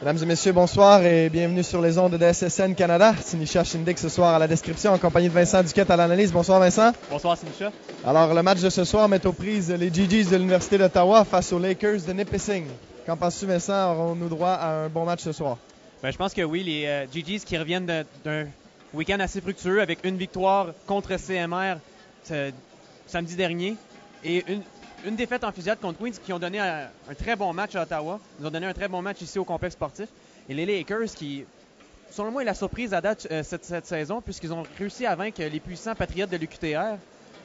Mesdames et messieurs, bonsoir et bienvenue sur les ondes de SSN Canada. Sinisha Shindig ce soir à la description en compagnie de Vincent Duquette à l'analyse. Bonsoir Vincent. Bonsoir Sinisha. Alors le match de ce soir met aux prises les GGs de l'Université d'Ottawa face aux Lakers de Nipissing. Qu'en penses-tu Vincent? Aurons-nous droit à un bon match ce soir? Ben, je pense que oui, les euh, GGs qui reviennent d'un week-end assez fructueux avec une victoire contre CMR samedi dernier et une, une défaite en fusillade contre Queens qui ont donné un, très bon match à Ottawa. Ils ont donné un très bon match ici au complexe sportif. Et les Lakers qui, selon moi, est la surprise à date euh, cette, saison puisqu'ils ont réussi à vaincre les puissants patriotes de l'UQTR.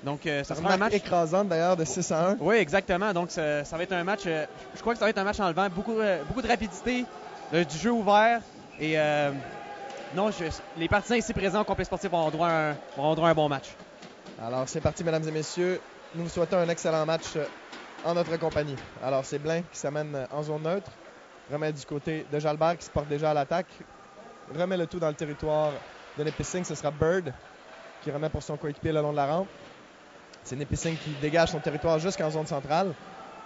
Donc, euh, ça sera un match écrasant d'ailleurs de 6 à 1. Oui, exactement. Donc, ça, va être un match. Euh, je crois que ça va être un match enlevant. Beaucoup, beaucoup de rapidité, du jeu ouvert. Et non, les partisans ici présents au complexe sportif vont droit vont avoir droit à un bon match. Alors, c'est parti, mesdames et messieurs. Nous souhaitons un excellent match euh, en notre compagnie. Alors, c'est Blain qui s'amène euh, en zone neutre. Remet du côté de Jalbert qui se porte déjà à l'attaque. Remet le tout dans le territoire de Nipissing. Ce sera Bird qui remet pour son coéquipier le long de la rampe. C'est Nipissing qui dégage son territoire jusqu'en zone centrale.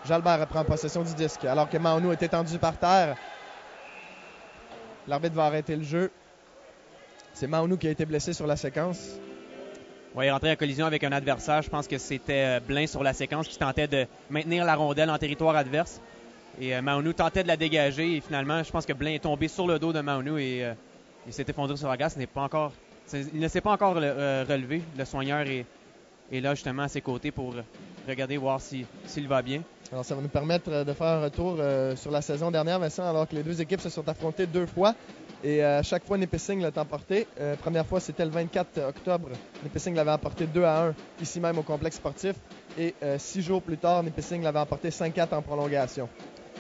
Jalbert reprend possession du disque alors que Maonou est étendu par terre. L'arbitre va arrêter le jeu. C'est Maonou qui a été blessé sur la séquence. Oui, il rentrait en collision avec un adversaire. Je pense que c'était euh, Blain sur la séquence qui tentait de maintenir la rondelle en territoire adverse. Et euh, Maounou tentait de la dégager. Et finalement, je pense que Blain est tombé sur le dos de Maounou et euh, il s'est effondré sur la glace. Il, ne s'est pas encore relevé. Le soigneur est, est, là justement à ses côtés pour regarder, voir s'il va bien. Alors, ça va nous permettre de faire un retour sur la saison dernière, Vincent, alors que les deux équipes se sont affrontées deux fois. Et à chaque fois, Nipissing l'a emporté. Euh, première fois, c'était le 24 octobre. Nipissing l'avait emporté 2 à 1 ici même au complexe sportif. Et euh, six jours plus tard, Nipissing l'avait emporté 5-4 en prolongation.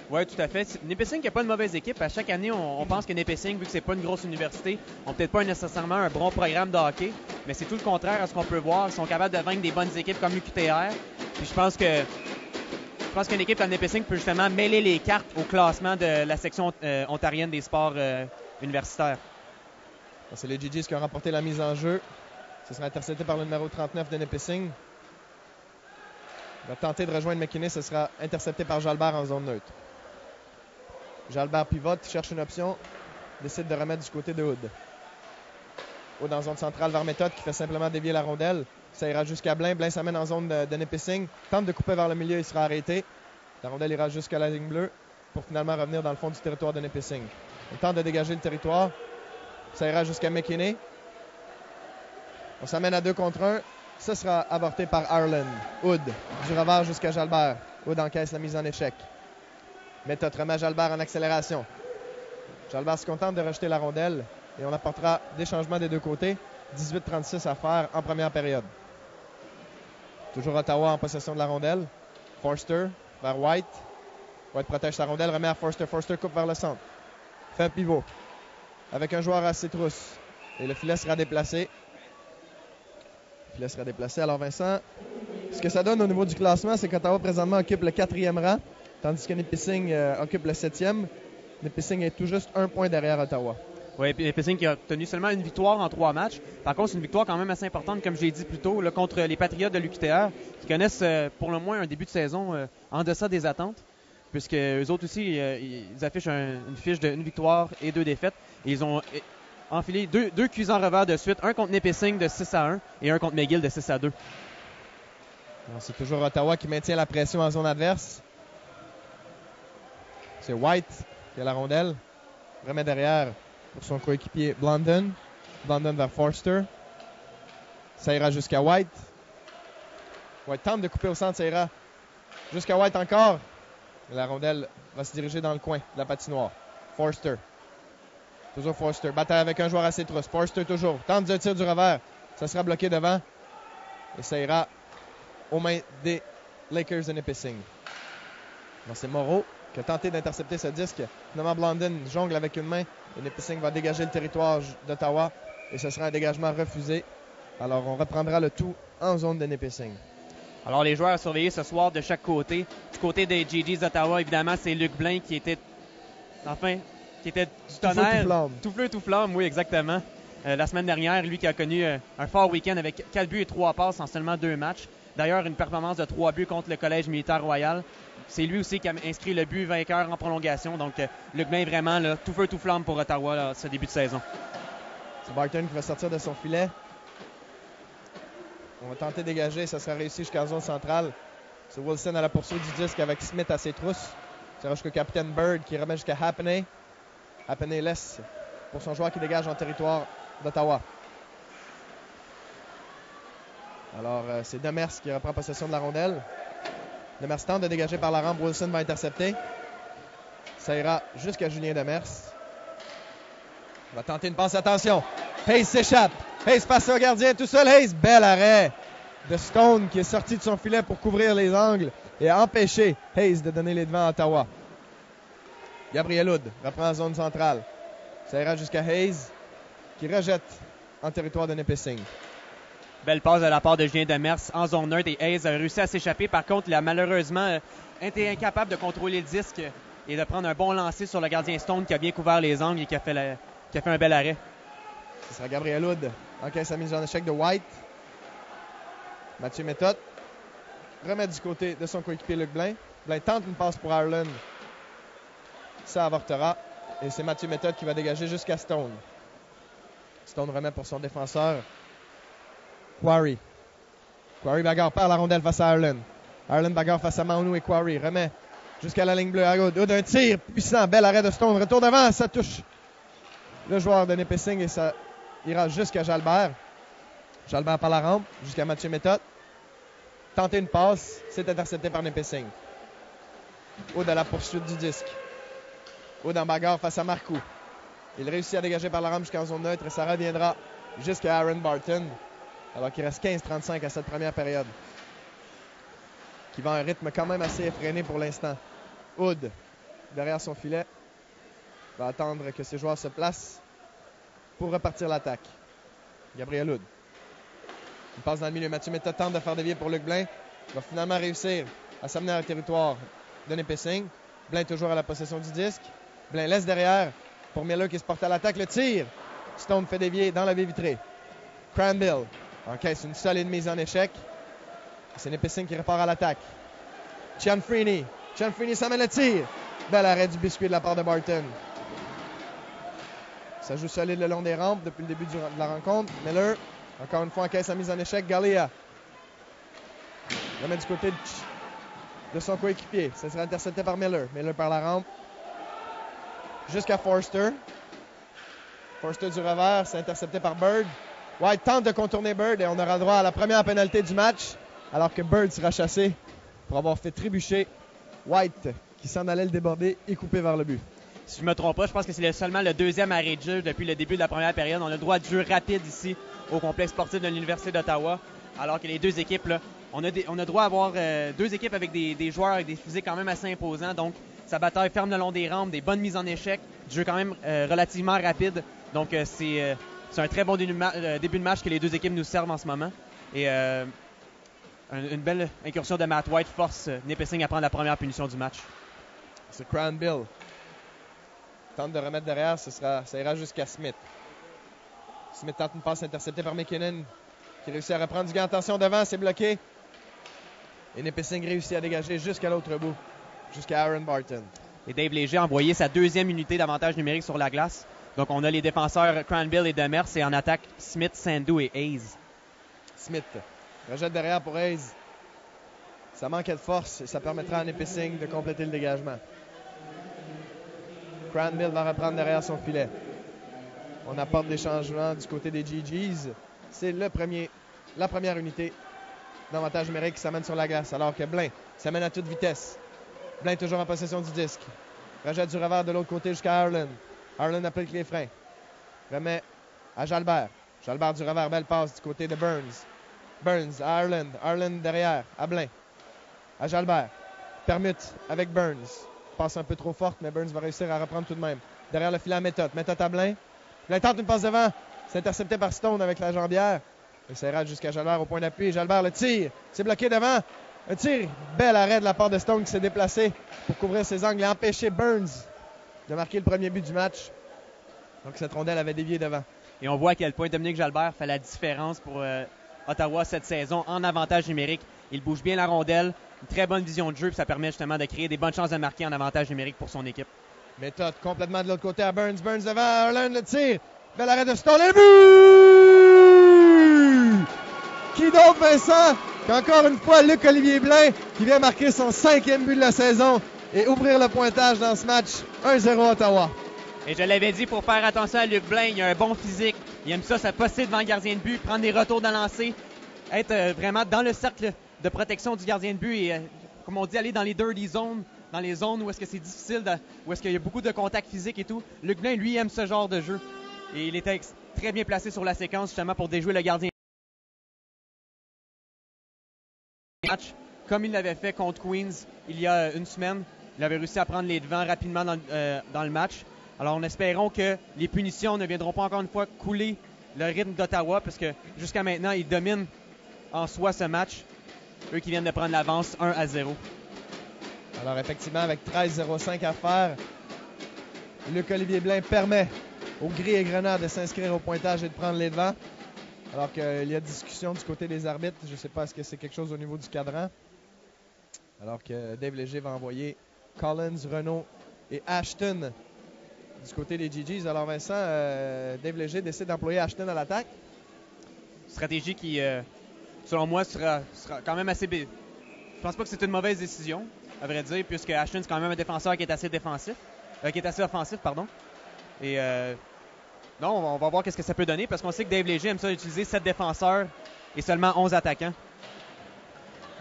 Oui, tout à fait. Nipissing n'a pas de mauvaise équipe. À chaque année, on, pense que Nipissing, vu que c'est pas une grosse université, ont peut-être pas nécessairement un bon programme de hockey, mais c'est tout le contraire à ce qu'on peut voir. Ils sont capables de vaincre des bonnes équipes comme l'UQTR. Puis je pense que je pense qu'une équipe comme Nipissing peut justement mêler les cartes au classement de la section euh, ontarienne des sports universitaire. C'est les GGs qui ont remporté la mise en jeu. Ce sera intercepté par le numéro 39 de Nipissing. Il va tenter de rejoindre McKinney. Ce sera intercepté par Jalbert en zone neutre. Jalbert pivote, cherche une option, décide de remettre du côté de Hood. Hood en zone centrale vers méthode qui fait simplement dévier la rondelle. Ça ira jusqu'à Blain. Blain s'amène en zone de, de Nipissing. Tente de couper vers le milieu, il sera arrêté. La rondelle ira jusqu'à la ligne bleue pour finalement revenir dans le fond du territoire de Nipissing. On tente de dégager le territoire. Ça ira jusqu'à McKinney. On s'amène à deux contre un. Ce sera avorté par Ireland. Hood, du revers jusqu'à Jalbert. Hood encaisse la mise en échec. Méthode remet Jalbert en accélération. Jalbert se contente de rejeter la rondelle et on apportera des changements des deux côtés. 18-36 à faire en première période. Toujours Ottawa en possession de la rondelle. Forster vers White. White protège sa rondelle, remet à Forster. Forster coupe vers le centre fait pivot avec un joueur à ses trousses. Et le filet sera déplacé. Le filet sera déplacé. Alors Vincent, ce que ça donne au niveau du classement, c'est qu'Ottawa présentement occupe le quatrième rang, tandis que Nipissing euh, occupe le septième. Nipissing est tout juste un point derrière Ottawa. Oui, Nipissing qui a obtenu seulement une victoire en trois matchs. Par contre, c'est une victoire quand même assez importante, comme j'ai dit plus tôt, contre les Patriotes de l'UQTR, qui connaissent euh, pour le moins un début de saison euh, en deçà des attentes puisque eux autres aussi, euh, ils affichent une fiche de une victoire et deux défaites. ils ont enfilé deux, deux cuisants revers de suite, un contre Nipissing de 6 à 1 et un contre McGill de 6 à 2. C'est toujours Ottawa qui maintient la pression en zone adverse. C'est White qui a la rondelle. Remet derrière pour son coéquipier Blondon. Blondon vers Forster. Ça ira jusqu'à White. White tente de couper au centre, ça ira jusqu'à White encore. La rondelle va se diriger dans le coin de la patinoire. Forster. Toujours Forster. Bataille avec un joueur à ses trousses. Forster toujours. Tente de tir du revers. Ça sera bloqué devant. Et ça ira aux mains des Lakers de Nipissing. C'est Moreau qui a tenté d'intercepter ce disque. Finalement, Blondin jongle avec une main. Et Nipissing va dégager le territoire d'Ottawa. Et ce sera un dégagement refusé. Alors, on reprendra le tout en zone de Nipissing. Alors, les joueurs à surveiller ce soir de chaque côté. Du côté des GGs d'Ottawa, évidemment, c'est Luc Blain qui était, enfin, qui était du tonnerre. Tout flamme. Tout fleu, tout flamme, oui, exactement. Euh, la semaine dernière, lui qui a connu euh, un fort week-end avec 4 buts et 3 passes en seulement deux matchs. D'ailleurs, une performance de 3 buts contre le Collège militaire royal. c'est lui aussi qui a inscrit le but vainqueur en prolongation. Donc, euh, Luc Blain, vraiment, là, tout feu, tout flamme pour Ottawa, là, ce début de saison. C'est Barton qui va sortir de son filet. On va tenter de dégager, ça sera réussi jusqu'à la zone centrale. C'est Wilson à la poursuite du disque avec Smith à ses trousses. C'est jusqu'au capitaine Bird qui remet jusqu'à Happney. Happney laisse pour son joueur qui dégage en territoire d'Ottawa. Alors, euh, c'est Demers qui reprend possession de la rondelle. Demers tente de dégager par la rampe. Wilson va intercepter. Ça ira jusqu'à Julien Demers. Il va tenter une passe. Attention. Hayes s'échappe. Hayes passe au gardien tout seul. Hayes, bel arrêt de Stone qui est sorti de son filet pour couvrir les angles et a empêché Hayes de donner les devants à Ottawa. Gabriel Hood reprend la zone centrale. Ça ira jusqu'à Hayes qui rejette en territoire de Nipissing. Belle passe de la part de Julien Demers en zone neutre et Hayes a réussi à s'échapper. Par contre, il a malheureusement euh, été incapable de contrôler le disque et de prendre un bon lancer sur le gardien Stone qui a bien couvert les angles et qui a fait, la- qui a fait un bel arrêt. Ce sera Gabriel Hood. Encaisse sa mise en échec de White. Mathieu Méthode remet du côté de son coéquipier Luc Blain. Blain tente une passe pour Ireland. Ça avortera. Et c'est Mathieu Méthode qui va dégager jusqu'à Stone. Stone remet pour son défenseur. Quarry. Quarry bagarre par la rondelle face à Ireland. Ireland bagarre face à Maunou et Quarry. Remet jusqu'à la ligne bleue. Hood. Hood, un tir puissant. Bel arrêt de Stone. Retour devant. Ça touche le joueur de Nipissing et ça ira jusqu'à Jalbert. Jalbert par la rampe jusqu'à Mathieu Méthode. Tenter une passe, c'est intercepté par Nipissing. Aude à la poursuite du disque. Aude en bagarre face à Marcoux. Il réussit à dégager par la rampe jusqu'en zone neutre et ça reviendra jusqu'à Aaron Barton. Alors qu'il reste 15-35 à cette première période. Qui va à un rythme quand même assez effréné pour l'instant. Aude, derrière son filet, va attendre que ses joueurs se placent pour repartir l'attaque. Gabriel Hood. Il passe dans le milieu. Mathieu Méthode tente de faire dévier pour Luc Blain. Il va finalement réussir à s'amener au territoire de Nipissing. Blain toujours à la possession du disque. Blain laisse derrière pour Miller qui se porte à l'attaque. Le tir. Stone fait dévier dans la baie vitrée. Cranbill encaisse une solide mise en échec. C'est Nipissing qui repart à l'attaque. Cianfrini. Cianfrini s'amène le tir. Bel arrêt du biscuit de la part de Barton. Ça joue solide le long des rampes depuis le début de la rencontre. Miller, encore une fois, encaisse sa mise en échec. Gallia. Remet du côté de, de son coéquipier. Ça sera intercepté par Miller. Miller par la rampe. Jusqu'à Forster. Forster du revers, c'est intercepté par Bird. White tente de contourner Bird et on aura droit à la première pénalité du match. Alors que Bird sera chassé pour avoir fait trébucher White qui s'en allait le déborder et couper vers le but. Si je ne me trompe pas, je pense que c'est le- seulement le deuxième arrêt de jeu depuis le début de la première période. On a le droit de jeu rapide ici au complexe sportif de l'Université d'Ottawa. Alors que les deux équipes, on a, des- droit à avoir euh, deux équipes avec des, joueurs avec des physiques quand même assez imposants. Donc, sa bataille ferme le long des rampes, des bonnes mises en échec, du jeu quand même euh, relativement rapide. Donc, euh, c'est un très bon début de, match que les deux équipes nous servent en ce moment. Et un- une belle incursion de Matt White force Nipissing à prendre la première punition du match. C'est Cranbill. Tente de remettre derrière, ce sera, ça ira jusqu'à Smith. Smith tente une passe interceptée par McKinnon, qui réussit à reprendre du gars. Attention devant, c'est bloqué. Et Nipissing réussit à dégager jusqu'à l'autre bout, jusqu'à Aaron Barton. Et Dave Léger a envoyé sa deuxième unité d'avantage numérique sur la glace. Donc, on a les défenseurs Cranbill et Demers et en attaque Smith, Sandou et Hayes. Smith rejette derrière pour Hayes. Ça manquait de force et ça permettra à Nipissing de compléter le dégagement. Cranbill va reprendre derrière son filet. On apporte des changements du côté des GGs. C'est le premier, la première unité d'avantage numérique qui s'amène sur la glace, alors que Blain s'amène à toute vitesse. Blain toujours en possession du disque. Rejette du revers de l'autre côté jusqu'à Harlan. Harlan applique les freins. Remet à Jalbert. Jalbert du revers, belle passe du côté de Burns. Burns à Harlan. Harlan derrière, à Blain. À Jalbert. Permute avec Burns. Passe un peu trop forte, mais Burns va réussir à reprendre tout de même. Derrière le filet à méthode. Méthode à Blain. Blain tente une passe devant. C'est intercepté par Stone avec la jambière. Il s'érade jusqu'à Jalbert au point d'appui. Jalbert le tire. C'est bloqué devant. Un tir. Bel arrêt de la part de Stone qui s'est déplacé pour couvrir ses angles et empêcher Burns de marquer le premier but du match. Donc cette rondelle avait dévié devant. Et on voit à quel point Dominique Jalbert fait la différence pour euh, Ottawa cette saison en avantage numérique. Il bouge bien la rondelle, une très bonne vision de jeu, puis ça permet justement de créer des bonnes chances de marquer en avantage numérique pour son équipe. Méthode complètement de l'autre côté à Burns. Burns devant, Harlan le tir. Bel arrêt de Stone. Et but! Qui donc, Vincent? Qu'encore une fois, Luc Olivier Blain qui vient marquer son cinquième but de la saison et ouvrir le pointage dans ce match 1-0 Ottawa. Et je l'avais dit, pour faire attention à Luc Blain, il a un bon physique. Il aime ça, ça passer devant le gardien de but, prendre des retours dans lancer, être euh, vraiment dans le cercle de protection du gardien de but et, euh, comme on dit, aller dans les dirty zones, dans les zones où est-ce que c'est difficile, où est-ce qu'il y a beaucoup de contact physique et tout. Luc Blain, lui, aime ce genre de jeu. Et il était très bien placé sur la séquence, justement, pour déjouer le gardien match, comme il l'avait fait contre Queens il y a une semaine. Il avait réussi à prendre les devants rapidement dans, euh, dans le match. Alors, on espérons que les punitions ne viendront pas encore une fois couler le rythme d'Ottawa, parce que jusqu'à maintenant, ils dominent en soi ce match. Eux qui viennent de prendre l'avance 1 à 0. Alors effectivement, avec 13-05 à faire, Luc-Olivier Blain permet aux Gris et Grenades de s'inscrire au pointage et de prendre les devants. Alors qu'il y a discussion du côté des arbitres. Je ne sais pas, est-ce que c'est quelque chose au niveau du cadran? Alors que Dave Léger va envoyer Collins, Renault et Ashton du côté des GGs. Alors Vincent, euh, Dave Léger décide d'employer Ashton à l'attaque. Stratégie qui, euh, selon moi, sera, sera quand même assez. Je pense pas que c'est une mauvaise décision, à vrai dire, puisque Ashton, c'est quand même un défenseur qui est assez défensif, euh, qui est assez offensif, pardon. Et euh, non, on va, voir qu'est-ce que ça peut donner, parce qu'on sait que Dave Léger aime ça utiliser 7 défenseurs et seulement 11 attaquants.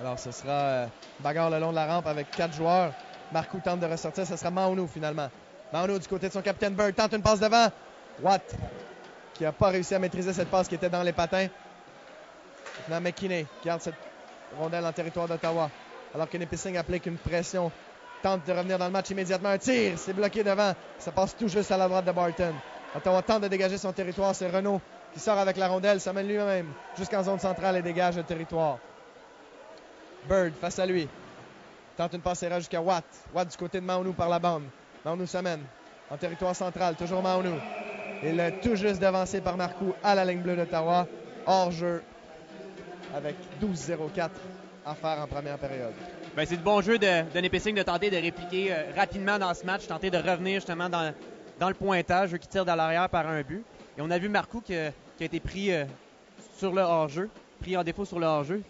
Alors, ce sera euh, bagarre le long de la rampe avec quatre joueurs. Marcou tente de ressortir. Ce sera Maunou finalement. Maunou du côté de son capitaine Bird tente une passe devant. Watt qui n'a pas réussi à maîtriser cette passe qui était dans les patins. Maintenant, McKinney garde cette rondelle en territoire d'Ottawa. Alors que Nipissing applique une pression. Tente de revenir dans le match immédiatement. Un tir, c'est bloqué devant. Ça passe tout juste à la droite de Barton. Ottawa tente de dégager son territoire. C'est Renault qui sort avec la rondelle. Ça mène lui-même jusqu'en zone centrale et dégage le territoire. Bird face à lui. Tente une passe jusqu'à Watt. Watt du côté de Maunou par la bande. Maunou s'amène en territoire central. Toujours Maunou. Il est tout juste devancé par Marcoux à la ligne bleue d'Ottawa. Hors jeu avec 12-0-4 à faire en première période. Ben, c'est du bon jeu de, de de tenter de répliquer euh, rapidement dans ce match, tenter de revenir justement dans, dans le pointage, qui tire de l'arrière par un but. Et on a vu Marcoux qui, a- été pris euh, sur le hors-jeu, pris en défaut sur le hors-jeu.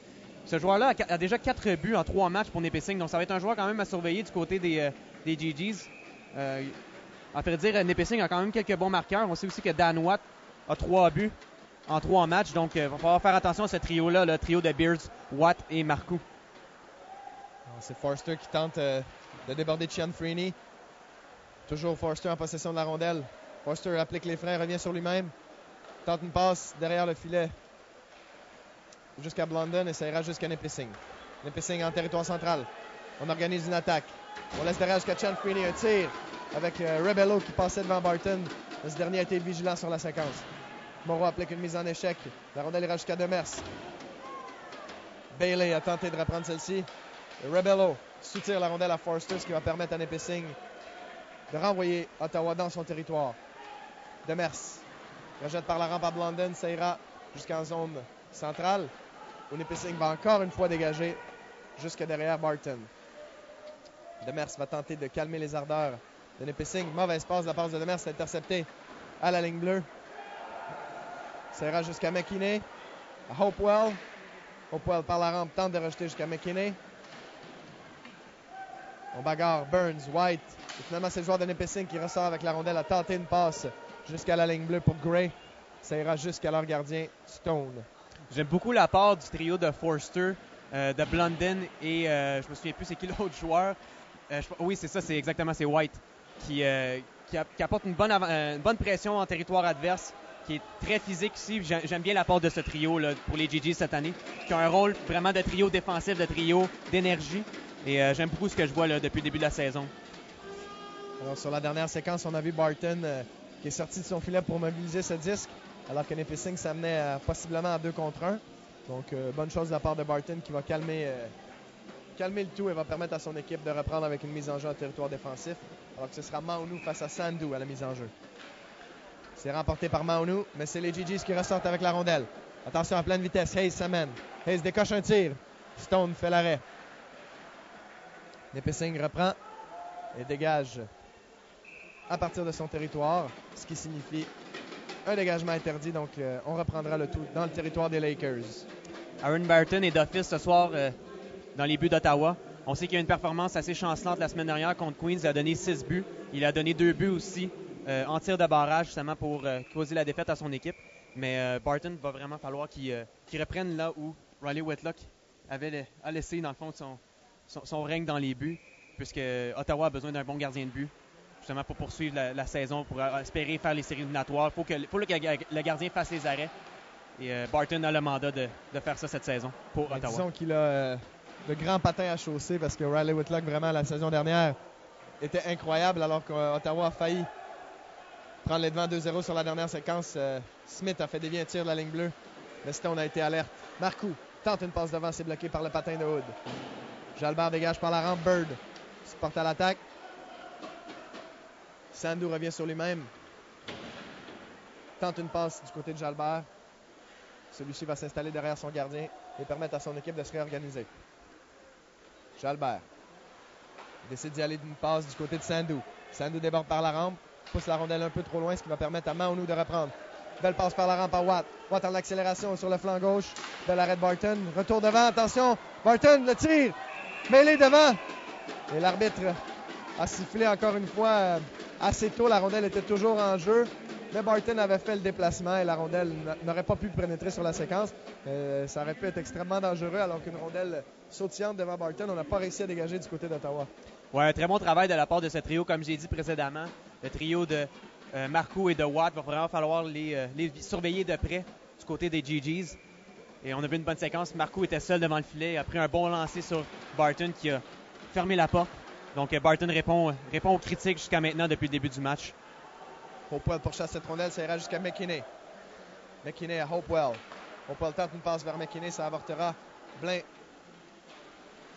Ce joueur-là a, déjà 4 buts en 3 matchs pour Nipissing, donc ça va être un joueur quand même à surveiller du côté des, euh, GGs. Euh, à vrai dire, Nipissing a quand même quelques bons marqueurs. On sait aussi que Dan Watt a 3 buts en 3 matchs, donc il va falloir faire attention à ce trio-là, le trio de Beards, Watt et Marcoux. C'est Forster qui tente euh, de déborder Chian Freeney. Toujours Forster en possession de la rondelle. Forster applique les freins, revient sur lui-même. Tente une passe derrière le filet jusqu'à Blondon et ça ira jusqu'à Nipissing. Nipissing en territoire central. On organise une attaque. On laisse derrière jusqu'à Chan Freeney un tir avec euh, Rebello qui passait devant Barton. Ce dernier a été vigilant sur la séquence. Moreau applique une mise en échec. La rondelle ira jusqu'à Demers. Bailey a tenté de reprendre celle-ci. Rebello soutire la rondelle à Forster, ce qui va permettre à Nipissing de renvoyer Ottawa dans son territoire. Demers rejette par la rampe à Blondon, ça ira jusqu'en zone centrale, où Nipissing va encore une fois dégager jusque derrière Barton. Demers va tenter de calmer les ardeurs de Nipissing. Mauvaise passe de la passe de Demers, c'est intercepté à la ligne bleue. Ça ira jusqu'à McKinney, Hopewell. Hopewell par la rampe tente de rejeter jusqu'à McKinney. On bagarre Burns, White. Et finalement, c'est le joueur de Nipissing qui ressort avec la rondelle à tenter une passe jusqu'à la ligne bleue pour Gray. Ça ira jusqu'à leur gardien Stone. J'aime beaucoup la part du trio de Forster, euh, de Blondin et euh, je me souviens plus c'est qui l'autre joueur. Euh, oui, c'est ça, c'est exactement c'est White qui, apporte une bonne, une bonne pression en territoire adverse, qui est très physique ici. J'ai- J'aime bien la part de ce trio pour les GG cette année, qui a un rôle vraiment de trio défensif, de trio d'énergie. Et euh, j'aime beaucoup ce que je vois là, depuis le début de la saison. Alors, sur la dernière séquence, on a vu Barton euh, qui est sorti de son filet pour mobiliser ce disque, alors que Nipissing s'amenait à- possiblement à 2 contre 1. Donc, euh, bonne chose de la part de Barton qui va calmer, euh, le tout et va permettre à son équipe de reprendre avec une mise en jeu en territoire défensif. Alors que ce sera Maunou face à Sandu à la mise en jeu. C'est remporté par Maunou, mais c'est les GGs qui ressortent avec la rondelle. Attention à pleine vitesse, Hayes s'amène. Hayes décoche un tir. Stone fait l'arrêt. Nipissing reprend et dégage à partir de son territoire, ce qui signifie un dégagement interdit. Donc, euh, on reprendra le tout dans le territoire des Lakers. Aaron Barton est d'office ce soir euh, dans les buts d'Ottawa. On sait qu'il y a une performance assez chancelante la semaine dernière contre Queens. Il a donné 6 buts. Il a donné 2 buts aussi en tir de barrage, justement pour causer la défaite à son équipe. Mais Barton va vraiment falloir qu'il reprenne là où Riley Whitlock avait a laissé, dans le fond, son, son, règne dans les buts, puisque Ottawa a besoin d'un bon gardien de but justement pour poursuivre la, saison, pour espérer faire les séries éliminatoires. Il faut que, faut que le gardien fasse les arrêts. Et euh, Barton a le mandat de, faire ça cette saison pour Ottawa. Disons qu'il a euh, de grands patins à chausser parce que Riley Whitlock, vraiment, la saison dernière, était incroyable alors qu'Ottawa a failli prendre les devants 2-0 sur la dernière séquence. Euh, Smith a fait dévier un tir de la ligne bleue. Mais Stone a été alerte. Marcoux tente une passe devant, c'est bloqué par le patin de Hood. Jalbert dégage par la rampe. Bird se porte à l'attaque. Sandou revient sur lui-même. Tente une passe du côté de Jalbert. Celui-ci va s'installer derrière son gardien et permettre à son équipe de se réorganiser. Jalbert décide d'y aller d'une passe du côté de Sandou. Sandou déborde par la rampe, pousse la rondelle un peu trop loin, ce qui va permettre à Maonou de reprendre. Belle passe par la rampe à Watt. Watt en accélération sur le flanc gauche de l'arrêt Barton. Retour devant, attention. Barton le tire. Mêlé devant. Et l'arbitre a sifflé encore une fois euh, assez tôt. La rondelle était toujours en jeu. Mais Barton avait fait le déplacement et la rondelle n'aurait pas pu pénétrer sur la séquence. Euh, ça aurait pu être extrêmement dangereux alors qu'une rondelle sautillante devant Barton, on n'a pas réussi à dégager du côté d'Ottawa. Ouais, un très bon travail de la part de ce trio, comme j'ai dit précédemment. Le trio de euh, et de Watt va vraiment falloir les, les, surveiller de près du côté des GGs. Et on a vu une bonne séquence. Marco était seul devant le filet, a pris un bon lancer sur Barton qui a fermé la porte. Donc euh, Barton répond, répond aux critiques jusqu'à maintenant depuis le début du match. Hopewell pourchasse cette rondelle, ça ira jusqu'à McKinney. McKinney à Hopewell. Hopewell tente une passe vers McKinney, ça avortera. Blain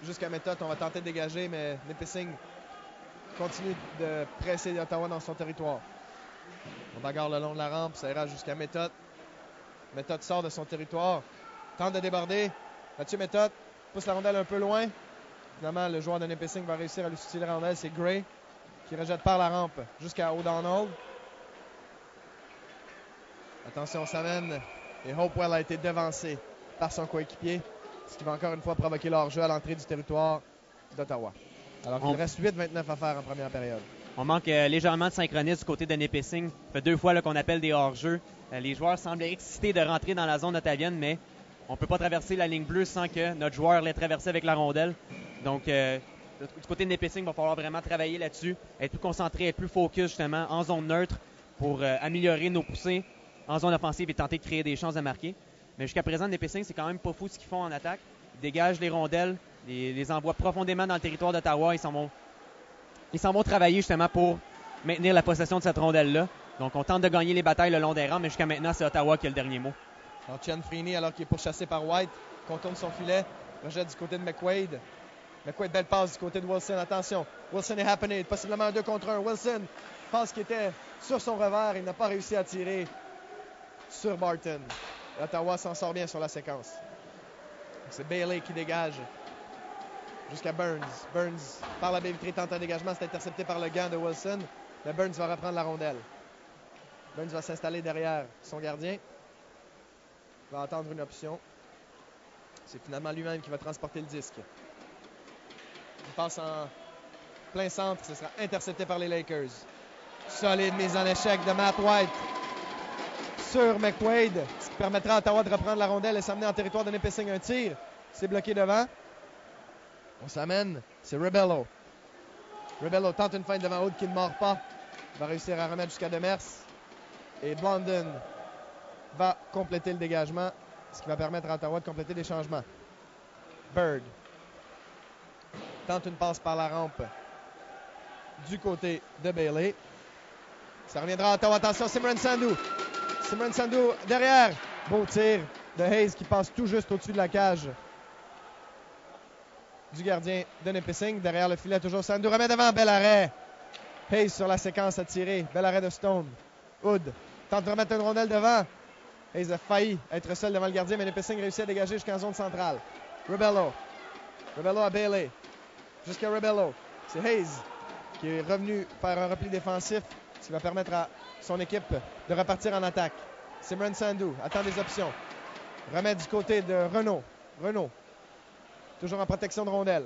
jusqu'à méthode, on va tenter de dégager, mais Nipissing continue de presser Ottawa dans son territoire. On bagarre le long de la rampe, ça ira jusqu'à méthode. Méthode sort de son territoire, tente de déborder. Mathieu Méthode pousse la rondelle un peu loin. Finalement, le joueur de Nipissing va réussir à lui soutenir la rondelle. C'est Gray qui rejette par la rampe jusqu'à O'Donnell. Attention, ça mène. Et Hopewell a été devancé par son coéquipier, ce qui va encore une fois provoquer leur jeu à l'entrée du territoire d'Ottawa. Alors qu'il reste 8-29 à faire en première période. On manque euh, légèrement de synchronisme du côté de Nipissing. Ça fait deux fois qu'on appelle des hors-jeux. Euh, les joueurs semblent excités de rentrer dans la zone ottavienne, mais on ne peut pas traverser la ligne bleue sans que notre joueur l'ait traversé avec la rondelle. Donc, euh, du côté de Nipissing, il va falloir vraiment travailler là-dessus, être plus concentré, être plus focus justement en zone neutre pour améliorer nos poussées en zone offensive et tenter de créer des chances de marquer. Mais jusqu'à présent, Nipissing, c'est quand même pas fou ce qu'ils font en attaque. Ils dégagent les rondelles, les, les envoient profondément dans le territoire d'Ottawa. Ils s'en vont, travailler justement pour maintenir la possession de cette rondelle-là. Donc, on tente de gagner les batailles le long des rangs, mais jusqu'à maintenant, c'est Ottawa qui a le dernier mot. Alors, Chen Freeney, alors qu'il est pourchassé par White, contourne son filet, rejette du côté de McQuaid. McQuaid, belle passe du côté de Wilson. Attention, Wilson est happening, possiblement un 2 contre 1. Wilson pense qu'il était sur son revers. Il n'a pas réussi à tirer sur Barton. Ottawa s'en sort bien sur la séquence. C'est Bailey qui dégage jusqu'à Burns. Burns, par la baie tente un dégagement. C'est intercepté par le gant de Wilson. Mais Burns va reprendre la rondelle. Burns va s'installer derrière son gardien va attendre une option. C'est finalement lui-même qui va transporter le disque. Il passe en plein centre. Ce sera intercepté par les Lakers. Solide mise en échec de Matt White sur McQuaid, ce qui permettra à Ottawa de reprendre la rondelle et s'amener en territoire de Nipissing un tir. C'est bloqué devant. On s'amène. C'est Rebello. Rebello tente une feinte devant Hood qui ne mord pas. Il va réussir à remettre jusqu'à Demers. Et Blondin va compléter le dégagement, ce qui va permettre à Ottawa de compléter les changements. Bird tente une passe par la rampe du côté de Bailey. Ça reviendra à Ottawa. Attention, Simran Sandou. Simran Sandou derrière. Beau tir de Hayes qui passe tout juste au-dessus de la cage du gardien de Nipissing. Derrière le filet, toujours Sandou remet devant. Bel arrêt. Hayes sur la séquence à tirer. Bel arrêt de Stone. Hood tente de remettre une rondelle devant. Hayes a failli être seul devant le gardien, mais Nipissing réussit à dégager jusqu'en zone centrale. Rebello. Rebello à Bailey. jusqu'à Rebello. C'est Hayes qui est revenu faire un repli défensif, qui va permettre à son équipe de repartir en attaque. Simran Sandou attend des options. Remet du côté de Renault. Renault, toujours en protection de rondelle.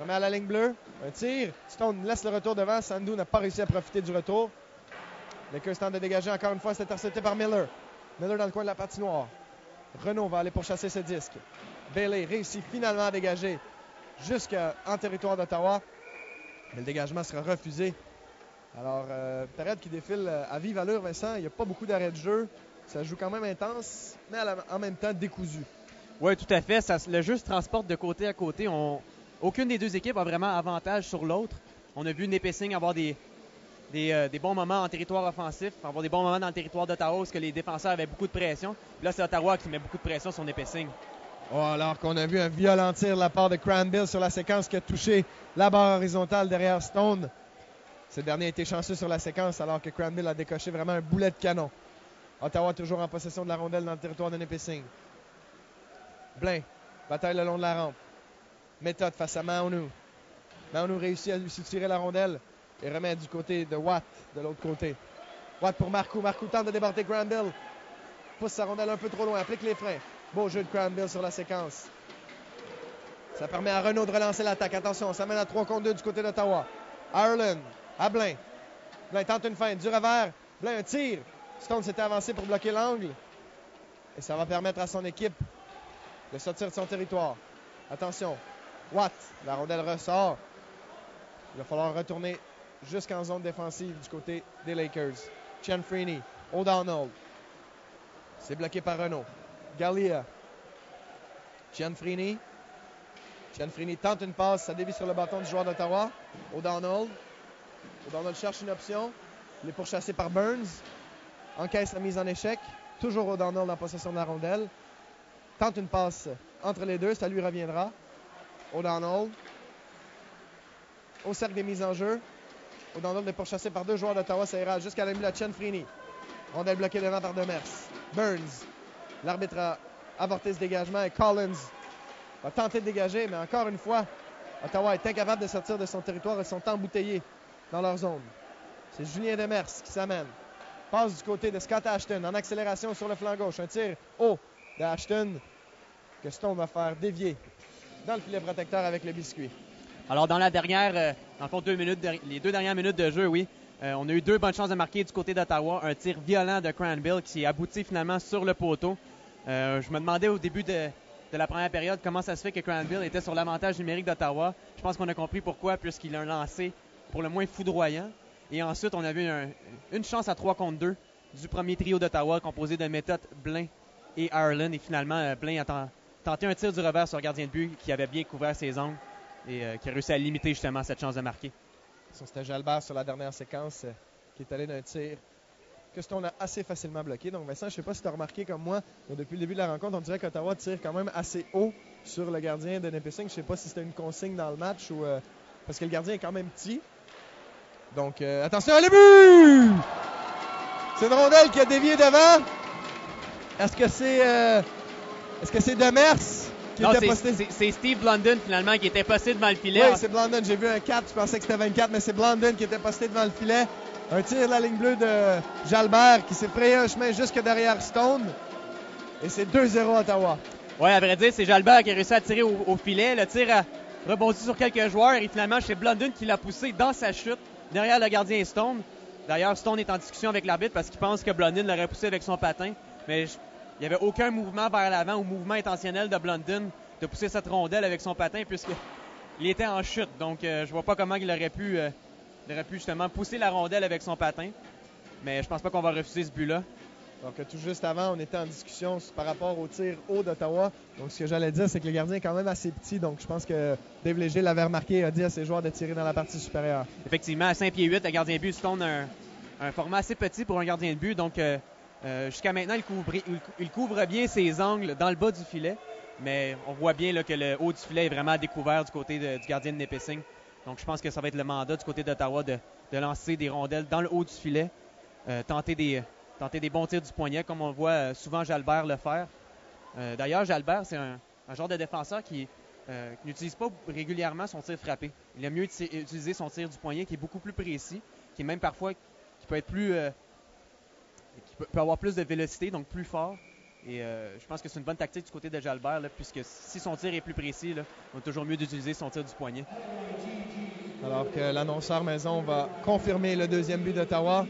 Remet à la ligne bleue. Un tir. Stone laisse le retour devant. Sandou n'a pas réussi à profiter du retour. Lakers tente de dégager encore une fois. C'est intercepté par Miller. Miller dans le coin de la patinoire. Renault va aller pour chasser ce disque. Bailey réussit finalement à dégager jusqu'en territoire d'Ottawa. Mais le dégagement sera refusé. Alors, euh, qui défile euh, à vive allure, Vincent. Il n'y a pas beaucoup d'arrêts de jeu. Ça joue quand même intense, mais en même temps décousu. Oui, tout à fait. Le jeu se transporte de côté à côté. Aucune des deux équipes a vraiment avantage sur l'autre. On a vu Népessing avoir des, euh, des, bons moments en territoire offensif, avoir des bons moments dans le territoire d'Ottawa parce que les défenseurs avaient beaucoup de pression. là, c'est Ottawa qui met beaucoup de pression sur Népessing. Oh, alors qu'on a vu un violent tir de la part de Cranbill sur la séquence qui a touché la barre horizontale derrière Stone. Ce dernier a été chanceux sur la séquence alors que Cranbill a décoché vraiment un boulet de canon. Ottawa toujours en possession de la rondelle dans le territoire de Népessing. Blain, bataille le long de la rampe. Méthode face à Maonu. Maonu réussit à lui soutirer la rondelle et remet du côté de Watt de l'autre côté. Watt pour Marcou. Marcou tente de déborder Granville. Pousse sa rondelle un peu trop loin. Applique les freins. Beau jeu de Granville sur la séquence. Ça permet à Renault de relancer l'attaque. Attention, ça mène à 3 contre 2 du côté d'Ottawa. Ireland à Blain. Blain tente une feinte. Du revers. Blain, un tir. Stone s'était avancé pour bloquer l'angle. Et ça va permettre à son équipe de sortir de son territoire. Attention. Watt. La rondelle ressort. Il va falloir retourner jusqu'en zone défensive du côté des Lakers. Chen Freeney. O'Donnell. C'est bloqué par Renault. Gallia. Chen Freeney tente une passe. Ça dévie sur le bâton du joueur d'Ottawa. O'Donnell. O'Donnell cherche une option. Il est pourchassé par Burns. Encaisse la mise en échec. Toujours O'Donnell en possession de la rondelle. Tente une passe entre les deux. Ça lui reviendra. O'Donnell. Au cercle des mises en jeu. O'Donnell est pourchassé par deux joueurs d'Ottawa. Ça ira jusqu'à la Chen Freeney. Rondelle bloquée devant par Demers. Burns. L'arbitre a avorté ce dégagement et Collins va tenter de dégager, mais encore une fois, Ottawa est incapable de sortir de son territoire. Ils sont embouteillés dans leur zone. C'est Julien Demers qui s'amène. Passe du côté de Scott Ashton en accélération sur le flanc gauche. Un tir haut d'Ashton que Stone va faire dévier dans le filet protecteur avec le biscuit? Alors, dans la dernière, euh, deux minutes les deux dernières minutes de jeu, oui, euh, on a eu deux bonnes chances de marquer du côté d'Ottawa. Un tir violent de Cranbill qui abouti finalement sur le poteau. Euh, je me demandais au début de, la première période comment ça se fait que Cranbill était sur l'avantage numérique d'Ottawa. Je pense qu'on a compris pourquoi, puisqu'il a un lancé pour le moins foudroyant. Et ensuite, on a vu une chance à 3 contre 2 du premier trio d'Ottawa composé de méthode Blain et Ireland. Et finalement, Blain a tenté un tir du revers sur le gardien de but qui avait bien couvert ses angles et euh, qui a réussi à limiter justement cette chance de marquer. C'était Jalbert sur la dernière séquence euh, qui est allé d'un tir que Stone a assez facilement bloqué. Donc Vincent, je ne sais pas si tu as remarqué comme moi, depuis le début de la rencontre, on dirait qu'Ottawa tire quand même assez haut sur le gardien de Népessing. Je ne sais pas si c'était une consigne dans le match ou euh, parce que le gardien est quand même petit. Donc attention à but! C'est une rondelle qui a dévié devant. Est-ce que c'est est-ce que c'est Demers c'est Steve Blondon finalement qui était posté devant le filet. Oui, c'est Blondon. J'ai vu un 4, je pensais que c'était 24, mais c'est Blondon qui était posté devant le filet. Un tir de la ligne bleue de Jalbert qui s'est frayé un chemin jusque derrière Stone. Et c'est 2-0 Ottawa. Oui, à vrai dire, c'est Jalbert qui a réussi à tirer au, filet. Le tir a rebondi sur quelques joueurs et finalement, c'est Blondon qui l'a poussé dans sa chute derrière le gardien Stone. D'ailleurs, Stone est en discussion avec l'arbitre parce qu'il pense que Blondin l'aurait poussé avec son patin. Mais il n'y avait aucun mouvement vers l'avant ou mouvement intentionnel de Blondin de pousser cette rondelle avec son patin puisqu'il était en chute. Donc, euh, je vois pas comment il aurait pu, euh, aurait pu justement pousser la rondelle avec son patin. Mais je pense pas qu'on va refuser ce but-là. Donc, tout juste avant, on était en discussion par rapport au tir haut d'Ottawa. Donc, ce que j'allais dire, c'est que le gardien est quand même assez petit. Donc, je pense que Dave Léger l'avait remarqué et a dit à ses joueurs de tirer dans la partie supérieure. Effectivement, à 5 pieds 8, le gardien de but se un, un format assez petit pour un gardien de but. Donc, euh, euh, jusqu'à maintenant, il couvre, bien ses angles dans le bas du filet, mais on voit bien que le haut du filet est vraiment découvert du côté du gardien de Népessing. Donc je pense que ça va être le mandat du côté d'Ottawa de, lancer des rondelles dans le haut du filet, euh, tenter, des, bons tirs du poignet, comme on voit euh, souvent Jalbert le faire. D'ailleurs, Jalbert, c'est un, genre de défenseur qui, n'utilise pas régulièrement son tir frappé. Il aime mieux utiliser son tir du poignet qui est beaucoup plus précis, qui est même parfois qui peut être plus peut, avoir plus de vélocité, donc plus fort. Et euh, je pense que c'est une bonne tactique du côté de Jalbert, puisque si son tir est plus précis, on est toujours mieux d'utiliser son tir du poignet. Alors que l'annonceur maison va confirmer le deuxième but d'Ottawa,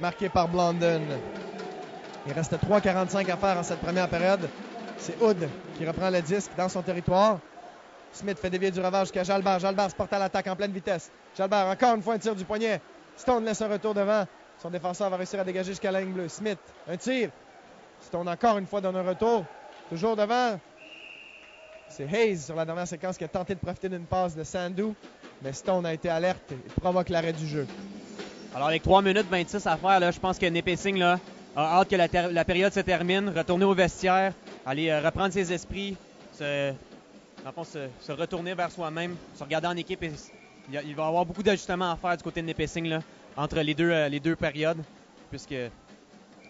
marqué par Blondon. Il reste 3,45 à faire en cette première période. C'est Hood qui reprend le disque dans son territoire. Smith fait dévier du ravage jusqu'à Jalbert. Jalbert se porte à l'attaque en pleine vitesse. Jalbert, encore une fois, un tir du poignet. Stone laisse un retour devant. Son défenseur va réussir à dégager jusqu'à la ligne bleue. Smith, un tir. Stone encore une fois donne un retour. Toujours devant. C'est Hayes sur la dernière séquence qui a tenté de profiter d'une passe de Sandu. Mais Stone a été alerte et provoque l'arrêt du jeu. Alors, avec 3 minutes 26 à faire, là, je pense que Népessing là, a hâte que la, période se termine, retourner au vestiaire, aller euh, reprendre ses esprits, se, se, retourner vers soi-même, se regarder en équipe. il, va y avoir beaucoup d'ajustements à faire du côté de Népessing entre les deux, euh, les deux périodes, puisque je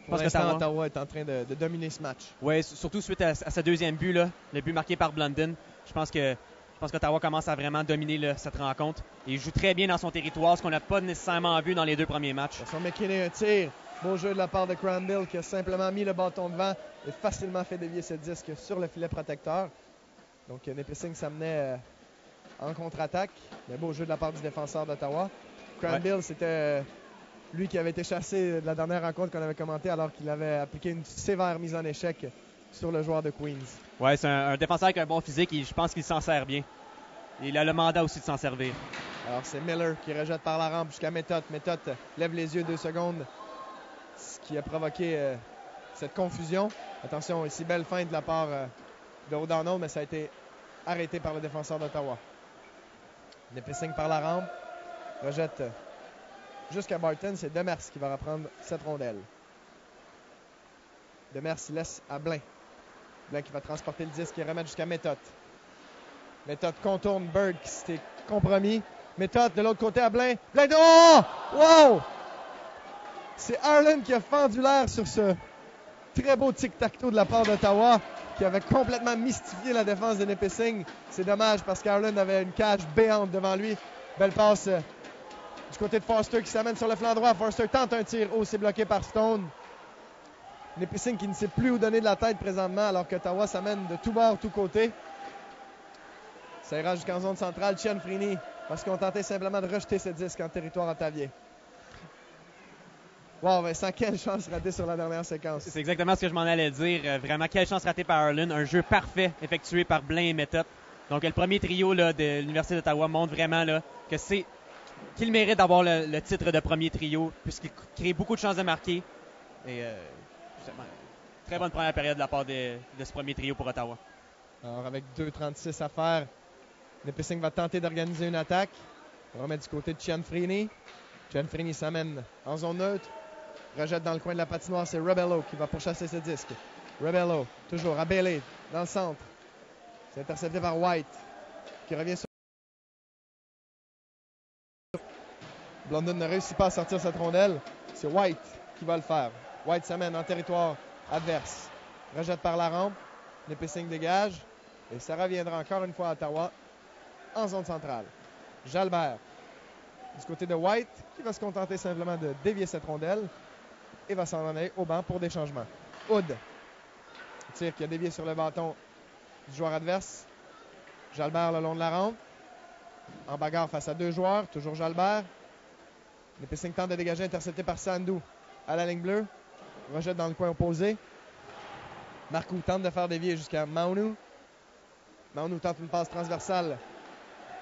pense que Ottawa est en train de, dominer ce match. Oui, surtout suite à, sa deuxième but, le but marqué par Blunden. Je pense que je pense qu'Ottawa commence à vraiment dominer cette rencontre. il joue très bien dans son territoire, ce qu'on n'a pas nécessairement vu dans les deux premiers matchs. Son McKinney, un tir. Beau jeu de la part de Cranville qui a simplement mis le bâton devant et facilement fait dévier ce disque sur le filet protecteur. Donc Nipissing s'amenait euh, en contre-attaque. Mais beau jeu de la part du défenseur d'Ottawa. C'était euh, lui qui avait été chassé de la dernière rencontre qu'on avait commentée alors qu'il avait appliqué une sévère mise en échec sur le joueur de Queens. Ouais, c'est un, défenseur avec un bon physique et je pense qu'il s'en sert bien. Il a le mandat aussi de s'en servir. Alors c'est Miller qui rejette par la rampe jusqu'à Méthode. Méthode lève les yeux deux secondes qui a provoqué euh, cette confusion. Attention, ici, belle fin de la part euh, de O'Donnell, mais ça a été arrêté par le défenseur d'Ottawa. Népissing par la rampe, rejette jusqu'à Barton. C'est Demers qui va reprendre cette rondelle. Demers laisse à Blain. Blain qui va transporter le disque et remettre jusqu'à Méthode. Méthode contourne Bird qui s'était compromis. Méthode de l'autre côté à Blain. Blain de... Oh! Wow! C'est Arlen qui a fendu l'air sur ce très beau tic-tac-toe de la part d'Ottawa qui avait complètement mystifié la défense de Nipissing. C'est dommage parce qu'Arlen avait une cage béante devant lui. Belle passe du côté de Foster qui s'amène sur le flanc droit. Foster tente un tir haut, c'est bloqué par Stone. Nipissing qui ne sait plus où donner de la tête présentement alors qu'Ottawa s'amène de tout bord, tout côté. Ça ira jusqu'en zone centrale. Chian Frini parce qu'on tentait simplement de rejeter ce disque en territoire ottavier. Wow, Vincent, quelle chance ratée sur la dernière séquence. C'est exactement ce que je m'en allais dire. Euh, vraiment, quelle chance ratée par Arlen. Un jeu parfait effectué par Blain et Method. Donc, le premier trio là, de l'Université d'Ottawa montre vraiment là, que c'est qu'il mérite d'avoir le, titre de premier trio, puisqu'il crée beaucoup de chances de marquer. Et euh, très bonne première période de la part de, ce premier trio pour Ottawa. Alors, avec 2,36 à faire, Nipissing va tenter d'organiser une attaque. On va remettre du côté de. Chian Freeney s'amène en zone neutre. Rejette dans le coin de la patinoire, c'est Rebello qui va pourchasser ce disque. Rebello, toujours à Bailey, dans le centre. C'est intercepté par White, qui revient sur. Blondon ne réussit pas à sortir cette rondelle. C'est White qui va le faire. White s'amène en territoire adverse. Rejette par la rampe. Népissing dégage. Et ça reviendra encore une fois à Ottawa en zone centrale. Jalbert du côté de White qui va se contenter simplement de dévier cette rondelle et va s'en aller au banc pour des changements. Hood. Tir qui a dévié sur le bâton du joueur adverse. Jalbert le long de la rampe. En bagarre face à deux joueurs. Toujours Jalbert. Le pissing tente de dégager, intercepté par Sandou à la ligne bleue. Rejette dans le coin opposé. Marcou tente de faire dévier jusqu'à Maunou. Maunou tente une passe transversale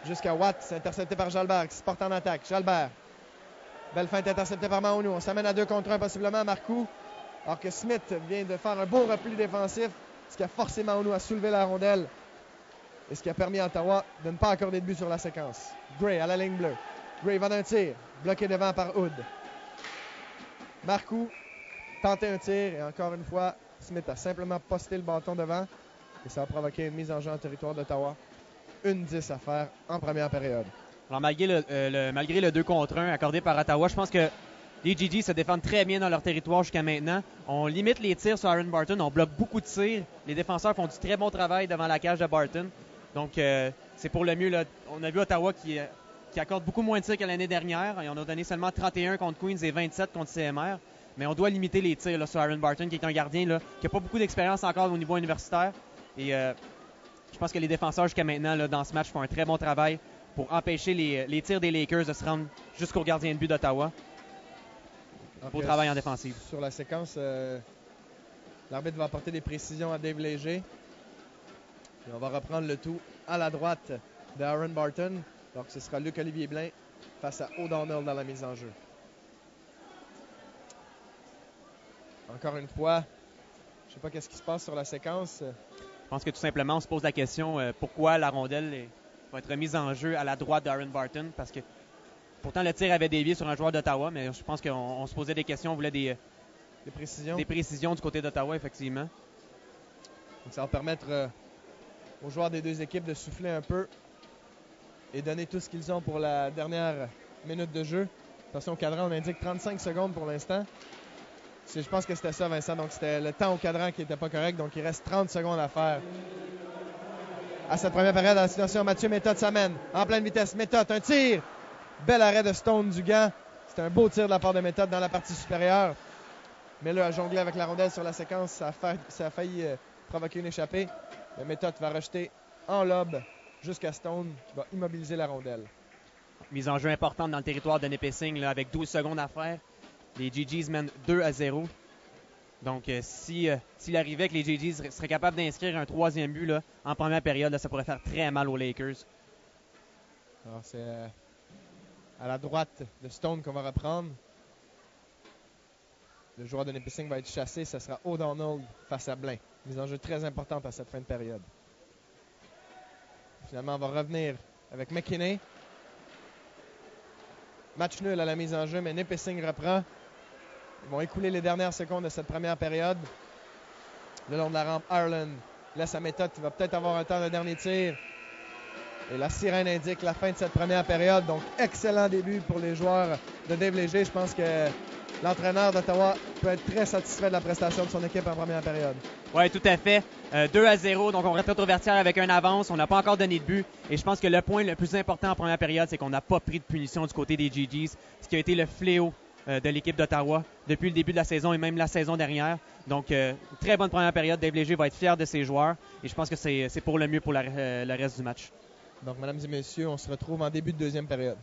jusqu'à Watt. Intercepté par Jalbert qui se porte en attaque. Jalbert Belle feinte interceptée par Mahonou. On s'amène à deux contre un possiblement Marcou. Alors que Smith vient de faire un beau repli défensif, ce qui a forcé Mahonou à soulever la rondelle. Et ce qui a permis à Ottawa de ne pas accorder de but sur la séquence. Gray à la ligne bleue. Gray va d'un tir, bloqué devant par Hood. Marcou tente un tir et encore une fois, Smith a simplement posté le bâton devant et ça a provoqué une mise en jeu en territoire d'Ottawa. Une 10 à faire en première période. Alors, malgré le, euh, malgré le 2 contre 1 accordé par Ottawa, je pense que les GG se défendent très bien dans leur territoire jusqu'à maintenant. On limite les tirs sur Aaron Barton, on bloque beaucoup de tirs. Les défenseurs font du très bon travail devant la cage de Barton. Donc, euh, c'est pour le mieux. On a vu Ottawa qui, euh, qui accorde beaucoup moins de tirs que l'année dernière. Et on a donné seulement 31 contre Queens et 27 contre CMR. Mais on doit limiter les tirs là, sur Aaron Barton, qui est un gardien là, qui n'a pas beaucoup d'expérience encore au niveau universitaire. Et euh, je pense que les défenseurs jusqu'à maintenant là, dans ce match font un très bon travail pour empêcher les, les tirs des Lakers de se rendre jusqu'au gardien de but d'Ottawa. Beau travail en défensive. Sur la séquence, euh, l'arbitre va apporter des précisions à Dave Léger. Et on va reprendre le tout à la droite de Aaron Barton. Donc ce sera Luc-Olivier Blain face à O'Donnell dans la mise en jeu. Encore une fois, je ne sais pas qu'est-ce qui se passe sur la séquence. Je pense que tout simplement, on se pose la question euh, pourquoi la rondelle est- va être mise en jeu à la droite d'Aaron Barton? Parce que pourtant, le tir avait dévié sur un joueur d'Ottawa, mais je pense qu'on on se posait des questions, on voulait des, Des précisions. des précisions du côté d'Ottawa, effectivement. Donc, ça va permettre euh, aux joueurs des deux équipes de souffler un peu et donner tout ce qu'ils ont pour la dernière minute de jeu. Attention au cadran, on indique 35 secondes pour l'instant. C'est- Je pense que c'était ça, Vincent. Donc c'était le temps au cadran qui n'était pas correct. Donc il reste 30 secondes à faire. À cette première période, la situation, Mathieu Méthode s'amène en pleine vitesse. Méthode, un tir. Bel arrêt de Stone du gant. C'était un beau tir de la part de Méthode dans la partie supérieure. Mais là, à jongler avec la rondelle sur la séquence, ça a, fa- ça a failli euh, provoquer une échappée. Le méthode va rejeter en lobe jusqu'à Stone qui va immobiliser la rondelle. Mise en jeu importante dans le territoire de Nipissing là, avec 12 secondes à faire. Les GGs mènent 2 à 0. Donc, euh, si, euh, s'il arrivait que les GGs seraient- seraient capables d'inscrire un troisième but là, en première période, là, ça pourrait faire très mal aux Lakers. Alors c'est euh, à la droite de Stone qu'on va reprendre. Le joueur de Nipissing va être chassé. Ce sera O'Donnell face à Blain. Mise en jeu très importante à cette fin de période. Finalement, on va revenir avec McKinney. Match nul à la mise en jeu, mais Nipissing reprend. Ils vont écouler les dernières secondes de cette première période. Le long de la rampe, Ireland laisse sa méthode qui va peut-être avoir un temps de dernier tir. Et la sirène indique la fin de cette première période. Donc, excellent début pour les joueurs de Dave Léger. Je pense que l'entraîneur d'Ottawa peut être très satisfait de la prestation de son équipe en première période. Oui, tout à fait. Euh, 2 à 0, donc on reste au vestiaire avec un avance. On n'a pas encore donné de but. Et je pense que le point le plus important en première période, c'est qu'on n'a pas pris de punition du côté des GGs, ce qui a été le fléau euh, de l'équipe d'Ottawa depuis le début de la saison et même la saison dernière. Donc, euh, très bonne première période. Dave Léger va être fier de ses joueurs. Et je pense que c'est pour le mieux pour euh, le reste du match. Donc, mesdames et messieurs, on se retrouve en début de deuxième période.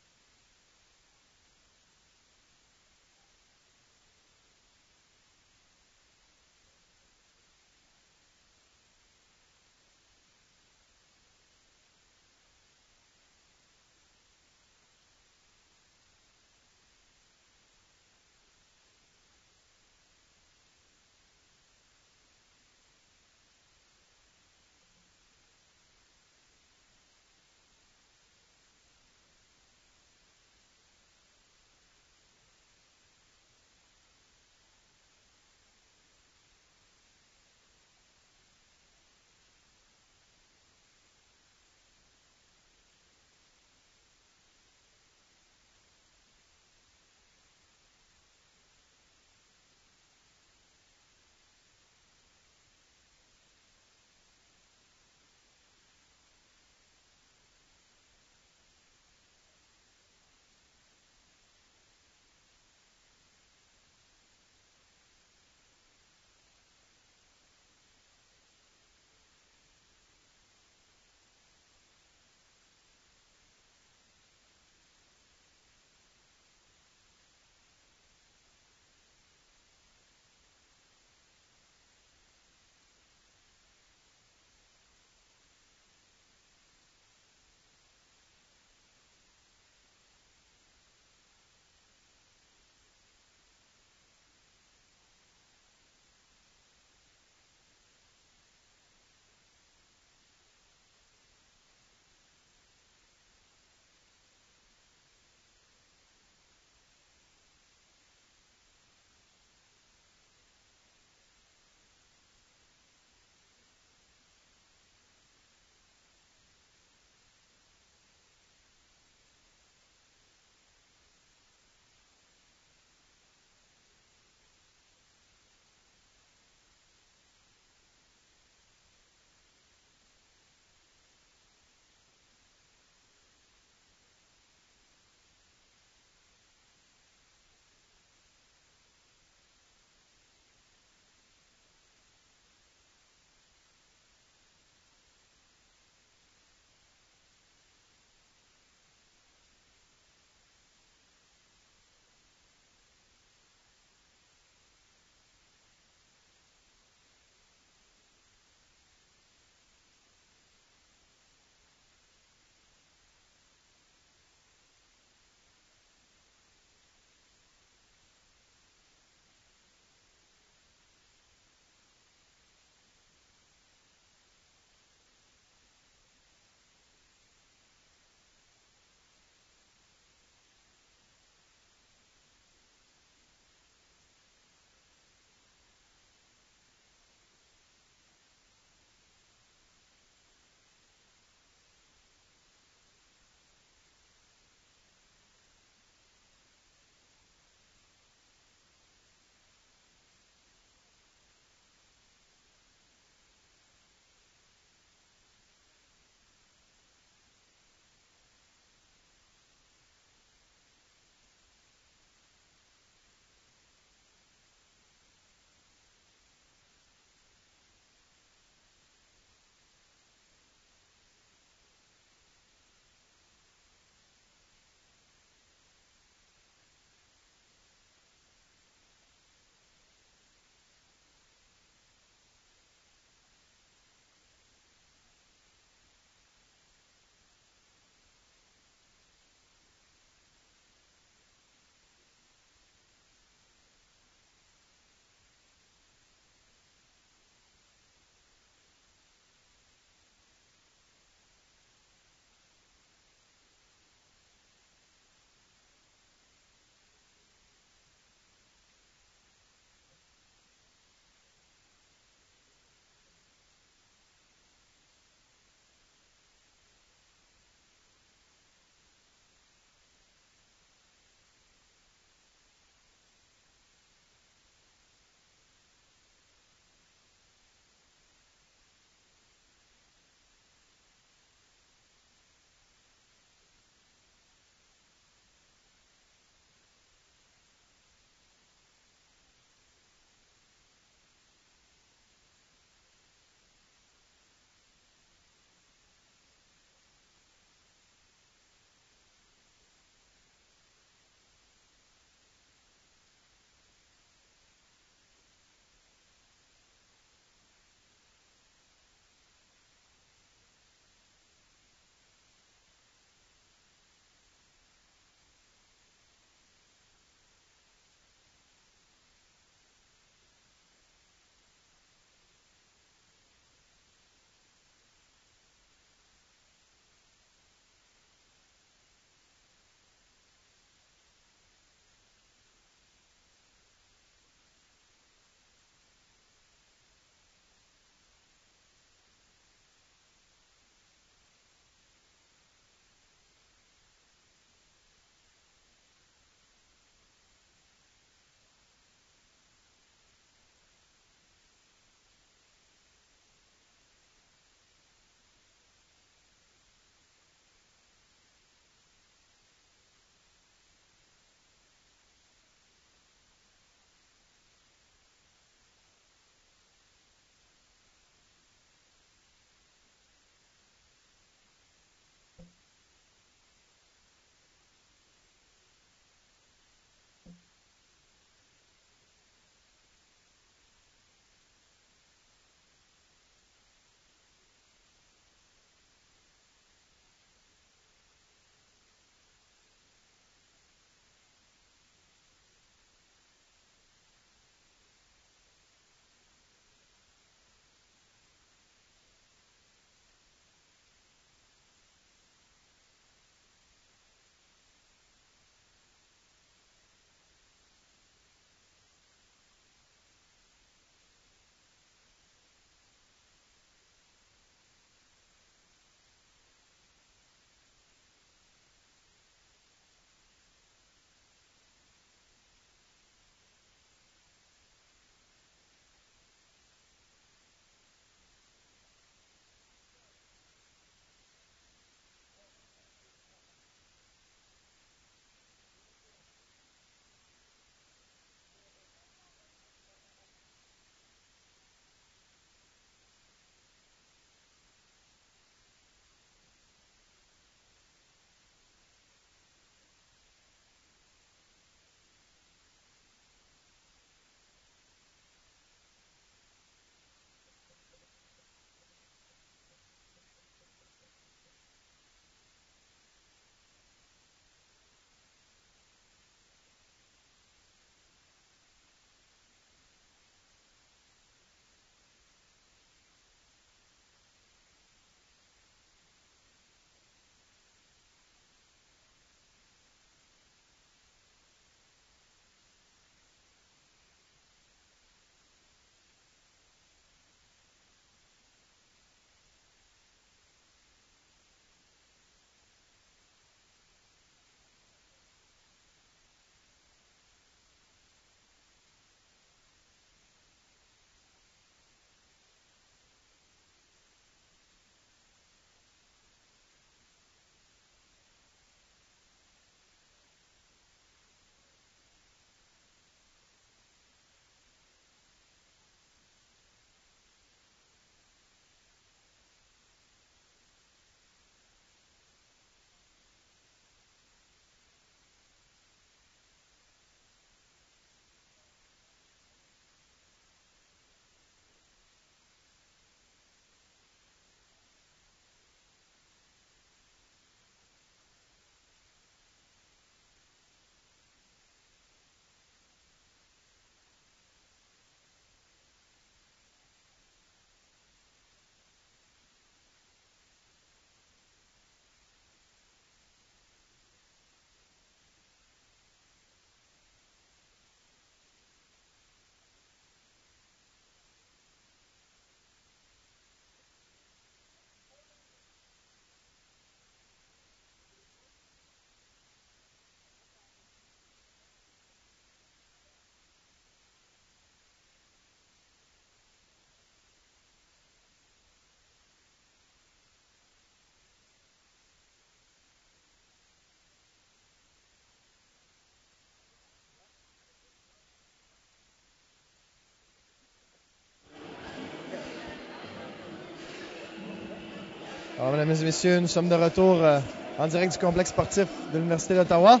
Mesdames et messieurs, nous sommes de retour euh, en direct du complexe sportif de l'Université d'Ottawa,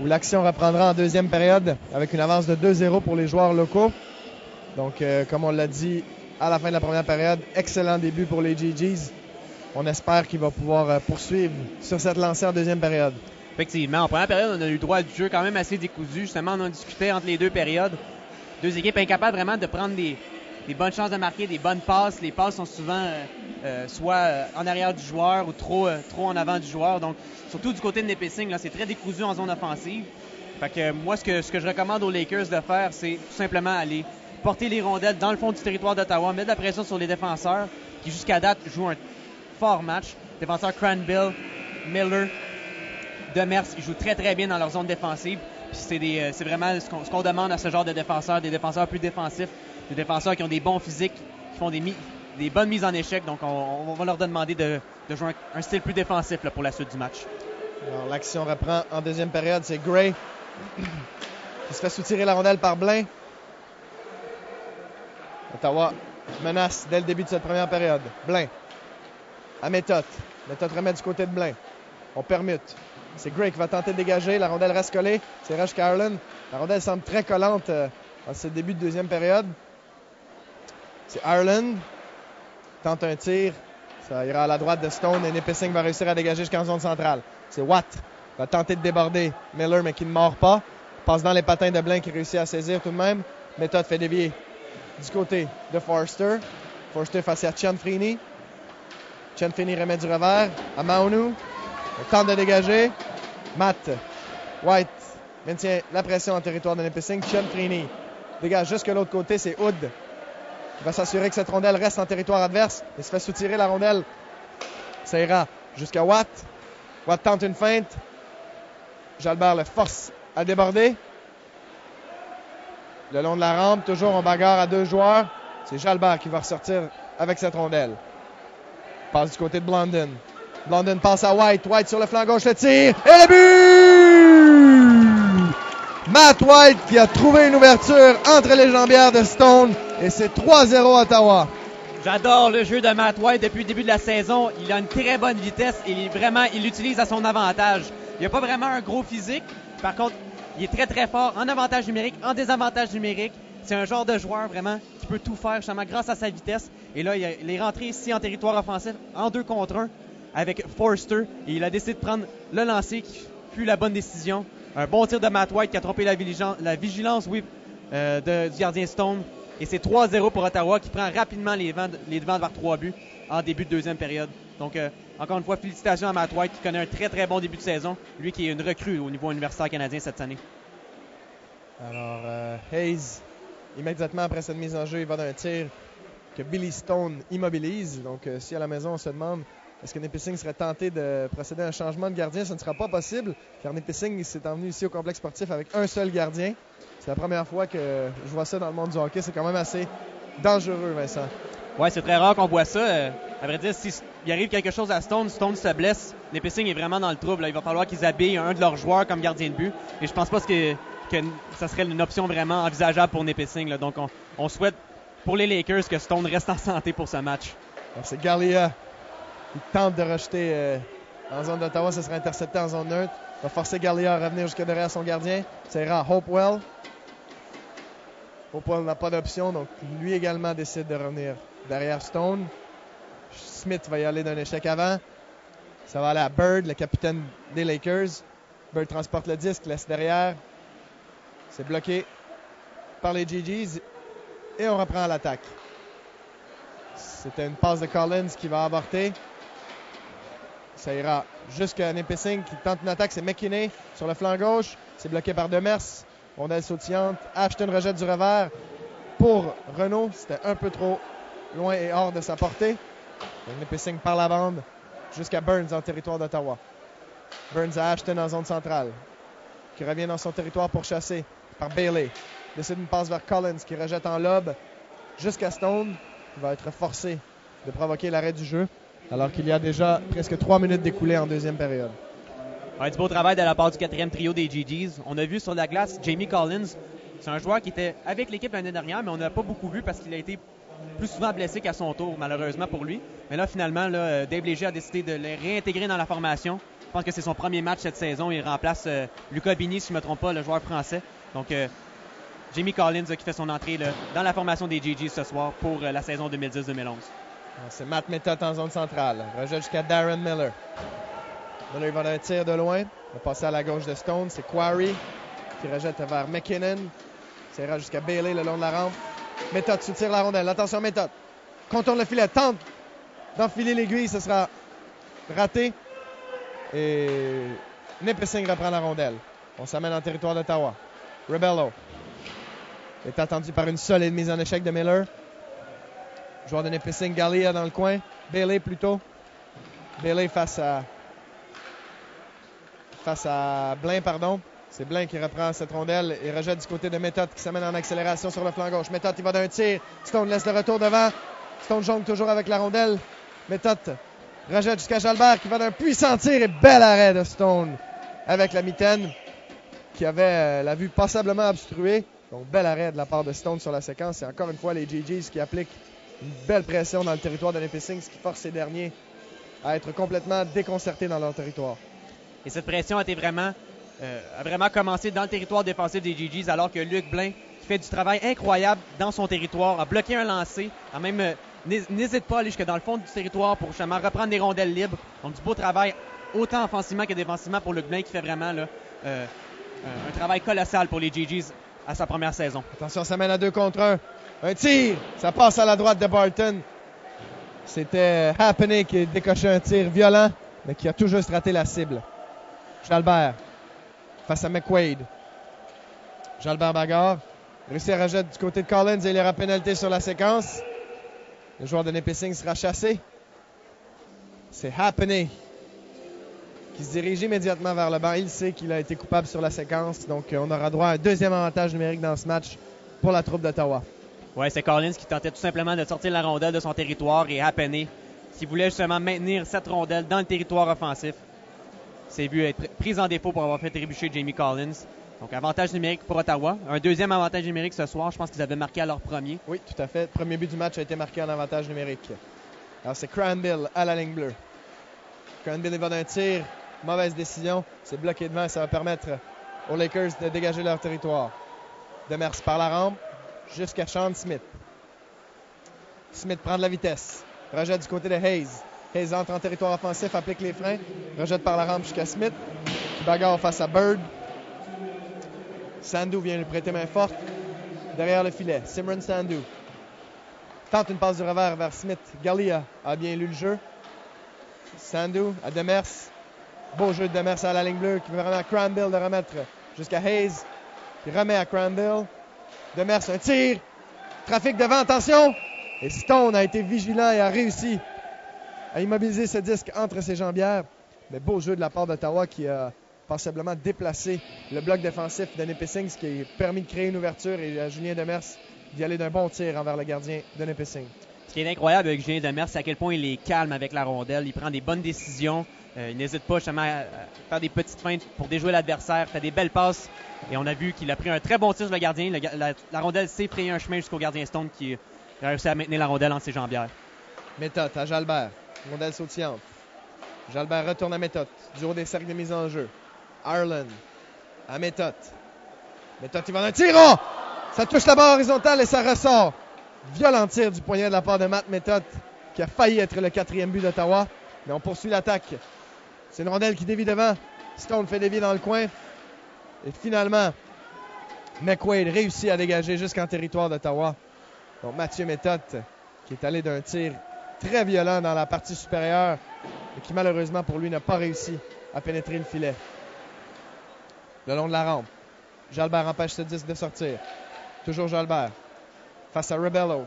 où l'action reprendra en deuxième période avec une avance de 2-0 pour les joueurs locaux. Donc, euh, comme on l'a dit à la fin de la première période, excellent début pour les GGs. On espère qu'il va pouvoir euh, poursuivre sur cette lancée en deuxième période. Effectivement, en première période, on a eu droit à du jeu quand même assez décousu. Justement, on a discuté entre les deux périodes. Deux équipes incapables vraiment de prendre des bonnes chances de marquer, des bonnes passes. Les passes sont souvent euh, soit euh, en arrière du joueur ou trop, euh, trop en avant du joueur. Donc, surtout du côté de Nipissing, là, c'est très décousu en zone offensive. Fait que moi, ce que, ce que je recommande aux Lakers de faire, c'est tout simplement aller porter les rondelles dans le fond du territoire d'Ottawa, mettre la pression sur les défenseurs qui, jusqu'à date, jouent un fort match. Défenseurs Cranbill, Miller, Demers, ils jouent très très bien dans leur zone défensive. C'est, vraiment ce qu'on, demande à ce genre de défenseurs, des défenseurs plus défensifs, des défenseurs qui ont des bons physiques, qui font des, des bonnes mises en échec. Donc on, va leur demander de, jouer un, style plus défensif pour la suite du match. Alors, l'action reprend en deuxième période. C'est Gray qui se fait soutirer la rondelle par Blain. Ottawa menace dès le début de cette première période. Blain à méthode. Méthode remet du côté de Blain. On permute. C'est Gray qui va tenter de dégager. La rondelle reste collée. C'est Rush Carlin. La rondelle semble très collante euh, en ce début de deuxième période. C'est Ireland. Tente un tir. Ça ira à la droite de Stone et Nipissing va réussir à dégager jusqu'en zone centrale. C'est Watt va tenter de déborder Miller mais qui ne mord pas. Passe dans les patins de Blain qui réussit à saisir tout de même. Méthode fait dévier du côté de Forster. Forster face à Cianfrini. Cianfrini remet du revers à Maunu. Tente de dégager. Matt White maintient la pression en territoire de Nipissing. Cianfrini dégage jusque l'autre côté. C'est Hood il va s'assurer que cette rondelle reste en territoire adverse. Il se fait soutirer la rondelle. Ça ira jusqu'à Watt. Watt tente une feinte. Jalbert le force à déborder. Le long de la rampe, toujours en bagarre à deux joueurs. C'est Jalbert qui va ressortir avec cette rondelle. Passe du côté de Blondin. Blondin passe à White. White sur le flanc gauche, le tir. Et le but! Matt White qui a trouvé une ouverture entre les jambières de Stone. Et c'est 3-0 Ottawa. J'adore le jeu de Matt White depuis le début de la saison. Il a une très bonne vitesse et il, vraiment, il l'utilise à son avantage. Il n'a pas vraiment un gros physique. Par contre, il est très très fort en avantage numérique, en désavantage numérique. C'est un genre de joueur vraiment qui peut tout faire justement grâce à sa vitesse. Et là, il, est rentré ici en territoire offensif en deux contre un avec Forster. Et il a décidé de prendre le lancer qui fut la bonne décision. Un bon tir de Matt White qui a trompé la vigilance, euh, du gardien Stone. Et c'est 3-0 pour Ottawa qui prend rapidement les, les devants vers trois buts en début de deuxième période. Donc, euh, encore une fois, félicitations à Matt White qui connaît un très très bon début de saison. Lui qui est une recrue au niveau universitaire canadien cette année. Alors, euh, Hayes, immédiatement après cette mise en jeu, il va d'un tir que Billy Stone immobilise. Donc, si à la maison on se demande est-ce que Nipissing serait tenté de procéder à un changement de gardien, ce ne sera pas possible, car Nipissing s'est emmené ici au complexe sportif avec un seul gardien. C'est la première fois que je vois ça dans le monde du hockey. C'est quand même assez dangereux, Vincent. Ouais, c'est très rare qu'on voit ça. Euh, à vrai dire, s'il arrive quelque chose à Stone, Stone se blesse, Nipissing est vraiment dans le trouble. Il va falloir qu'ils habillent un de leurs joueurs comme gardien de but. Et je pense pas que, que ça serait une option vraiment envisageable pour Nipissing. Donc, on, on souhaite pour les Lakers que Stone reste en santé pour ce match. C'est Garlia qui tente de rejeter euh, en zone d'Ottawa. Ce sera intercepté en zone neutre. Il va forcer Garlia à revenir jusque derrière son gardien. Ça ira à Hopewell. Hopewell n'a pas d'option, donc lui également décide de revenir derrière Stone. Smith va y aller d'un échec avant. Ça va aller à Bird, le capitaine des Lakers. Bird transporte le disque, laisse derrière. C'est bloqué par les GGs. Et on reprend l'attaque. C'était une passe de Collins qui va avorter. Ça ira jusqu'à Nipissing qui tente une attaque. C'est McKinney sur le flanc gauche. C'est bloqué par Demers. Rondelle sautillante. Ashton rejette du revers pour Renault. C'était un peu trop loin et hors de sa portée. Nipissing par la bande jusqu'à Burns en territoire d'Ottawa. Burns à Ashton en zone centrale. Qui revient dans son territoire pour chasser par Bailey. Décide une passe vers Collins qui rejette en lobe jusqu'à Stone qui va être forcé de provoquer l'arrêt du jeu alors qu'il y a déjà presque trois minutes d'écoulées en deuxième période. Ouais, du beau travail de la part du quatrième trio des GGs. On a vu sur la glace Jamie Collins. C'est un joueur qui était avec l'équipe l'année dernière, mais on n'a pas beaucoup vu parce qu'il a été plus souvent blessé qu'à son tour, malheureusement pour lui. Mais là, finalement, euh, Dave Léger a décidé de le réintégrer dans la formation. Je pense que c'est son premier match cette saison. Il remplace euh, Lucas Bini, si je ne me trompe pas, le joueur français. Donc, euh, Jamie Collins qui fait son entrée dans la formation des GG ce soir pour la saison 2010-2011. C'est Matt Method en zone centrale. Rejette jusqu'à Darren Miller. Miller il va d'un tir de loin. Va passer à la gauche de Stone. C'est Quarry qui rejette vers McKinnon. Ira jusqu'à Bailey le long de la rampe. Méthode soutire la rondelle. Attention, méthode. Contourne le filet. Tente d'enfiler l'aiguille. Ce sera raté. Et Nipissing reprend la rondelle. On s'amène en territoire d'Ottawa. Rebello est attendu par une solide mise en échec de Miller. Joueur de Galia dans le coin. Bailey plutôt. Bailey face à face à Blain, pardon. C'est Blain qui reprend cette rondelle et rejette du côté de Méthode qui s'amène en accélération sur le flanc gauche. Méthode, il va d'un tir. Stone laisse le retour devant. Stone jongle toujours avec la rondelle. Méthode rejette jusqu'à Jalbert qui va d'un puissant tir et bel arrêt de Stone avec la mitaine qui avait euh, la vue passablement obstruée. Donc, bel arrêt de la part de Stone sur la séquence. Et encore une fois, les GGs qui appliquent une belle pression dans le territoire de l'Epicing, ce qui force ces derniers à être complètement déconcertés dans leur territoire. Et cette pression a été vraiment euh, a vraiment commencé dans le territoire défensif des GGs, alors que Luc Blain, qui fait du travail incroyable dans son territoire, a bloqué un lancer, a même euh, n'hésite pas à aller jusque dans le fond du territoire pour justement reprendre des rondelles libres. Donc du beau travail, autant offensivement que défensivement pour Luc Blain, qui fait vraiment là, euh, un travail colossal pour les GGs à sa première saison. Attention, ça mène à deux contre un. Un tir, ça passe à la droite de Barton. C'était Happening qui décoché un tir violent, mais qui a tout juste raté la cible. Jalbert face à McQuaid. Jalbert Bagarre réussit à rejeter du côté de Collins et il aura pénalité sur la séquence. Le joueur de Nipissing sera chassé. C'est Happening qui se dirige immédiatement vers le banc. Il sait qu'il a été coupable sur la séquence, donc on aura droit à un deuxième avantage numérique dans ce match pour la troupe d'Ottawa. Ouais, c'est Collins qui tentait tout simplement de sortir la rondelle de son territoire et Happening qui voulait justement maintenir cette rondelle dans le territoire offensif s'est vu être pris en défaut pour avoir fait trébucher Jamie Collins. Donc, avantage numérique pour Ottawa. Un deuxième avantage numérique ce soir. Je pense qu'ils avaient marqué à leur premier. Oui, tout à fait. Premier but du match a été marqué en avantage numérique. Alors, c'est Cranbill à la ligne bleue. Cranbill va d'un tir. Mauvaise décision. C'est bloqué devant. Ça va permettre aux Lakers de dégager leur territoire. Demers par la rampe jusqu'à Sean Smith. Smith prend de la vitesse. Rejette du côté de Hayes. Hayes entre en territoire offensif, applique les freins, rejette par la rampe jusqu'à Smith, bagarre face à Bird. Sandu vient lui prêter main forte derrière le filet. Simran Sandu tente une passe du revers vers Smith. Galia a bien lu le jeu. Sandu à Demers. Beau jeu de Demers à la ligne bleue qui veut vraiment à Cranbill de remettre jusqu'à Hayes qui remet à Cranbill. Demers, un tir. Trafic devant, attention. Et Stone a été vigilant et a réussi à immobiliser ce disque entre ses jambières. Mais beau jeu de la part d'Ottawa qui a passablement déplacé le bloc défensif de Nipissing, ce qui a permis de créer une ouverture et à Julien Demers d'y aller d'un bon tir envers le gardien de Nipissing. Ce qui est incroyable avec Julien Demers, c'est à quel point il est calme avec la rondelle. Il prend des bonnes décisions. Euh, il n'hésite pas justement à faire des petites feintes pour déjouer l'adversaire, fait des belles passes. Et on a vu qu'il a pris un très bon tir sur le gardien. la, rondelle s'est frayé un chemin jusqu'au gardien Stone qui a réussi à maintenir la rondelle entre ses jambières. Méthode à Jalbert. Rondelle sautillante. Jalbert retourne à méthode. Du haut des cercles de mise en jeu. Ireland à méthode. Méthode, il va un tir. Oh! Ça touche la barre horizontale et ça ressort. Violent tir du poignet de la part de Matt Méthode qui a failli être le quatrième but d'Ottawa. Mais on poursuit l'attaque. C'est une rondelle qui dévie devant. Stone fait dévier dans le coin. Et finalement, McQuaid réussit à dégager jusqu'en territoire d'Ottawa. Donc Mathieu Méthode qui est allé d'un tir très violent dans la partie supérieure et qui malheureusement pour lui n'a pas réussi à pénétrer le filet. Le long de la rampe, Jalbert empêche ce disque de sortir. Toujours Jalbert face à Rebello.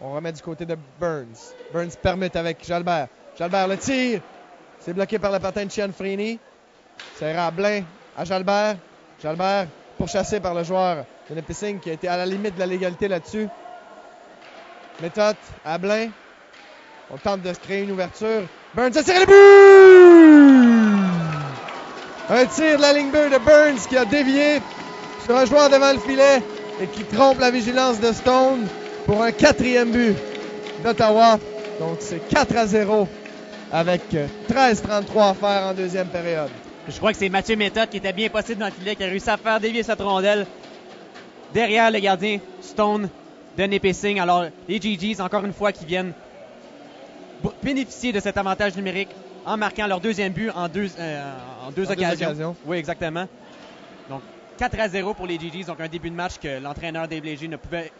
On remet du côté de Burns. Burns permute avec Jalbert. Jalbert le tire. C'est bloqué par le patin de Chianfrini. Ça ira à Blain, à Jalbert. Jalbert pourchassé par le joueur de Nipissing qui a été à la limite de la légalité là-dessus. Méthode à Blain. On tente de se créer une ouverture. Burns a tiré le but! Un tir de la ligne bleue de Burns qui a dévié sur un joueur devant le filet et qui trompe la vigilance de Stone. pour un quatrième but d'Ottawa. Donc c'est 4 à 0 avec 13-33 à faire en deuxième période. Je crois que c'est Mathieu Méthode qui était bien possible dans le filet, qui a réussi à faire dévier cette rondelle derrière le gardien Stone de Népissing. Alors, les GGs, encore une fois, qui viennent bénéficier de cet avantage numérique en marquant leur deuxième but en deux, euh, en deux, occasions. Oui, exactement. Donc, 4 à 0 pour les GGs. Donc, un début de match que l'entraîneur ne pouvait,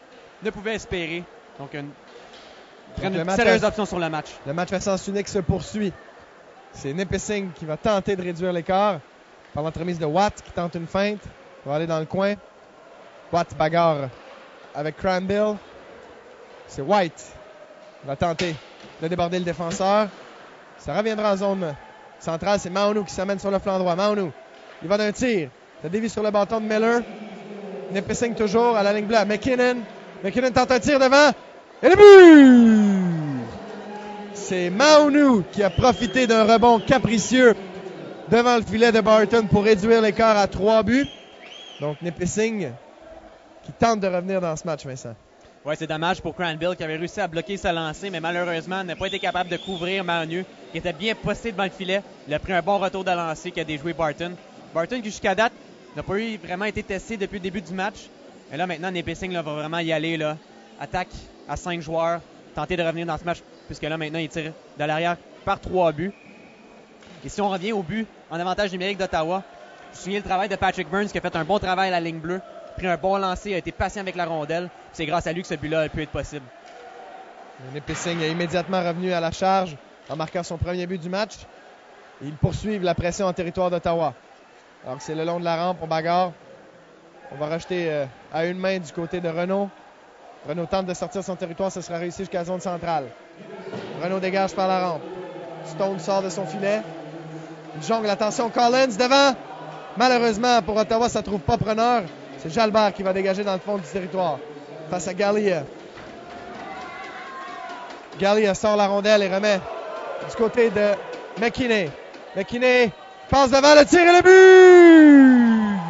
ne pouvait espérer. Donc, une, une sérieuse option sur le match. Le match à sens unique se poursuit. C'est Nipissing qui va tenter de réduire l'écart par l'entremise de Watt qui tente une feinte. Il va aller dans le coin. Watt bagarre avec Cranbill. C'est White qui va tenter de déborder le défenseur. Ça reviendra en zone centrale. C'est Maunu qui s'amène sur le flanc droit. Maunu, il va d'un tir. Ça dévie sur le bâton de Miller. Nipissing toujours à la ligne bleue. McKinnon. McKinnon tente un tir devant. Et le but! C'est Maunu qui a profité d'un rebond capricieux devant le filet de Barton pour réduire l'écart à trois buts. Donc Nipissing qui tente de revenir dans ce match, Vincent. Oui, c'est dommage pour Cranbill qui avait réussi à bloquer sa lancée, mais malheureusement n'a pas été capable de couvrir Manu, qui était bien posté devant le filet. Il a pris un bon retour de lancée qui a déjoué Barton. Barton qui jusqu'à date n'a pas vraiment été testé depuis le début du match. Et là maintenant, Nipissing va vraiment y aller. Attaque à cinq joueurs, tenter de revenir dans ce match, puisque là maintenant il tire de l'arrière par trois buts. Et si on revient au but en avantage numérique d'Ottawa, je souviens le travail de Patrick Burns qui a fait un bon travail à la ligne bleue pris un bon lancer, a été patient avec la rondelle. C'est grâce à lui que ce but-là a pu être possible. Nipissing est immédiatement revenu à la charge en marquant son premier but du match. ils poursuivent la pression en territoire d'Ottawa. Alors c'est le long de la rampe, on bagarre. On va rajouter euh, à une main du côté de Renault. Renault tente de sortir son territoire, ce sera réussi jusqu'à la zone centrale. Renault dégage par la rampe. Stone sort de son filet. Il jongle, attention, Collins devant. Malheureusement, pour Ottawa, ça ne trouve pas preneur. C'est Jalbert qui va dégager dans le fond du territoire face à Gallia. Gallia sort la rondelle et remet du côté de McKinney. McKinney passe devant le tir et le but!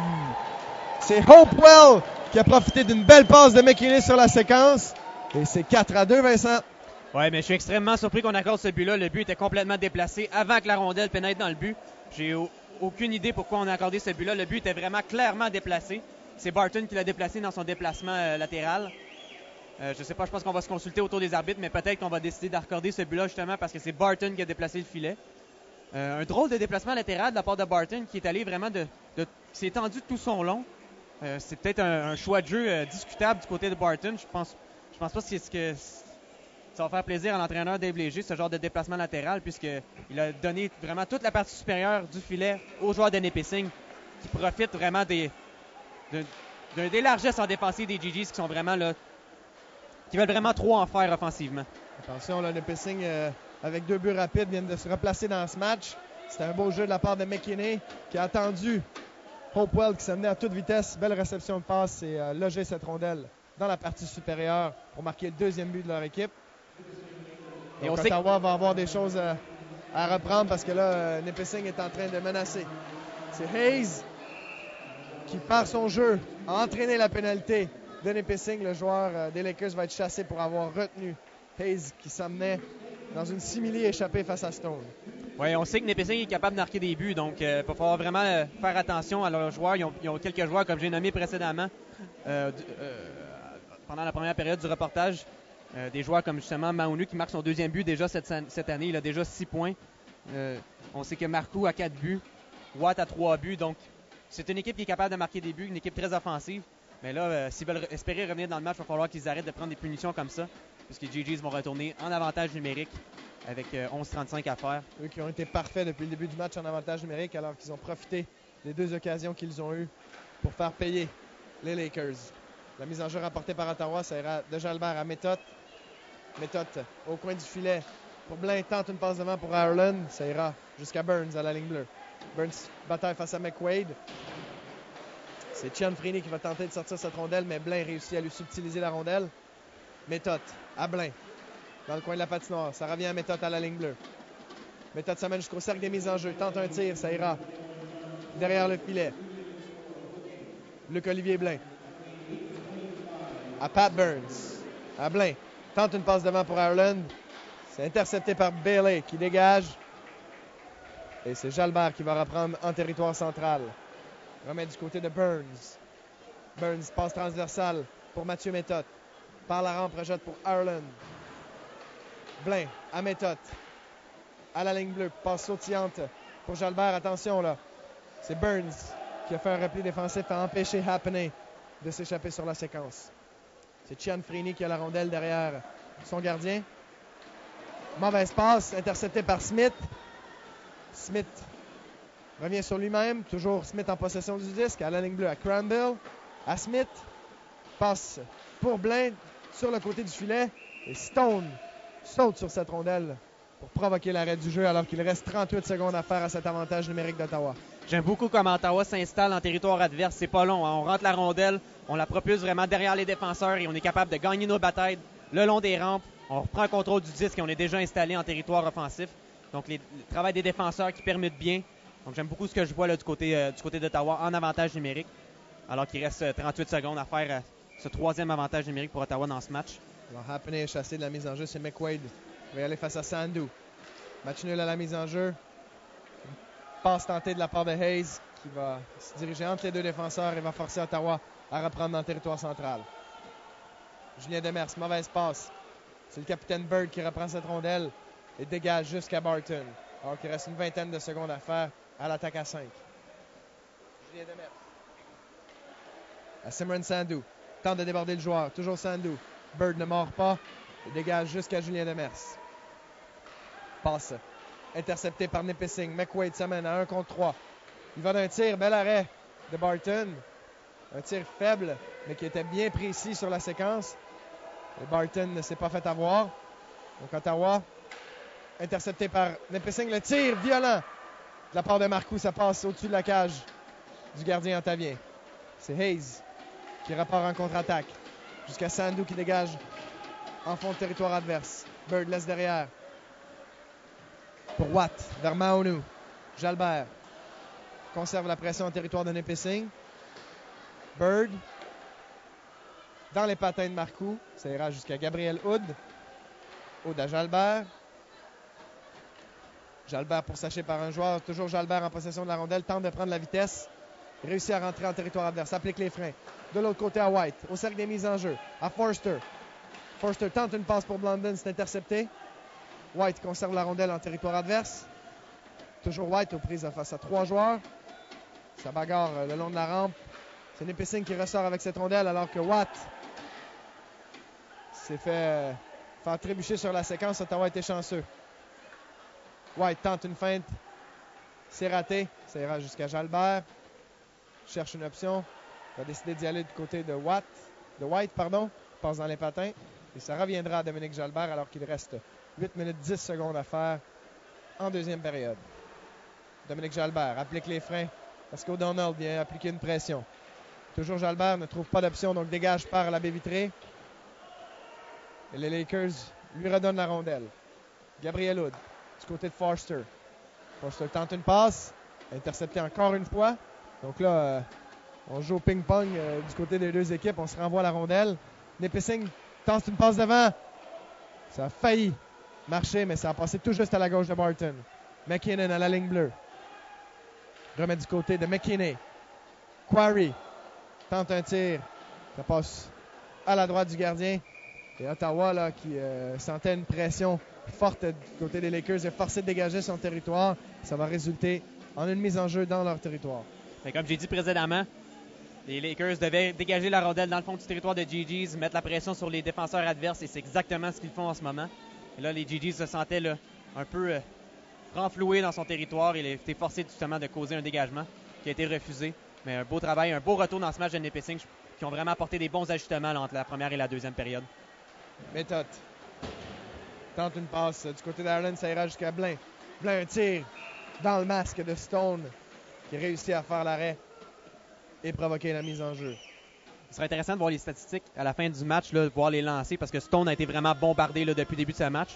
C'est Hopewell qui a profité d'une belle passe de McKinney sur la séquence. Et c'est 4 à 2, Vincent. Oui, mais je suis extrêmement surpris qu'on accorde ce but-là. Le but était complètement déplacé avant que la rondelle pénètre dans le but. J'ai aucune idée pourquoi on a accordé ce but-là. Le but était vraiment clairement déplacé. C'est Barton qui l'a déplacé dans son déplacement euh, latéral. Euh, je ne sais pas, je pense qu'on va se consulter autour des arbitres, mais peut-être qu'on va décider d'accorder ce but-là justement parce que c'est Barton qui a déplacé le filet. Euh, un drôle de déplacement latéral de la part de Barton qui est allé vraiment de. de s'est étendu tout son long. c'est peut-être un, choix de jeu discutable du côté de Barton. Je pense, je pense pas que, ça va faire plaisir à l'entraîneur Dave Léger, ce genre de déplacement latéral, puisqu'il a donné vraiment toute la partie supérieure du filet aux joueurs de Népissing qui profitent vraiment des, d'un délargesse en défensive des GGs qui sont vraiment là, qui veulent vraiment trop en faire offensivement. Attention, là, le pissing euh, avec deux buts rapides vient de se replacer dans ce match. C'était un beau jeu de la part de McKinney qui a attendu Hopewell qui s'amenait à toute vitesse. Belle réception de passe et a logé cette rondelle dans la partie supérieure pour marquer le deuxième but de leur équipe. Et on Ottawa va avoir des choses à, reprendre parce que là, euh, Nipissing est en train de menacer. C'est Hayes qui, par son jeu, a entraîné la pénalité de Nipissing. Le joueur euh, des Lakers va être chassé pour avoir retenu Hayes qui s'amenait dans une simili échappée face à Stone. Oui, on sait que Nipissing est capable de marquer des buts, donc il euh, va falloir vraiment euh, faire attention à leurs joueurs. Ils ont, quelques joueurs, comme j'ai nommé précédemment, pendant la première période du reportage. des joueurs comme justement Maunu qui marque son deuxième but déjà cette, année. Il a déjà six points. on sait que Marcou a quatre buts, Watt a trois buts, donc c'est une équipe qui est capable de marquer des buts, une équipe très offensive. Mais là, euh, s'ils veulent espérer revenir dans le match, il va falloir qu'ils arrêtent de prendre des punitions comme ça. Puisque les GGs vont retourner en avantage numérique avec 11-35 euh, à faire. Eux qui ont été parfaits depuis le début du match en avantage numérique alors qu'ils ont profité des deux occasions qu'ils ont eues pour faire payer les Lakers. La mise en jeu rapportée par Ottawa, ça ira de Jalbert à Méthode. Méthode au coin du filet. Pour Blain tente une passe devant pour Ireland. Ça ira jusqu'à Burns à la ligne bleue. Burns bataille face à McQuaid. C'est Chian Freeney qui va tenter de sortir cette rondelle, mais Blain réussit à lui subtiliser la rondelle. Méthode à Blain. Dans le coin de la patinoire. Ça revient à Méthode à la ligne bleue. Méthode s'amène jusqu'au cercle des mises en jeu. Tente un tir, ça ira. Derrière le filet. Luc-Olivier Blain. À Pat Burns. à Blain. Tente une passe devant pour Ireland. C'est intercepté par Bailey qui dégage. Et c'est Jalbert qui va reprendre en territoire central. Remet du côté de Burns. Burns passe transversale pour Mathieu Méthode. Par la rampe, rejette pour Ireland. Blain à Méthode. À la ligne bleue, passe sautillante pour Jalbert. Attention là. C'est Burns qui a fait un repli défensif à empêcher Happening de s'échapper sur la séquence. C'est Chian Freeney qui a la rondelle derrière son gardien. Mauvaise passe, intercepté par Smith. Smith revient sur lui-même. Toujours Smith en possession du disque. À la ligne bleue à Cranville. À Smith. Passe pour Blind sur le côté du filet. Et Stone saute sur cette rondelle pour provoquer l'arrêt du jeu alors qu'il reste 38 secondes à faire à cet avantage numérique d'Ottawa. J'aime beaucoup comment Ottawa s'installe en territoire adverse. C'est pas long. Hein. On rentre la rondelle, on la propulse vraiment derrière les défenseurs et on est capable de gagner nos batailles le long des rampes. On reprend le contrôle du disque et on est déjà installé en territoire offensif. Donc, le travail des défenseurs qui permettent bien. Donc, j'aime beaucoup ce que je vois là, du côté, euh, d'Ottawa en avantage numérique. Alors qu'il reste 38 euh, secondes à faire euh, ce troisième avantage numérique pour Ottawa dans ce match. Alors, Happening est chassé de la mise en jeu. C'est McQuaid. Il va aller face à Sandu. Match nul à la mise en jeu. Passe tentée de la part de Hayes qui va se diriger entre les deux défenseurs et va forcer Ottawa à reprendre dans le territoire central. Julien Demers, mauvaise passe. C'est le capitaine Bird qui reprend cette rondelle et dégage jusqu'à Barton. Alors qu'il reste une vingtaine de secondes à faire à l'attaque à 5. Julien Demers. À Simran Sandou. Tente de déborder le joueur. Toujours Sandou. Bird ne mord pas. Et dégage jusqu'à Julien Demers. Passe. Intercepté par Nipissing. McWade s'amène à 1 contre 3. Il va d'un tir. Bel arrêt de Barton. Un tir faible, mais qui était bien précis sur la séquence. Et Barton ne s'est pas fait avoir. Donc Ottawa, intercepté par Nipissing. Le tir violent de la part de Marcou, ça passe au-dessus de la cage du gardien ontavien. C'est Hayes qui repart en contre-attaque. Jusqu'à Sandou qui dégage en fond de territoire adverse. Bird laisse derrière. Pour Watt, vers Maonu. Jalbert conserve la pression en territoire de Nipissing. Bird dans les patins de Marcoux. Ça ira jusqu'à Gabriel Hood. Hood à Jalbert. Jalbert pour sacher par un joueur. Toujours Jalbert en possession de la rondelle. Tente de prendre la vitesse. Réussit à rentrer en territoire adverse. Applique les freins. De l'autre côté à White. Au cercle des mises en jeu. À Forster. Forster tente une passe pour Blondin. C'est intercepté. White conserve la rondelle en territoire adverse. Toujours White aux prises face à trois joueurs. Ça bagarre euh, le long de la rampe. C'est Nipissing qui ressort avec cette rondelle alors que Watt s'est fait euh, faire trébucher sur la séquence. Ottawa été chanceux. White tente une feinte. C'est raté. Ça ira jusqu'à Jalbert. Cherche une option. Va décider d'y aller du côté de Watt. De White, pardon. Passe dans les patins. Et ça reviendra à Dominique Jalbert alors qu'il reste 8 minutes 10 secondes à faire en deuxième période. Dominique Jalbert applique les freins parce qu'O'Donnell vient appliquer une pression. Toujours Jalbert ne trouve pas d'option, donc dégage par la baie vitrée. Et les Lakers lui redonnent la rondelle. Gabriel Hood, du côté de Forster. Forster tente une passe, intercepté encore une fois. Donc là, euh, on joue au ping-pong euh, du côté des deux équipes. On se renvoie la rondelle. Nipissing tente une passe devant. Ça a failli marcher, mais ça a passé tout juste à la gauche de Barton. McKinnon à la ligne bleue. Remet du côté de McKinney. Quarry tente un tir. Ça passe à la droite du gardien. Et Ottawa, là, qui euh, sentait une pression forte du côté des Lakers, est forcé de dégager son territoire. Ça va résulter en une mise en jeu dans leur territoire. Comme j'ai dit précédemment, les Lakers devaient dégager la rondelle dans le fond du territoire de GG's, mettre la pression sur les défenseurs adverses, et c'est exactement ce qu'ils font en ce moment. Et là, les GG's se sentaient un peu euh, renfloués dans son territoire il était forcé justement de causer un dégagement qui a été refusé. Mais un beau travail, un beau retour dans ce match de Nipissing qui ont vraiment apporté des bons ajustements entre la première et la deuxième période. Méthode. Tente une passe du côté d'Ireland, ça ira jusqu'à Blain. Blain, un tir dans le masque de Stone qui réussit à faire l'arrêt et provoquer la mise en jeu. Ce serait intéressant de voir les statistiques à la fin du match, là, de voir les lancer parce que Stone a été vraiment bombardé là, depuis le début de ce match.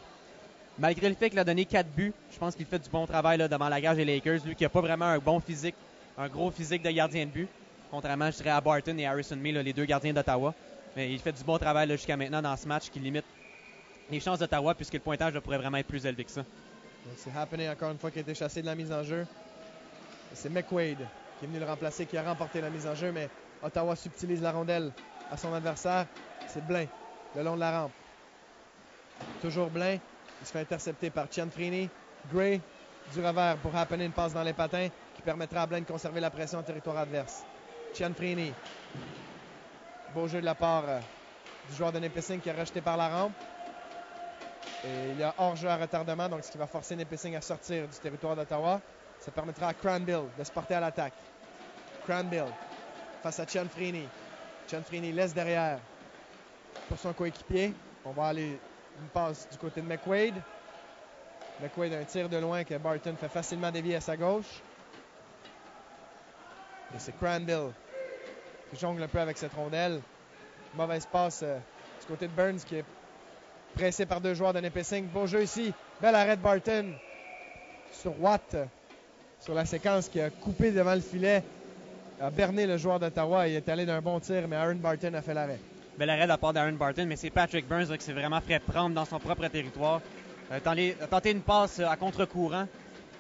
Malgré le fait qu'il a donné 4 buts, je pense qu'il fait du bon travail là, devant la gage des Lakers. Lui qui n'a pas vraiment un bon physique, un gros physique de gardien de but, contrairement, je dirais, à Barton et Harrison May, les deux gardiens d'Ottawa. Mais il fait du bon travail jusqu'à maintenant dans ce match qui limite les chances d'Ottawa puisque le pointage pourrait vraiment être plus élevé que ça. C'est Happening encore une fois qui a été chassé de la mise en jeu. C'est McQuaid qui est venu le remplacer, qui a remporté la mise en jeu, mais Ottawa subtilise la rondelle à son adversaire. C'est Blain, le long de la rampe. Toujours Blain. Il se fait intercepter par Frini. Gray, du revers pour Happening, passe dans les patins qui permettra à Blain de conserver la pression en territoire adverse. Frini. Beau jeu de la part euh, du joueur de Nipissing qui est rejeté par la rampe. Et il y a hors-jeu à retardement, donc ce qui va forcer Nipissing à sortir du territoire d'Ottawa. Ça permettra à Cranbill de se porter à l'attaque. Cranbill face à Cianfrini. Cianfrini laisse derrière pour son coéquipier. On va aller une passe du côté de McQuaid. McQuaid a un tir de loin que Barton fait facilement dévier à sa gauche. Et c'est Cranbill qui jongle un peu avec cette rondelle. Mauvaise passe euh, du côté de Burns qui est pressé par deux joueurs de Nipissing. Beau jeu ici. Bel arrêt de Barton sur Watt sur la séquence qui a coupé devant le filet, a berné le joueur d'Ottawa. Il est allé d'un bon tir, mais Aaron Barton a fait l'arrêt. Bel arrêt de la part d'Aaron Barton, mais c'est Patrick Burns qui s'est vraiment fait prendre dans son propre territoire. Euh, a tenté une passe à contre-courant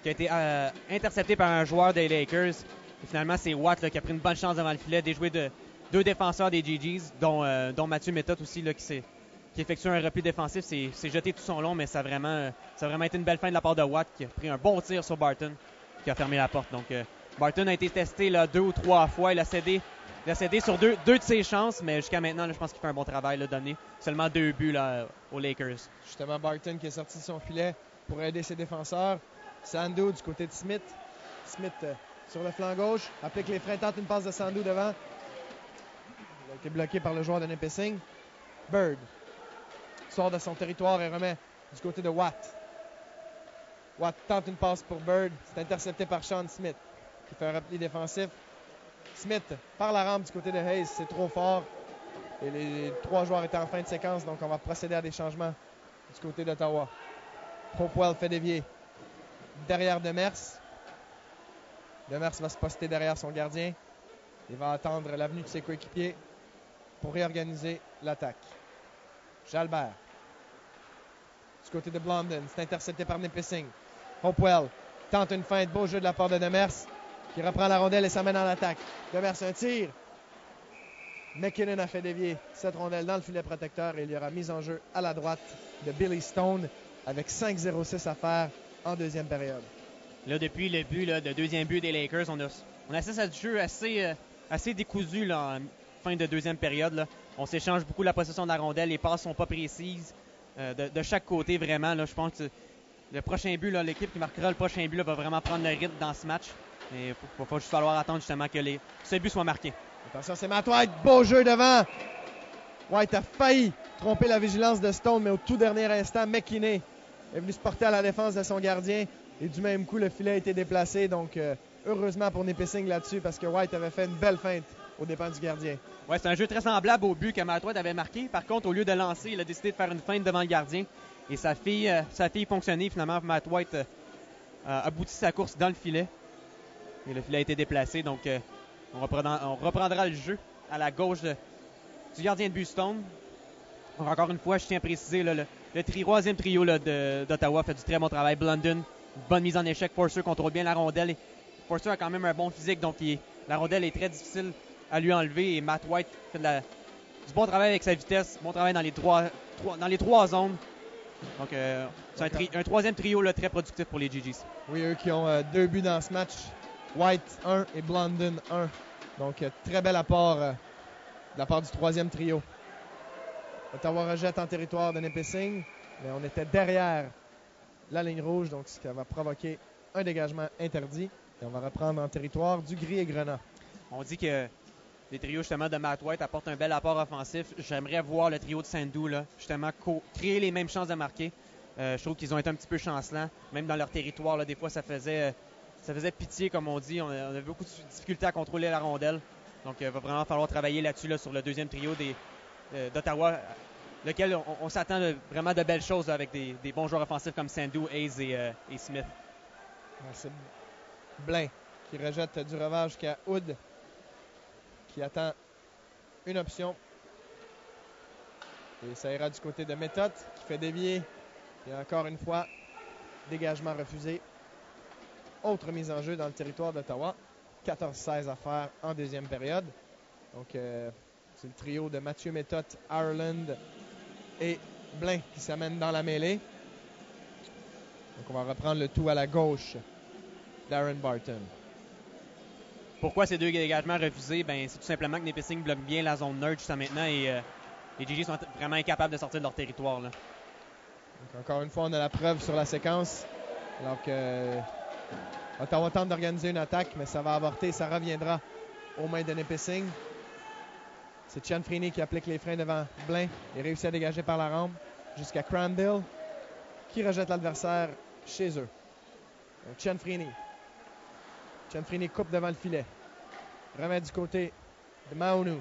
qui a été euh, interceptée par un joueur des Lakers. Et finalement, c'est Watt qui a pris une bonne chance devant le filet, déjoué de deux défenseurs des GGs, dont, euh, dont Mathieu Méthode aussi, qui effectue un repli défensif. C'est jeté tout son long, mais ça a vraiment été une belle fin de la part de Watt qui a pris un bon tir sur Barton qui a fermé la porte. Donc, euh, Barton a été testé deux ou trois fois. Il a cédé, il a cédé sur deux, de ses chances, mais jusqu'à maintenant, je pense qu'il fait un bon travail, là, donné seulement deux buts aux Lakers. Justement, Barton qui est sorti de son filet pour aider ses défenseurs. Sandu du côté de Smith. Smith euh, sur le flanc gauche, applique les freins, tente une passe de Sandu devant. Il a été bloqué par le joueur de Nipissing. Bird sort de son territoire et remet du côté de Watt. Watt tente une passe pour Bird. C'est intercepté par Sean Smith qui fait un repli défensif. Smith par la rampe du côté de Hayes. C'est trop fort. Et les trois joueurs étaient en fin de séquence, donc on va procéder à des changements du côté d'Ottawa. Hopewell fait dévier derrière Demers. Demers va se poster derrière son gardien. Il va attendre l'avenue de ses coéquipiers pour réorganiser l'attaque. Jalbert. Du côté de Blondin, c'est intercepté par Nipissing. Hopewell tente une feinte, beau jeu de la part de Demers, qui reprend la rondelle et s'amène en attaque. Demers, un tir. McKinnon a fait dévier cette rondelle dans le filet protecteur et il y aura mise en jeu à la droite de Billy Stone avec 5-0-6 à faire en deuxième période. Là, depuis le but, là, deuxième but des Lakers, on a, on assiste à jeu assez, euh, assez décousu en fin de deuxième période. On s'échange beaucoup la possession de la rondelle, les passes sont pas précises euh, de, chaque côté vraiment. Je pense que le prochain but, l'équipe qui marquera le prochain but va vraiment prendre le rythme dans ce match. Et il va juste falloir attendre justement que les, ce but soit marqué. Attention, c'est Matt White. Beau jeu devant. White a failli tromper la vigilance de Stone, mais au tout dernier instant, McKinney est venu se porter à la défense de son gardien. Et du même coup, le filet a été déplacé. Donc, euh, heureusement pour Nipissing là-dessus, parce que White avait fait une belle feinte au dépens du gardien. Ouais, c'est un jeu très semblable au but que Matt White avait marqué. Par contre, au lieu de lancer, il a décidé de faire une feinte devant le gardien. Et sa fille, euh, sa fille fonctionnait. Finalement, Matt White euh, a abouti sa course dans le filet. Et le filet a été déplacé. Donc, euh, on, reprendra, le jeu à la gauche du gardien de Bustone. encore une fois, je tiens à préciser, le, troisième trio d'Ottawa fait du très bon travail. Blondon, bonne mise en échec. Forcer contrôle bien la rondelle. Forcer a quand même un bon physique, donc la rondelle est très difficile à lui enlever. Et Matt White fait du bon travail avec sa vitesse, bon travail dans les trois, dans les trois zones. Donc, euh, c'est un, troisième trio là, très productif pour les GGs. Oui, eux qui ont euh, deux buts dans ce match. White 1 et Blondin 1. Donc, euh, très bel apport de la part du troisième trio. Ottawa rejette en territoire de Nipissing, mais on était derrière la ligne rouge, donc ce qui va provoquer un dégagement interdit. Et on va reprendre en territoire du gris et grenat. On dit que les trios justement de Matt White apportent un bel apport offensif. J'aimerais voir le trio de Sandou là, justement créer les mêmes chances de marquer. Euh, je trouve qu'ils ont été un petit peu chancelants, même dans leur territoire. Là, des fois, ça faisait, ça faisait pitié, comme on dit. On, avait beaucoup de difficultés à contrôler la rondelle. Donc, il va vraiment falloir travailler là-dessus là, sur le deuxième trio euh, d'Ottawa, lequel on, s'attend vraiment de belles choses avec des, bons joueurs offensifs comme Sandou, Hayes et, euh, Smith. C'est Blain qui rejette du revers jusqu'à Hood qui attend une option. Et ça ira du côté de Méthode qui fait dévier. Et encore une fois, dégagement refusé. Autre mise en jeu dans le territoire d'Ottawa. 14-16 à faire en deuxième période. Donc, euh, c'est le trio de Mathieu Méthode, Ireland et Blain qui s'amène dans la mêlée. Donc, on va reprendre le tout à la gauche d'Aaron Barton. Pourquoi ces deux dégagements refusés? Ben, c'est tout simplement que Nipissing bloque bien la zone nerd jusqu'à maintenant et euh, les GG sont vraiment incapables de sortir de leur territoire. Donc, encore une fois, on a la preuve sur la séquence. Alors que euh, Ottawa tente d'organiser une attaque, mais ça va avorter. Ça reviendra aux mains de Nipissing. C'est Frini qui applique les freins devant Blain et réussit à dégager par la rampe jusqu'à Cranville qui rejette l'adversaire chez eux. Frini. Frini coupe devant le filet. Remet du côté de Maunu.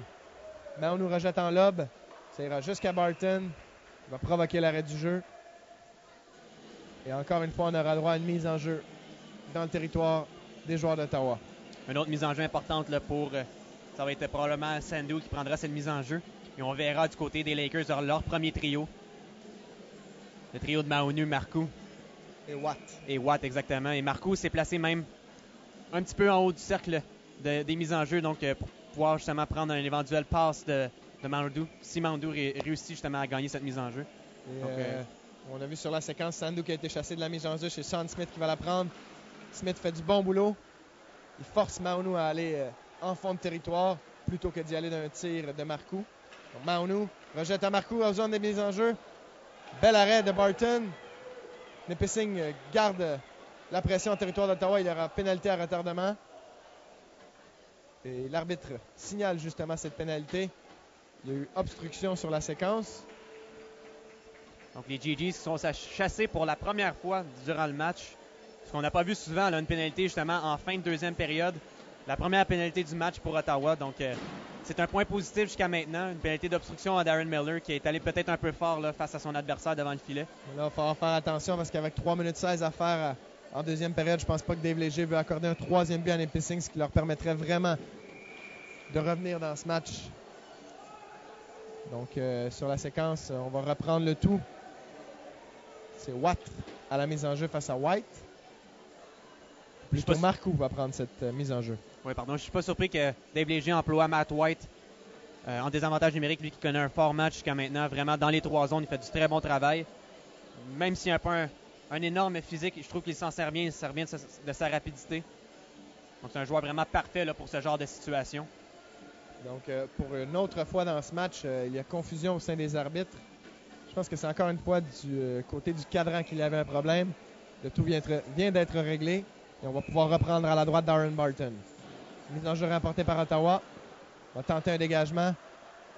Maunu rejette en lobe. Ça ira jusqu'à Barton. Il va provoquer l'arrêt du jeu. Et encore une fois, on aura droit à une mise en jeu dans le territoire des joueurs d'Ottawa. Une autre mise en jeu importante là, pour euh, ça va être probablement Sandu qui prendra cette mise en jeu. Et on verra du côté des Lakers leur, premier trio. Le trio de Maonu, Marcou. Et Watt. Et Watt, exactement. Et Marcou s'est placé même un petit peu en haut du cercle des mises en jeu, donc euh, pour pouvoir justement prendre un éventuel passe de, de si Mandou réussit justement à gagner cette mise en jeu. Euh, on a vu sur la séquence Sandu qui a été chassé de la mise en jeu chez Sean Smith qui va la prendre. Smith fait du bon boulot. Il force Maunu à aller euh, en fond de territoire plutôt que d'y aller d'un tir de Marcou. Donc rejette à Marcou en zone des mises en jeu. Bel arrêt de Barton. Nipissing garde la pression en territoire d'Ottawa. Il y aura pénalité à retardement. Et l'arbitre signale justement cette pénalité. Il y a eu obstruction sur la séquence. Donc les GGs sont chassés pour la première fois durant le match. Ce qu'on n'a pas vu souvent, là, une pénalité justement en fin de deuxième période la première pénalité du match pour Ottawa. Donc, euh, c'est un point positif jusqu'à maintenant. Une pénalité d'obstruction à Darren Miller qui est allé peut-être un peu fort face à son adversaire devant le filet. Là, il va falloir faire attention parce qu'avec 3 minutes 16 à faire euh, en deuxième période, je pense pas que Dave Léger veut accorder un troisième but à Nipissing, ce qui leur permettrait vraiment de revenir dans ce match. Donc, euh, sur la séquence, on va reprendre le tout. C'est Watt à la mise en jeu face à White. Plutôt Marco va prendre cette mise en jeu. Oui, pardon. Je suis pas surpris que Dave Léger emploie Matt White euh, en désavantage numérique, lui qui connaît un fort match jusqu'à maintenant. Vraiment, dans les trois zones, il fait du très bon travail. Même s'il a un un, énorme physique, je trouve qu'il s'en sert bien, il sert bien de sa, rapidité. Donc, c'est un joueur vraiment parfait pour ce genre de situation. Donc, euh, pour une autre fois dans ce match, euh, il y a confusion au sein des arbitres. Je pense que c'est encore une fois du côté du cadran qu'il y avait un problème. Le tout vient d'être réglé et on va pouvoir reprendre à la droite Darren Barton. Mise en jeu remportée par Ottawa. On va tenter un dégagement.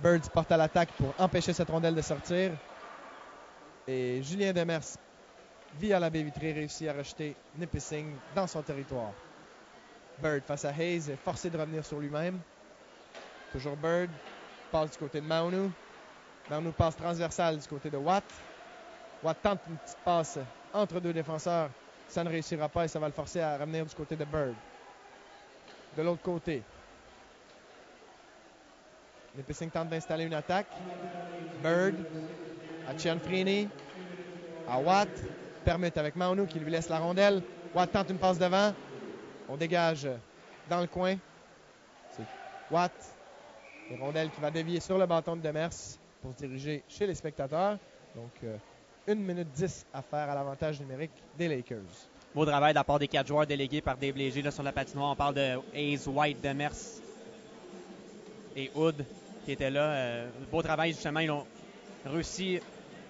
Birds porte à l'attaque pour empêcher cette rondelle de sortir. Et Julien Demers, via la baie vitrée, réussit à rejeter Nipissing dans son territoire. Bird face à Hayes est forcé de revenir sur lui-même. Toujours Bird. Passe du côté de Maunu. Maunu passe transversale du côté de Watt. Watt tente une petite passe entre deux défenseurs. Ça ne réussira pas et ça va le forcer à revenir du côté de Bird de l'autre côté. Nipissing tente d'installer une attaque. Bird à Cianfrini, à Watt. Permute avec Maunu qui lui laisse la rondelle. Watt tente une passe devant. On dégage dans le coin. C'est Watt. Une rondelle qui va dévier sur le bâton de Demers pour se diriger chez les spectateurs. Donc, 1 euh, minute 10 à faire à l'avantage numérique des Lakers. Beau travail de la part des quatre joueurs délégués par Dave Léger là, sur la patinoire. On parle de Hayes, White, Demers et Hood qui étaient là. Euh, beau travail, justement. Ils ont réussi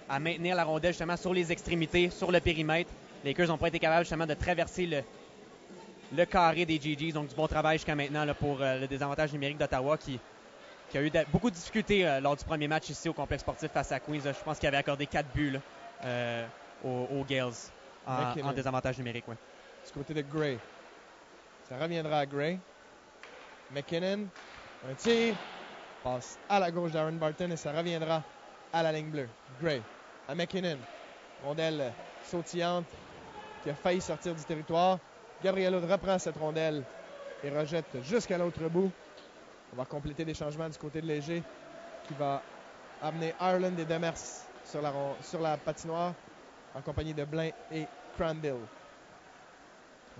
à maintenir la rondelle justement sur les extrémités, sur le périmètre. Les Lakers n'ont pas été capables justement de traverser le, le carré des GGs. Donc du bon travail jusqu'à maintenant là, pour euh, le désavantage numérique d'Ottawa qui, qui, a eu beaucoup de difficultés euh, lors du premier match ici au complexe sportif face à Queens. Je pense qu'il avait accordé quatre buts aux, aux Gales en, désavantage numérique. Ouais. Du côté de Gray. Ça reviendra à Gray. McKinnon, un tir, passe à la gauche d'Aaron Barton et ça reviendra à la ligne bleue. Gray à McKinnon. Rondelle sautillante qui a failli sortir du territoire. Gabriel reprend cette rondelle et rejette jusqu'à l'autre bout. On va compléter les changements du côté de Léger qui va amener Ireland et Demers sur la, sur la patinoire en compagnie de Blain et Cranbill.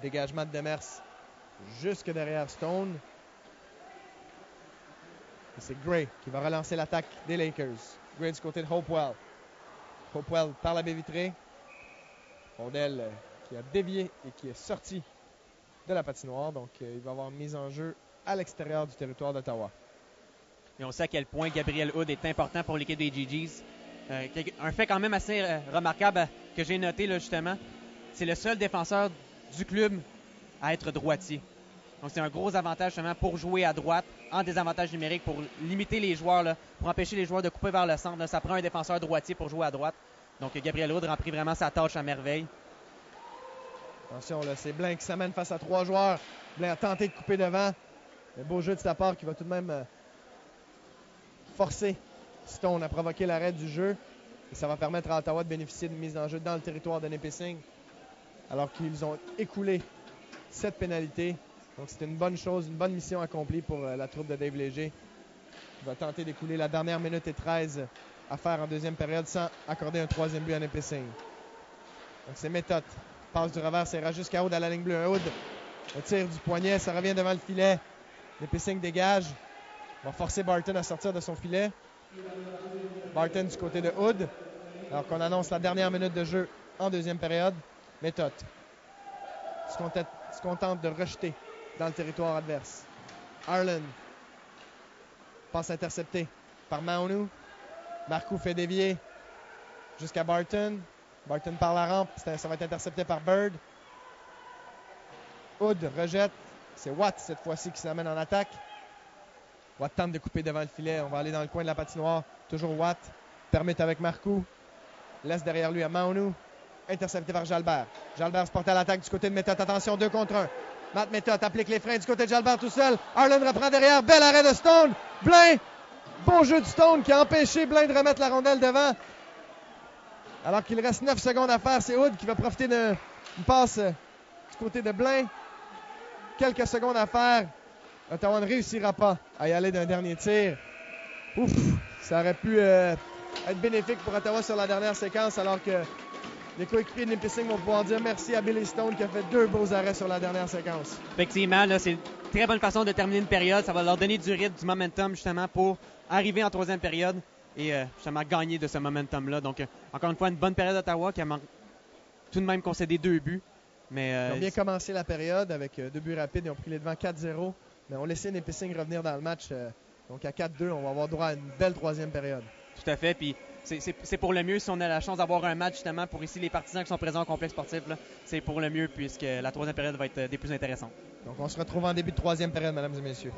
Dégagement de Demers jusque derrière Stone. Et c'est Gray qui va relancer l'attaque des Lakers. Gray du côté de Hopewell. Hopewell par la baie vitrée. Rondelle euh, qui a dévié et qui est sorti de la patinoire. Donc, euh, il va avoir mise en jeu à l'extérieur du territoire d'Ottawa. Et on sait à quel point Gabriel Hood est important pour l'équipe des GGs. Euh, un fait quand même assez remarquable que j'ai noté là, justement, c'est le seul défenseur du club à être droitier. Donc c'est un gros avantage justement pour jouer à droite en désavantage numérique, pour limiter les joueurs, pour empêcher les joueurs de couper vers le centre. ça prend un défenseur droitier pour jouer à droite. Donc Gabriel Houd remplit vraiment sa tâche à merveille. Attention, là, c'est Blain qui s'amène face à trois joueurs. Blain a tenté de couper devant. Un beau jeu de sa part qui va tout de même euh, forcer Stone à provoquer l'arrêt du jeu. Et ça va permettre à Ottawa de bénéficier d'une mise en jeu dans le territoire de Nipissing. Alors qu'ils ont écoulé cette pénalité. Donc c'est une bonne chose, une bonne mission accomplie pour euh, la troupe de Dave Léger. Il va tenter d'écouler la dernière minute et 13 à faire en deuxième période sans accorder un troisième but à Nipissing. Donc c'est méthode. Passe du revers, c'est jusqu'à Hood à la ligne bleue. Hood, un tir du poignet, ça revient devant le filet. Nipissing dégage. Va forcer Barton à sortir de son filet. Barton du côté de Hood. Alors qu'on annonce la dernière minute de jeu en deuxième période. Méthode se contente de rejeter dans le territoire adverse. Arlen passe intercepté par Maunu. Marcou fait dévier jusqu'à Barton. Barton par la rampe. Ça va être intercepté par Bird. Hood rejette. C'est Watt cette fois-ci qui s'amène en attaque. Watt tente de couper devant le filet. On va aller dans le coin de la patinoire. Toujours Watt. Permet avec Marcou. Laisse derrière lui à Maunu. Intercepté par Jalbert. Jalbert se porte à l'attaque du côté de Méthode. Attention, deux contre un. Matt Méthode applique les freins du côté de Jalbert tout seul. Arlen reprend derrière. Bel arrêt de Stone. Blain. Bon jeu de Stone qui a empêché Blain de remettre la rondelle devant. Alors qu'il reste 9 secondes à faire, c'est Hood qui va profiter d'une passe euh, du côté de Blain. Quelques secondes à faire. Ottawa ne réussira pas à y aller d'un dernier tir. Ouf, ça aurait pu euh, être bénéfique pour Ottawa sur la dernière séquence alors que les coéquipiers de Nipissing vont pouvoir dire merci à Billy Stone qui a fait deux beaux arrêts sur la dernière séquence. Effectivement, c'est une très bonne façon de terminer une période. Ça va leur donner du rythme, du momentum justement pour arriver en troisième période et euh, justement gagner de ce momentum-là. Donc, euh, encore une fois, une bonne période d'Ottawa qui a tout de même concédé deux buts. Mais, euh, Ils ont bien commencé la période avec deux buts rapides. Ils ont pris les devants 4-0. Mais on laissé Nipissing revenir dans le match. donc à 4-2, on va avoir droit à une belle troisième période. Tout à fait. Puis c'est pour le mieux si on a la chance d'avoir un match justement pour ici les partisans qui sont présents au complexe sportif. C'est pour le mieux puisque la troisième période va être des plus intéressantes. Donc on se retrouve en début de troisième période, mesdames et messieurs.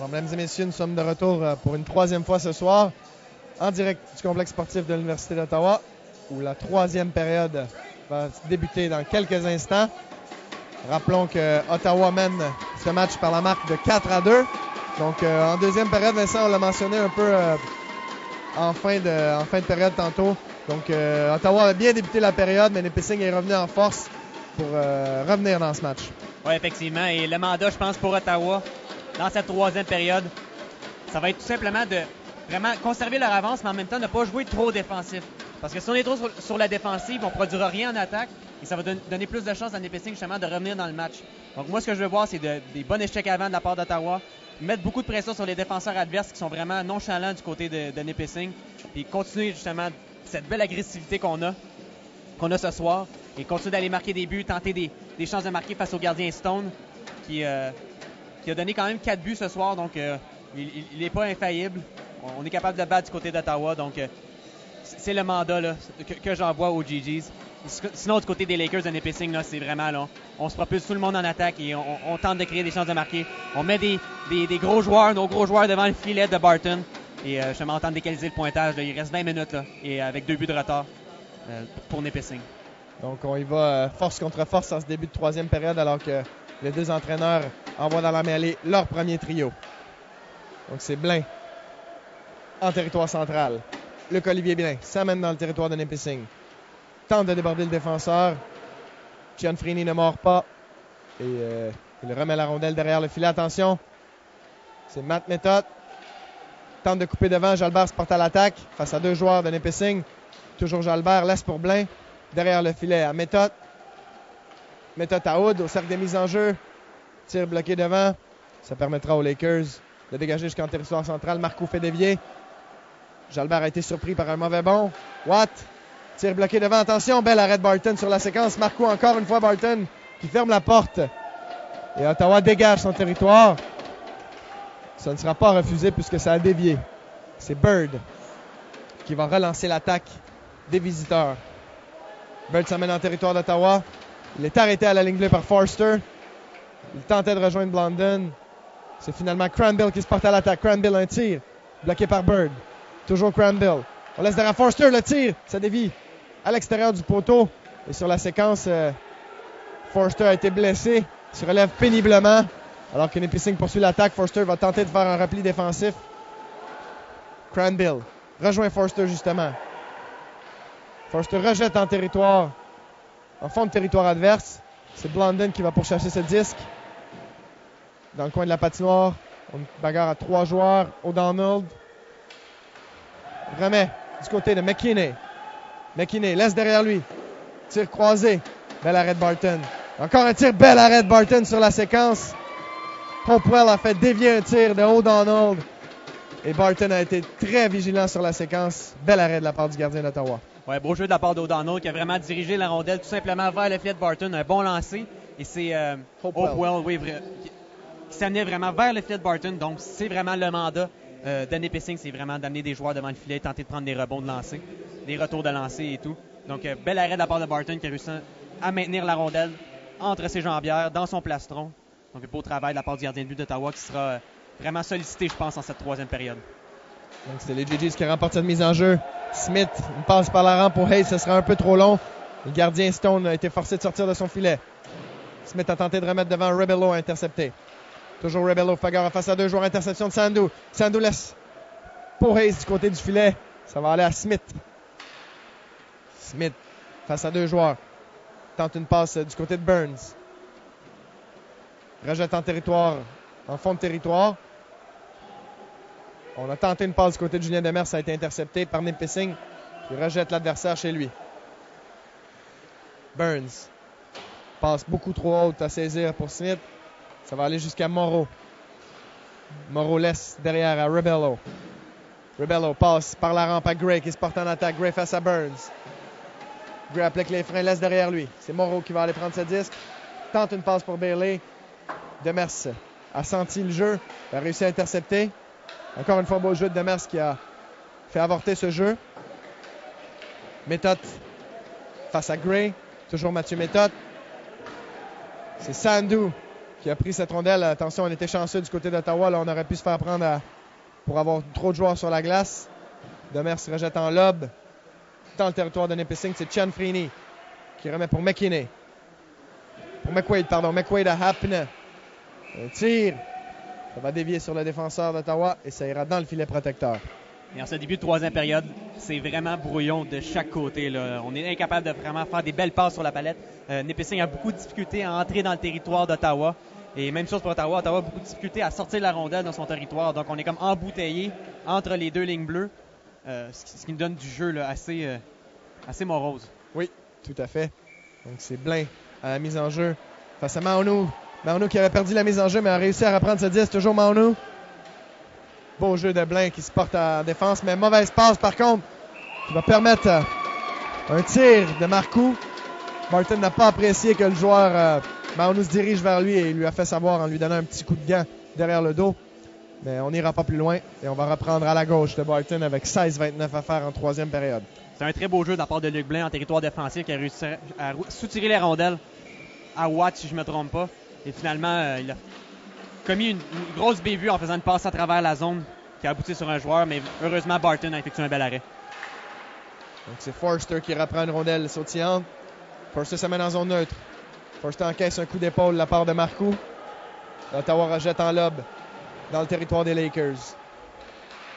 Alors, mesdames et messieurs, nous sommes de retour euh, pour une troisième fois ce soir en direct du complexe sportif de l'Université d'Ottawa où la troisième période va débuter dans quelques instants. Rappelons que Ottawa mène ce match par la marque de 4 à 2. Donc, euh, en deuxième période, Vincent, on l'a mentionné un peu euh, en, fin de, période tantôt. Donc, Ottawa a bien débuté la période, mais Nipissing est revenu en force pour revenir dans ce match. Oui, effectivement. Et le mandat, je pense, pour Ottawa, dans cette troisième période, ça va être tout simplement de vraiment conserver leur avance, mais en même temps ne pas jouer trop défensif. Parce que si on est trop sur, la défensive, on ne produira rien en attaque et ça va don- donner plus de chances à Nipissing justement de revenir dans le match. Donc moi, ce que je veux voir, c'est de- des bons échecs avant de la part d'Ottawa, mettre beaucoup de pression sur les défenseurs adverses qui sont vraiment nonchalants du côté de, de puis continuer justement cette belle agressivité qu'on a, qu'on a ce soir, et continuer d'aller marquer des buts, tenter des, des chances de marquer face au gardien Stone, qui, euh, qui a donné quand même 4 buts ce soir, donc euh, il n'est pas infaillible. On, est capable de battre du côté d'Ottawa, donc euh, c'est le mandat là, que, j'envoie aux GGs. Sinon, du côté des Lakers de Nipissing, c'est vraiment là, on se propulse tout le monde en attaque et on, tente de créer des chances de marquer. On met des, gros joueurs, nos gros joueurs devant le filet de Barton. Et euh, je m'entends d'égaliser le pointage. il reste 20 minutes là, et avec deux buts de retard euh, pour Nipissing. Donc, on y va euh, force contre force en ce début de troisième période, alors que les deux entraîneurs envoient dans la mêlée leur premier trio. Donc, c'est Blain en territoire central. Luc Olivier Blain s'amène dans le territoire de Nipissing. Tente de déborder le défenseur. Gianfrini ne mord pas. Et euh, il remet la rondelle derrière le filet. Attention. C'est Matt Method. Tente de couper devant. Jalbert se porte à l'attaque face à deux joueurs de Nipissing. Toujours Jalbert laisse pour Blain derrière le filet à méthode. Méthode à Hood au cercle des mises en jeu. Tir bloqué devant. Ça permettra aux Lakers de dégager jusqu'en territoire central. Marco fait dévier. Jalbert a été surpris par un mauvais bond. Watt. Tir bloqué devant. Attention, bel arrêt de Barton sur la séquence. Marco encore une fois Barton qui ferme la porte. Et Ottawa dégage son territoire. Ça ne sera pas refusé puisque ça a dévié. C'est Bird qui va relancer l'attaque des visiteurs. Bird s'amène en territoire d'Ottawa. Il est arrêté à la ligne bleue par Forster. Il tentait de rejoindre Blondon. C'est finalement Cranbill qui se porte à l'attaque. Cranbill, un tir. Bloqué par Bird. Toujours Cranbill. On laisse derrière Forster le tir. Ça dévie à l'extérieur du poteau. Et sur la séquence, euh, Forster a été blessé. Il se relève péniblement. Alors que Nipissing poursuit l'attaque, Forster va tenter de faire un repli défensif. Cranbill rejoint Forster justement. Forster rejette en territoire, en fond de territoire adverse. C'est Blondin qui va pourchasser ce disque. Dans le coin de la patinoire, on bagarre à trois joueurs. O'Donnell remet du côté de McKinney. McKinney laisse derrière lui. Tir croisé. Bel arrêt de Barton. Encore un tir, bel arrêt de Barton sur la séquence. Hopewell a fait dévier un tir de O'Donnell. Et Barton a été très vigilant sur la séquence. Bel arrêt de la part du gardien d'Ottawa. Ouais, beau jeu de la part d'O'Donnell qui a vraiment dirigé la rondelle tout simplement vers le filet de Barton. Un bon lancer. Et c'est euh, Hopewell. Hopewell, oui, vra- qui, qui s'amenait vraiment vers le filet de Barton. Donc, c'est vraiment le mandat euh, d'Anne Pissing, c'est vraiment d'amener des joueurs devant le filet, tenter de prendre des rebonds de lancer, des retours de lancer et tout. Donc, euh, bel arrêt de la part de Barton qui a réussi à maintenir la rondelle entre ses jambières, dans son plastron. Donc, beau travail de la part du gardien de but d'Ottawa qui sera euh, vraiment sollicité, je pense, en cette troisième période. Donc c'est les GGs qui remportent cette mise en jeu. Smith, une passe par la rampe pour Hayes, ce sera un peu trop long. Le gardien Stone a été forcé de sortir de son filet. Smith a tenté de remettre devant Rebello intercepté. Toujours Rebello, Fagara face à deux joueurs, interception de Sandu. Sandu laisse pour Hayes du côté du filet. Ça va aller à Smith. Smith face à deux joueurs. Tente une passe du côté de Burns. Rejette en territoire, en fond de territoire. On a tenté une passe du côté de Julien Demers, ça a été intercepté par Nipissing qui rejette l'adversaire chez lui. Burns passe beaucoup trop haute à saisir pour Smith. Ça va aller jusqu'à Moreau. Moreau laisse derrière à Rebello. Rebello passe par la rampe à Gray qui se porte en attaque. Gray face à Burns. Gray applique les freins, laisse derrière lui. C'est Moreau qui va aller prendre ce disque. Tente une passe pour Bailey. Demers a senti le jeu, a réussi à intercepter. Encore une fois, beau jeu de Demers qui a fait avorter ce jeu. Méthode face à Gray. Toujours Mathieu Méthode. C'est Sandu qui a pris cette rondelle. Attention, on était chanceux du côté d'Ottawa. Là, on aurait pu se faire prendre pour avoir trop de joueurs sur la glace. Demers rejette en lob. Dans le territoire de Nipissing, c'est Chan Freeney qui remet pour McKinney. Pour McQuaid, pardon. McQuaid à Happner. Un tir. Ça va dévier sur le défenseur d'Ottawa et ça ira dans le filet protecteur. Et en ce début de troisième période, c'est vraiment brouillon de chaque côté. là. On est incapable de vraiment faire des belles passes sur la palette. Euh, Nipissing a beaucoup de difficultés à entrer dans le territoire d'Ottawa. Et même chose pour Ottawa. Ottawa a beaucoup de difficultés à sortir la rondelle dans son territoire. Donc on est comme embouteillé entre les deux lignes bleues. euh, ce, qui, nous donne du jeu là, assez, euh, assez morose. Tout à fait. Donc c'est Blain à la mise en jeu face à Maonou. Maonou qui avait perdu la mise en jeu mais a réussi à reprendre ce 10. Toujours Maonou. Beau jeu de Blain qui se porte en défense, mais mauvaise passe par contre qui va permettre euh, un tir de Marcoux. Martin n'a pas apprécié que le joueur euh, Maonou se dirige vers lui et lui a fait savoir en lui donnant un petit coup de gant derrière le dos. Mais on n'ira pas plus loin et on va reprendre à la gauche de Barton avec 16-29 à faire en troisième période. C'est un très beau jeu de la part de Luc Blain en territoire défensif qui a réussi à soutirer les rondelles à Watt, si je ne me trompe pas. Et finalement, euh, il a commis une, grosse bévue en faisant une passe à travers la zone qui a abouti sur un joueur, mais heureusement, Barton a effectué un bel arrêt. Donc c'est Forster qui reprend une rondelle sautillante. Forster se met en zone neutre. Forster encaisse un coup d'épaule de la part de Marcoux. Ottawa rejette en lob dans le territoire des Lakers.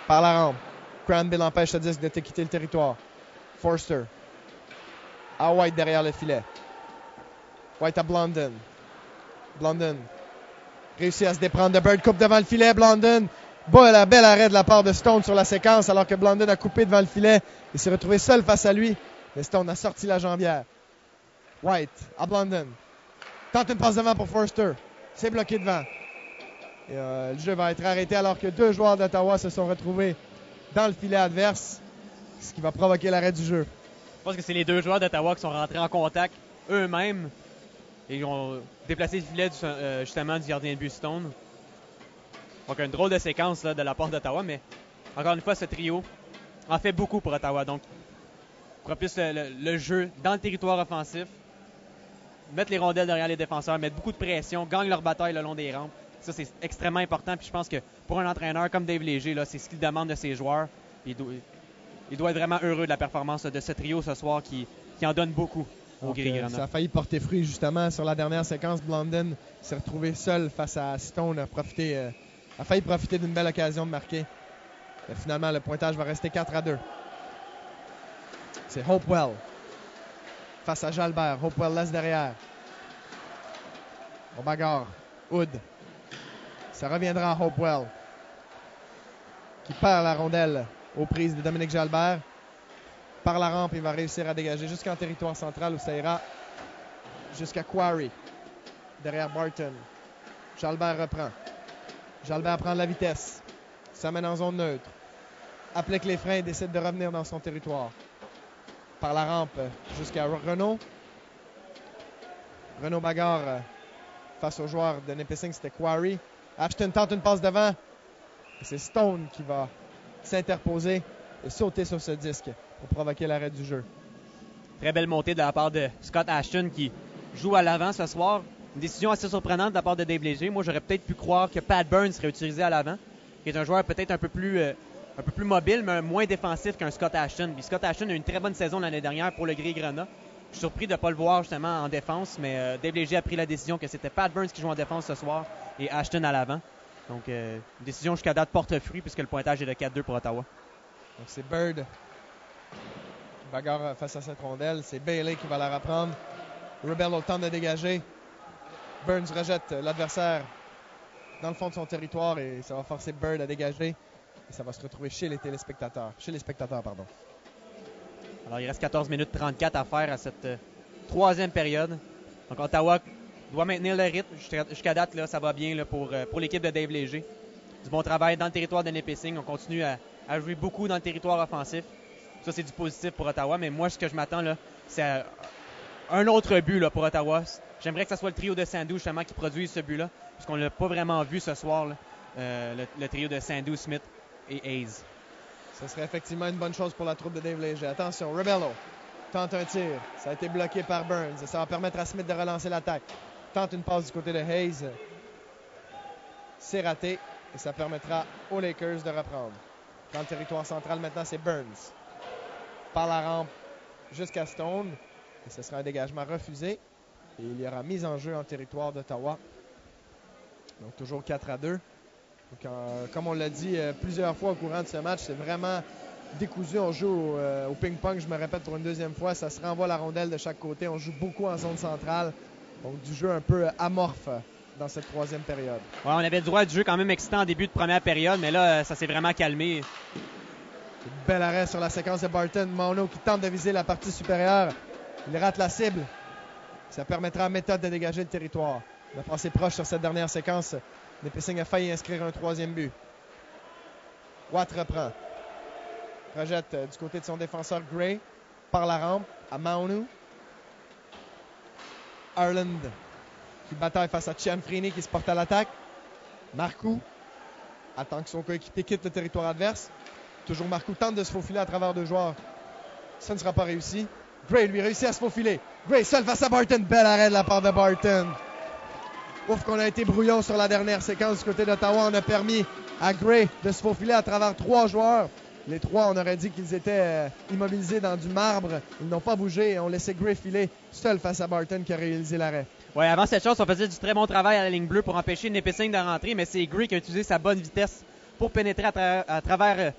Par la rampe. Cranbill empêche le disque de quitter le territoire. Forster. À White derrière le filet. White à Blondin. Blondin réussit à se déprendre de Bird. Coupe devant le filet. Blondin. Bel, bel arrêt de la part de Stone sur la séquence alors que Blondin a coupé devant le filet. Il s'est retrouvé seul face à lui. Mais Stone a sorti la jambière. White à Blondin. Tente une passe devant pour Forster. C'est bloqué devant. Et, euh, le jeu va être arrêté alors que deux joueurs d'Ottawa se sont retrouvés dans le filet adverse. Ce qui va provoquer l'arrêt du jeu. Je pense que c'est les deux joueurs d'Ottawa qui sont rentrés en contact eux-mêmes et ils ont déplacé le filet du- euh, justement du gardien de but. Donc, une drôle de séquence de la part d'Ottawa, mais encore une fois, ce trio en fait beaucoup pour Ottawa. Donc, propulse le, le- le jeu dans le territoire offensif, mettre les rondelles derrière les défenseurs, mettre beaucoup de pression, gagne leur bataille le long des rampes. Ça, c'est extrêmement important. Puis je pense que pour un entraîneur comme Dave Léger, c'est ce qu'il demande de ses joueurs. Il doit, être vraiment heureux de la performance de ce trio ce soir qui, en donne beaucoup au Donc, euh, ça a failli porter fruit justement sur la dernière séquence. Blondin s'est retrouvé seul face à Stone. A, profité, euh, a failli profiter d'une belle occasion de marquer. Mais finalement, le pointage va rester 4 à 2. C'est Hopewell face à Jalbert. Hopewell laisse derrière. On bagarre. Hood. Ça reviendra à Hopewell qui perd la rondelle aux prises de Dominique Jalbert par la rampe, il va réussir à dégager jusqu'en territoire central où ça ira jusqu'à Quarry. Derrière Barton. Jalbert reprend. Jalbert prend de la vitesse. S'amène en zone neutre. Applique les freins et décide de revenir dans son territoire. Par la rampe jusqu'à Renault. Renault bagarre face au joueur de Nipissing, c'était Quarry. Ashton tente une passe devant. C'est Stone qui va s'interposer et sauter sur ce disque pour provoquer l'arrêt du jeu. Très belle montée de la part de Scott Ashton qui joue à l'avant ce soir. Une décision assez surprenante de la part de Dave Léger. Moi, j'aurais peut-être pu croire que Pat Burns serait utilisé à l'avant, qui est un joueur peut-être un peu plus euh, un peu plus mobile, mais moins défensif qu'un Scott Ashton. Puis Scott Ashton a eu une très bonne saison l'année dernière pour le Gris Grenat. Je suis surpris de ne pas le voir justement en défense, mais euh, Dave Léger a pris la décision que c'était Pat Burns qui joue en défense ce soir et Ashton à l'avant. Donc, euh, une décision jusqu'à date porte fruit puisque le pointage est de 4-2 pour Ottawa. Donc c'est Bird face à cette rondelle. C'est Bailey qui va la reprendre. Rebello tente de dégager. Burns rejette l'adversaire dans le fond de son territoire et ça va forcer Bird à dégager. Et ça va se retrouver chez les téléspectateurs. Chez les spectateurs, pardon. Alors, il reste 14 minutes 34 à faire à cette euh, troisième période. Donc, Ottawa doit maintenir le rythme. Jusqu'à date, là, ça va bien euh, pour l'équipe de Dave Léger. Du bon travail dans le territoire de Nipissing. On continue à jouer beaucoup dans le territoire offensif. Ça, c'est du positif pour Ottawa. Mais moi, ce que je m'attends, là, c'est un autre but là, pour Ottawa. J'aimerais que ce soit le trio de Sandou, justement, qui produise ce but-là. Puisqu'on ne l'a pas vraiment vu ce soir, là, euh, le, trio de Sandou, Smith et Hayes. Ce serait effectivement une bonne chose pour la troupe de Dave Léger. Attention, Rebello tente un tir. Ça a été bloqué par Burns. Ça va permettre à Smith de relancer l'attaque. Tente une passe du côté de Hayes. C'est raté et ça permettra aux Lakers de reprendre. Dans le territoire central, maintenant, c'est Burns. Par la rampe jusqu'à Stone. Et ce sera un dégagement refusé. Et il y aura mise en jeu en territoire d'Ottawa. Donc toujours 4 à 2. Donc, euh, comme on l'a dit euh, plusieurs fois au courant de ce match, c'est vraiment décousu. On joue au, euh, au ping-pong, je me répète pour une deuxième fois. Ça se renvoie la rondelle de chaque côté. On joue beaucoup en zone centrale. Donc du jeu un peu amorphe dans cette troisième période. On avait le droit du jeu quand même excitant en début de première période, mais là, euh, ça s'est vraiment calmé. Bel arrêt sur la séquence de Barton. Mono qui tente de viser la partie supérieure. Il rate la cible. Ça permettra à Méthode de dégager le territoire. On a passé proche sur cette dernière séquence. Nipissing a failli inscrire un troisième but. Watt reprend. Projette euh, du côté de son défenseur Gray par la rampe à Maunu. Ireland qui bataille face à Cianfrini qui se porte à l'attaque. Marcou attend que son coéquipier quitte le territoire adverse. Toujours Marcou tente de se faufiler à travers deux joueurs. Ça ne sera pas réussi. Gray lui réussit à se faufiler. Gray seul face à Barton. Bel arrêt de la part de Barton. Ouf qu'on a été brouillon sur la dernière séquence du côté d'Ottawa. On a permis à Gray de se faufiler à travers trois joueurs. Les trois, on aurait dit qu'ils étaient euh, immobilisés dans du marbre. Ils n'ont pas bougé et on laissé Gray filer seul face à Barton qui a réalisé l'arrêt. Ouais, avant cette chose, on faisait du très bon travail à la ligne bleue pour empêcher Nipissing de rentrer, mais c'est Gray qui a utilisé sa bonne vitesse pour pénétrer à travers euh,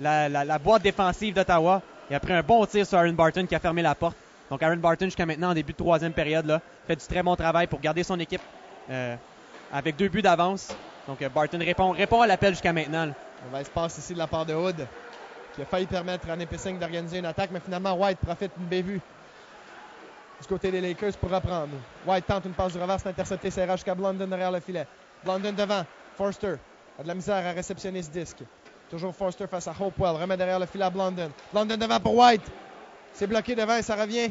la, boîte défensive d'Ottawa. Il a pris un bon tir sur Aaron Barton qui a fermé la porte. Donc Aaron Barton, jusqu'à maintenant, en début de troisième période, fait du très bon travail pour garder son équipe euh, avec deux buts d'avance. Donc euh, Barton répond, répond à l'appel jusqu'à maintenant. là. On va espace ici de la part de Hood, qui a failli permettre à Nipissing d'organiser une attaque, mais finalement White profite d'une bévue du côté des Lakers pour reprendre. White tente une passe du reverse, intercepté, serrage jusqu'à Blondon derrière le filet. Blondon devant, Forster a de la misère à réceptionner ce disque. Toujours Forster face à Hopewell, remet derrière le filet à Blondon. Blondon devant pour White. C'est bloqué devant et ça revient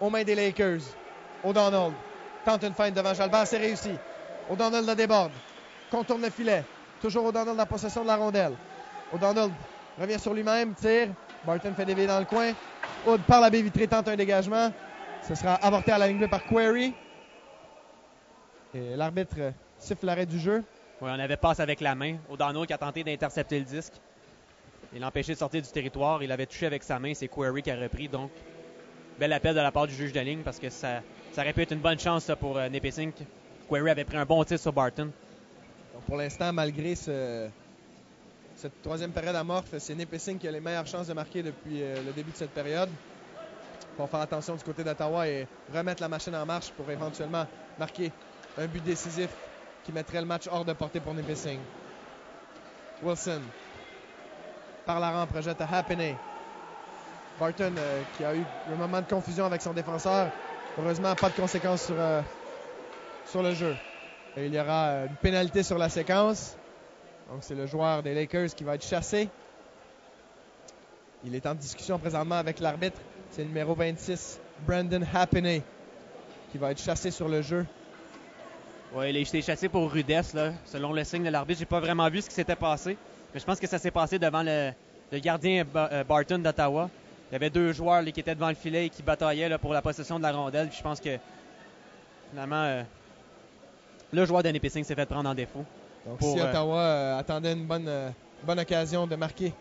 aux mains des Lakers. O'Donnell tente une feinte devant Jalbert, c'est réussi. O'Donnell le déborde, contourne le filet. Toujours O'Donnell en possession de la rondelle. O'Donnell revient sur lui-même, tire. Barton fait dévier dans le coin. Hood par la baie vitrée tente un dégagement. Ce sera avorté à la ligne bleue par Query. Et l'arbitre siffle l'arrêt du jeu. Ouais, on avait passe avec la main. O'Donnell qui a tenté d'intercepter le disque. Il l'a empêché de sortir du territoire. Il avait touché avec sa main. C'est Query qui a repris. Donc, bel appel de la part du juge de ligne parce que ça, aurait pu être une bonne chance pour euh, Nipissing. Query avait pris un bon tir sur Barton. Pour l'instant, malgré ce- cette troisième période amorphe, c'est Nipissing qui a les meilleures chances de marquer depuis euh, le début de cette période. Il faut faire attention du côté d'Ottawa et remettre la machine en marche pour éventuellement marquer un but décisif qui mettrait le match hors de portée pour Nipissing. Wilson par la rampe projette à Happiney. Barton euh, qui a eu un moment de confusion avec son défenseur. Heureusement, pas de conséquences sur, euh, sur le jeu. Il y aura euh, une pénalité sur la séquence. Donc c'est le joueur des Lakers qui va être chassé. Il est en discussion présentement avec l'arbitre. C'est le numéro 26, Brandon Happiney, qui va être chassé sur le jeu. Ouais, il a été chassé pour rudesse, là, selon le signe de l'arbitre. J'ai pas vraiment vu ce qui s'était passé. Mais je pense que ça s'est passé devant le, le gardien Ba- euh, Barton d'Ottawa. Il y avait deux joueurs là, qui étaient devant le filet et qui bataillaient là, pour la possession de la rondelle. Puis je pense que finalement, euh, le joueur de Nipissing s'est fait prendre en défaut. Donc Pour, si euh, Ottawa euh, attendait une bonne, euh, bonne occasion de marquer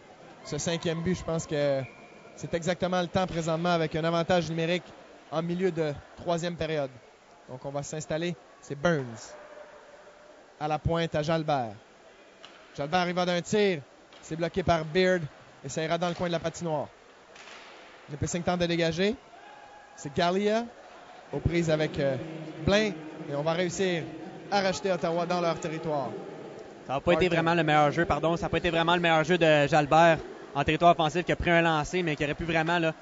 ce cinquième but, je pense que c'est exactement le temps présentement avec un avantage numérique en milieu de troisième période. Donc on va s'installer. C'est Burns à la pointe à Jalbert. Jalbert arriva d'un tir. C'est bloqué par Beard et ça ira dans le coin de la patinoire. Le Pessing tente de dégager. C'est Gallia aux prises avec euh, Blain et on va réussir à racheter Ottawa dans leur territoire. Ça n'a pas été vraiment le meilleur jeu, pardon. Ça n'a pas été vraiment le meilleur jeu de Jalbert en territoire offensif qui a pris un lancer, mais qui aurait pu vraiment là,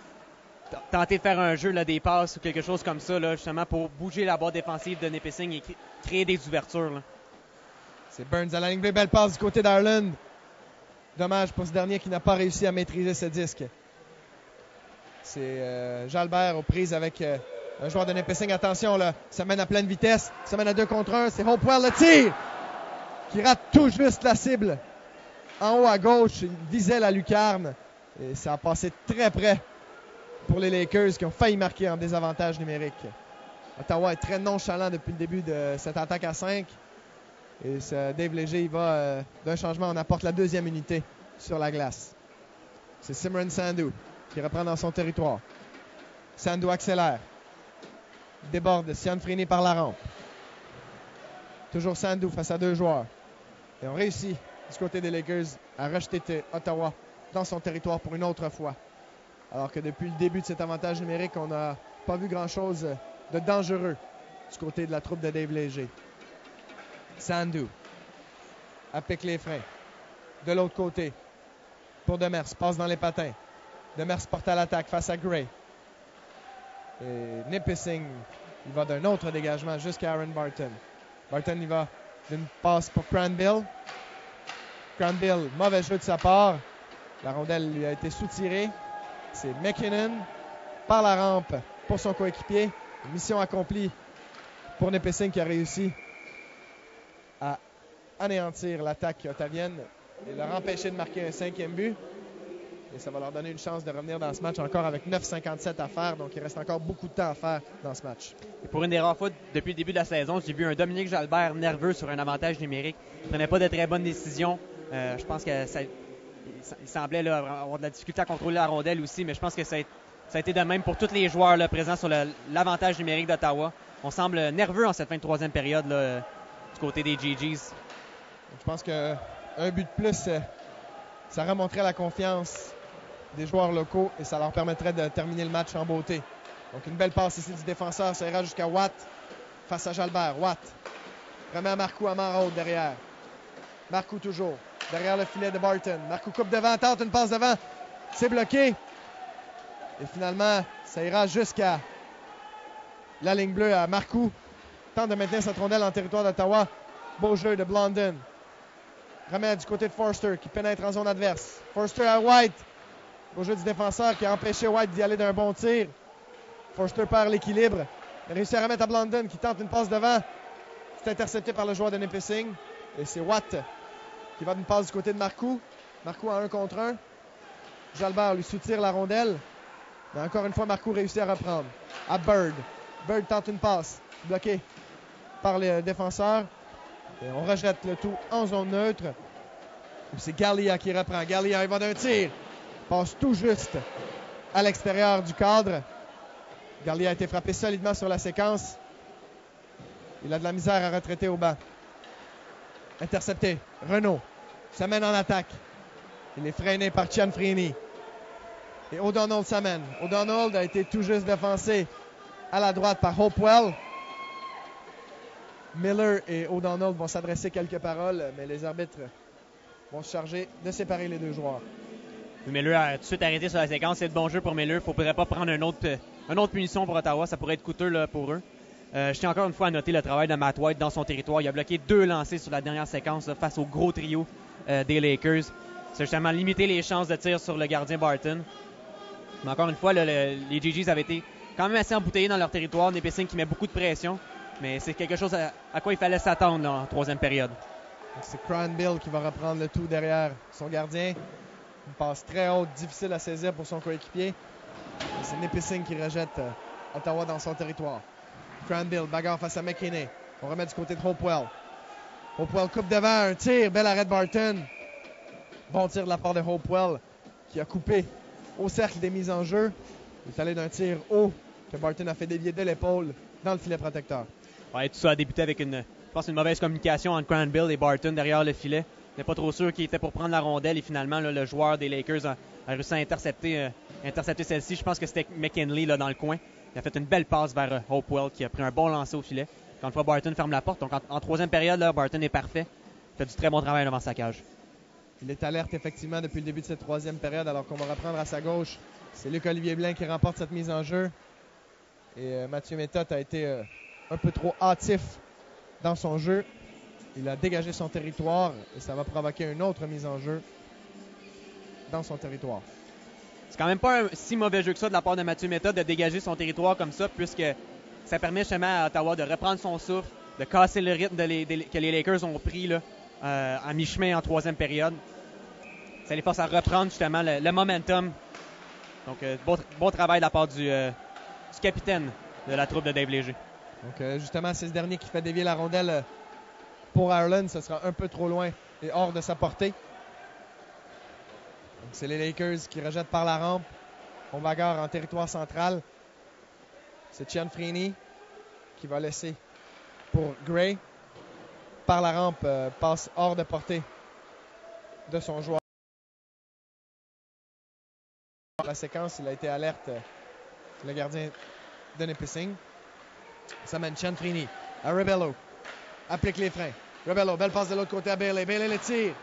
tenter de faire un jeu, des passes ou quelque chose comme ça, là, justement pour bouger la boîte défensive de Nipissing et cré- créer des ouvertures. C'est Burns à la ligne. Belle passe du côté d'Ireland. Dommage pour ce dernier qui n'a pas réussi à maîtriser ce disque. C'est euh, Jalbert aux prises avec euh, un joueur de Nipissing. Attention, là, ça mène à pleine vitesse. Ça mène à 2 contre 1. C'est Hopewell le tir qui rate tout juste la cible. En haut à gauche, il visait la lucarne. Et ça a passé très près pour les Lakers qui ont failli marquer en désavantage numérique. Ottawa est très nonchalant depuis le début de cette attaque à 5. Et Dave Léger, il va euh, d'un changement, on apporte la deuxième unité sur la glace. C'est Simran Sandhu qui reprend dans son territoire. Sandhu accélère. Déborde Sian Frini par la rampe. Toujours Sandhu face à deux joueurs. Et on réussit du côté des Lakers à rejeter Ottawa dans son territoire pour une autre fois. Alors que depuis le début de cet avantage numérique, on n'a pas vu grand-chose de dangereux du côté de la troupe de Dave Léger. Sandu applique les freins. De l'autre côté, pour Demers, passe dans les patins. Demers porte à l'attaque face à Gray. Et Nipissing, il va d'un autre dégagement jusqu'à Aaron Barton. Barton, il va d'une passe pour Cranbill. Cranbill, mauvais jeu de sa part. La rondelle lui a été soutirée. C'est McKinnon par la rampe pour son coéquipier. Mission accomplie pour Nipissing qui a réussi à anéantir l'attaque ottavienne et leur empêcher de marquer un cinquième but. Et ça va leur donner une chance de revenir dans ce match encore avec 9,57 à faire. Donc il reste encore beaucoup de temps à faire dans ce match. Pour une des rares fois depuis le début de la saison, j'ai vu un Dominique Jalbert nerveux sur un avantage numérique. Il ne prenait pas de très bonnes décisions. Euh, je pense que ça, il semblait avoir de la difficulté à contrôler la rondelle aussi, mais je pense que ça a, été de même pour tous les joueurs présents sur l'avantage numérique d'Ottawa. On semble nerveux en cette fin de troisième période du côté des GGs. Je pense qu'un but de plus, euh, ça remonterait la confiance des joueurs locaux et ça leur permettrait de terminer le match en beauté. Donc une belle passe ici du défenseur, ça ira jusqu'à Watt face à Jalbert. Watt remet à Marcou à main derrière. Marcou toujours derrière le filet de Barton. Marcou coupe devant, tente une passe devant. C'est bloqué. Et finalement, ça ira jusqu'à la ligne bleue à Marcou. Tente de maintenir sa rondelle en territoire d'Ottawa. Beau jeu de Blondin. Remet du côté de Forster qui pénètre en zone adverse. Forster à White. Beau jeu du défenseur qui a empêché White d'y aller d'un bon tir. Forster perd l'équilibre. Il réussit à remettre à Blondin qui tente une passe devant. C'est intercepté par le joueur de Nipissing. Et c'est Watt qui va d'une passe du côté de Marcou. Marcou a un contre un. Jalbert lui soutire la rondelle. Mais encore une fois, Marcou réussit à reprendre. À Bird. Bird tente une passe. Bloqué par les défenseurs. On rejette le tout en zone neutre. C'est Gallia qui reprend. Gallia, il va d'un tir. Passe tout juste à l'extérieur du cadre. Gallia a été frappé solidement sur la séquence. Il a de la misère à retraiter au bas. Intercepté. Renault s'amène en attaque. Il est freiné par Frini. Et O'Donnell s'amène. O'Donnell a été tout juste défoncé à la droite par Hopewell. Miller et O'Donnell vont s'adresser quelques paroles, mais les arbitres vont se charger de séparer les deux joueurs. Miller a tout de suite arrêté sur la séquence. C'est de bon jeu pour Miller. Il ne faudrait pas prendre une autre, une punition pour Ottawa. Ça pourrait être coûteux pour eux. Euh, je tiens encore une fois à noter le travail de Matt White dans son territoire. Il a bloqué deux lancers sur la dernière séquence face au gros trio euh, des Lakers. C'est justement limiter les chances de tir sur le gardien Barton. Mais encore une fois, les GGs avaient été quand même assez embouteillés dans leur territoire. Des Pessings qui met beaucoup de pression. Mais c'est quelque chose à, quoi il fallait s'attendre en troisième période. C'est Cranbill qui va reprendre le tout derrière son gardien. Une passe très haute, difficile à saisir pour son coéquipier. C'est Nipissing qui rejette euh, Ottawa dans son territoire. Cranbill, bagarre face à McKinney. On remet du côté de Hopewell. Hopewell coupe devant, un tir, bel arrêt de Barton. Bon tir de la part de Hopewell qui a coupé au cercle des mises en jeu. Il est d'un tir haut que Barton a fait dévier de l'épaule dans le filet protecteur. Tout ça a débuté avec une, je une mauvaise communication entre Cranbill et Barton derrière le filet. Il n'est pas trop sûr qu'il était pour prendre la rondelle et finalement le joueur des Lakers a, réussi à intercepter, euh, intercepter celle-ci. Je pense que c'était McKinley là, dans le coin. Il a fait une belle passe vers euh, Hopewell qui a pris un bon lancer au filet. Quand une fois Barton ferme la porte, donc en, troisième période, là, Barton est parfait. Il fait du très bon travail devant sa cage. Il est alerte effectivement depuis le début de cette troisième période alors qu'on va reprendre à sa gauche. C'est Luc-Olivier Blain qui remporte cette mise en jeu. Et euh, Mathieu Méthode a été un peu trop hâtif dans son jeu. Il a dégagé son territoire et ça va provoquer une autre mise en jeu dans son territoire. C'est quand même pas un si mauvais jeu que ça de la part de Mathieu Méthode de dégager son territoire comme ça, puisque ça permet justement à Ottawa de reprendre son souffle, de casser le rythme que les Lakers ont pris là, euh, à mi-chemin en troisième période. Ça les force à reprendre justement le, momentum. Donc, euh, bon, travail de la part du, euh, du capitaine de la troupe de Dave Léger. Donc, euh, justement, c'est ce dernier qui fait dévier la rondelle pour Ireland, ce sera un peu trop loin et hors de sa portée. C'est les Lakers qui rejettent par la rampe. On bagarre en territoire central. C'est Chian Freeney qui va laisser pour Gray. Par la rampe, euh, passe hors de portée de son joueur. La séquence, il a été alerte, euh, le gardien de Nipissing. Ça mène Chian Freeney à Rebello. Applique les freins. Rebello, belle passe de l'autre côté à Bailey. Bailey le tire.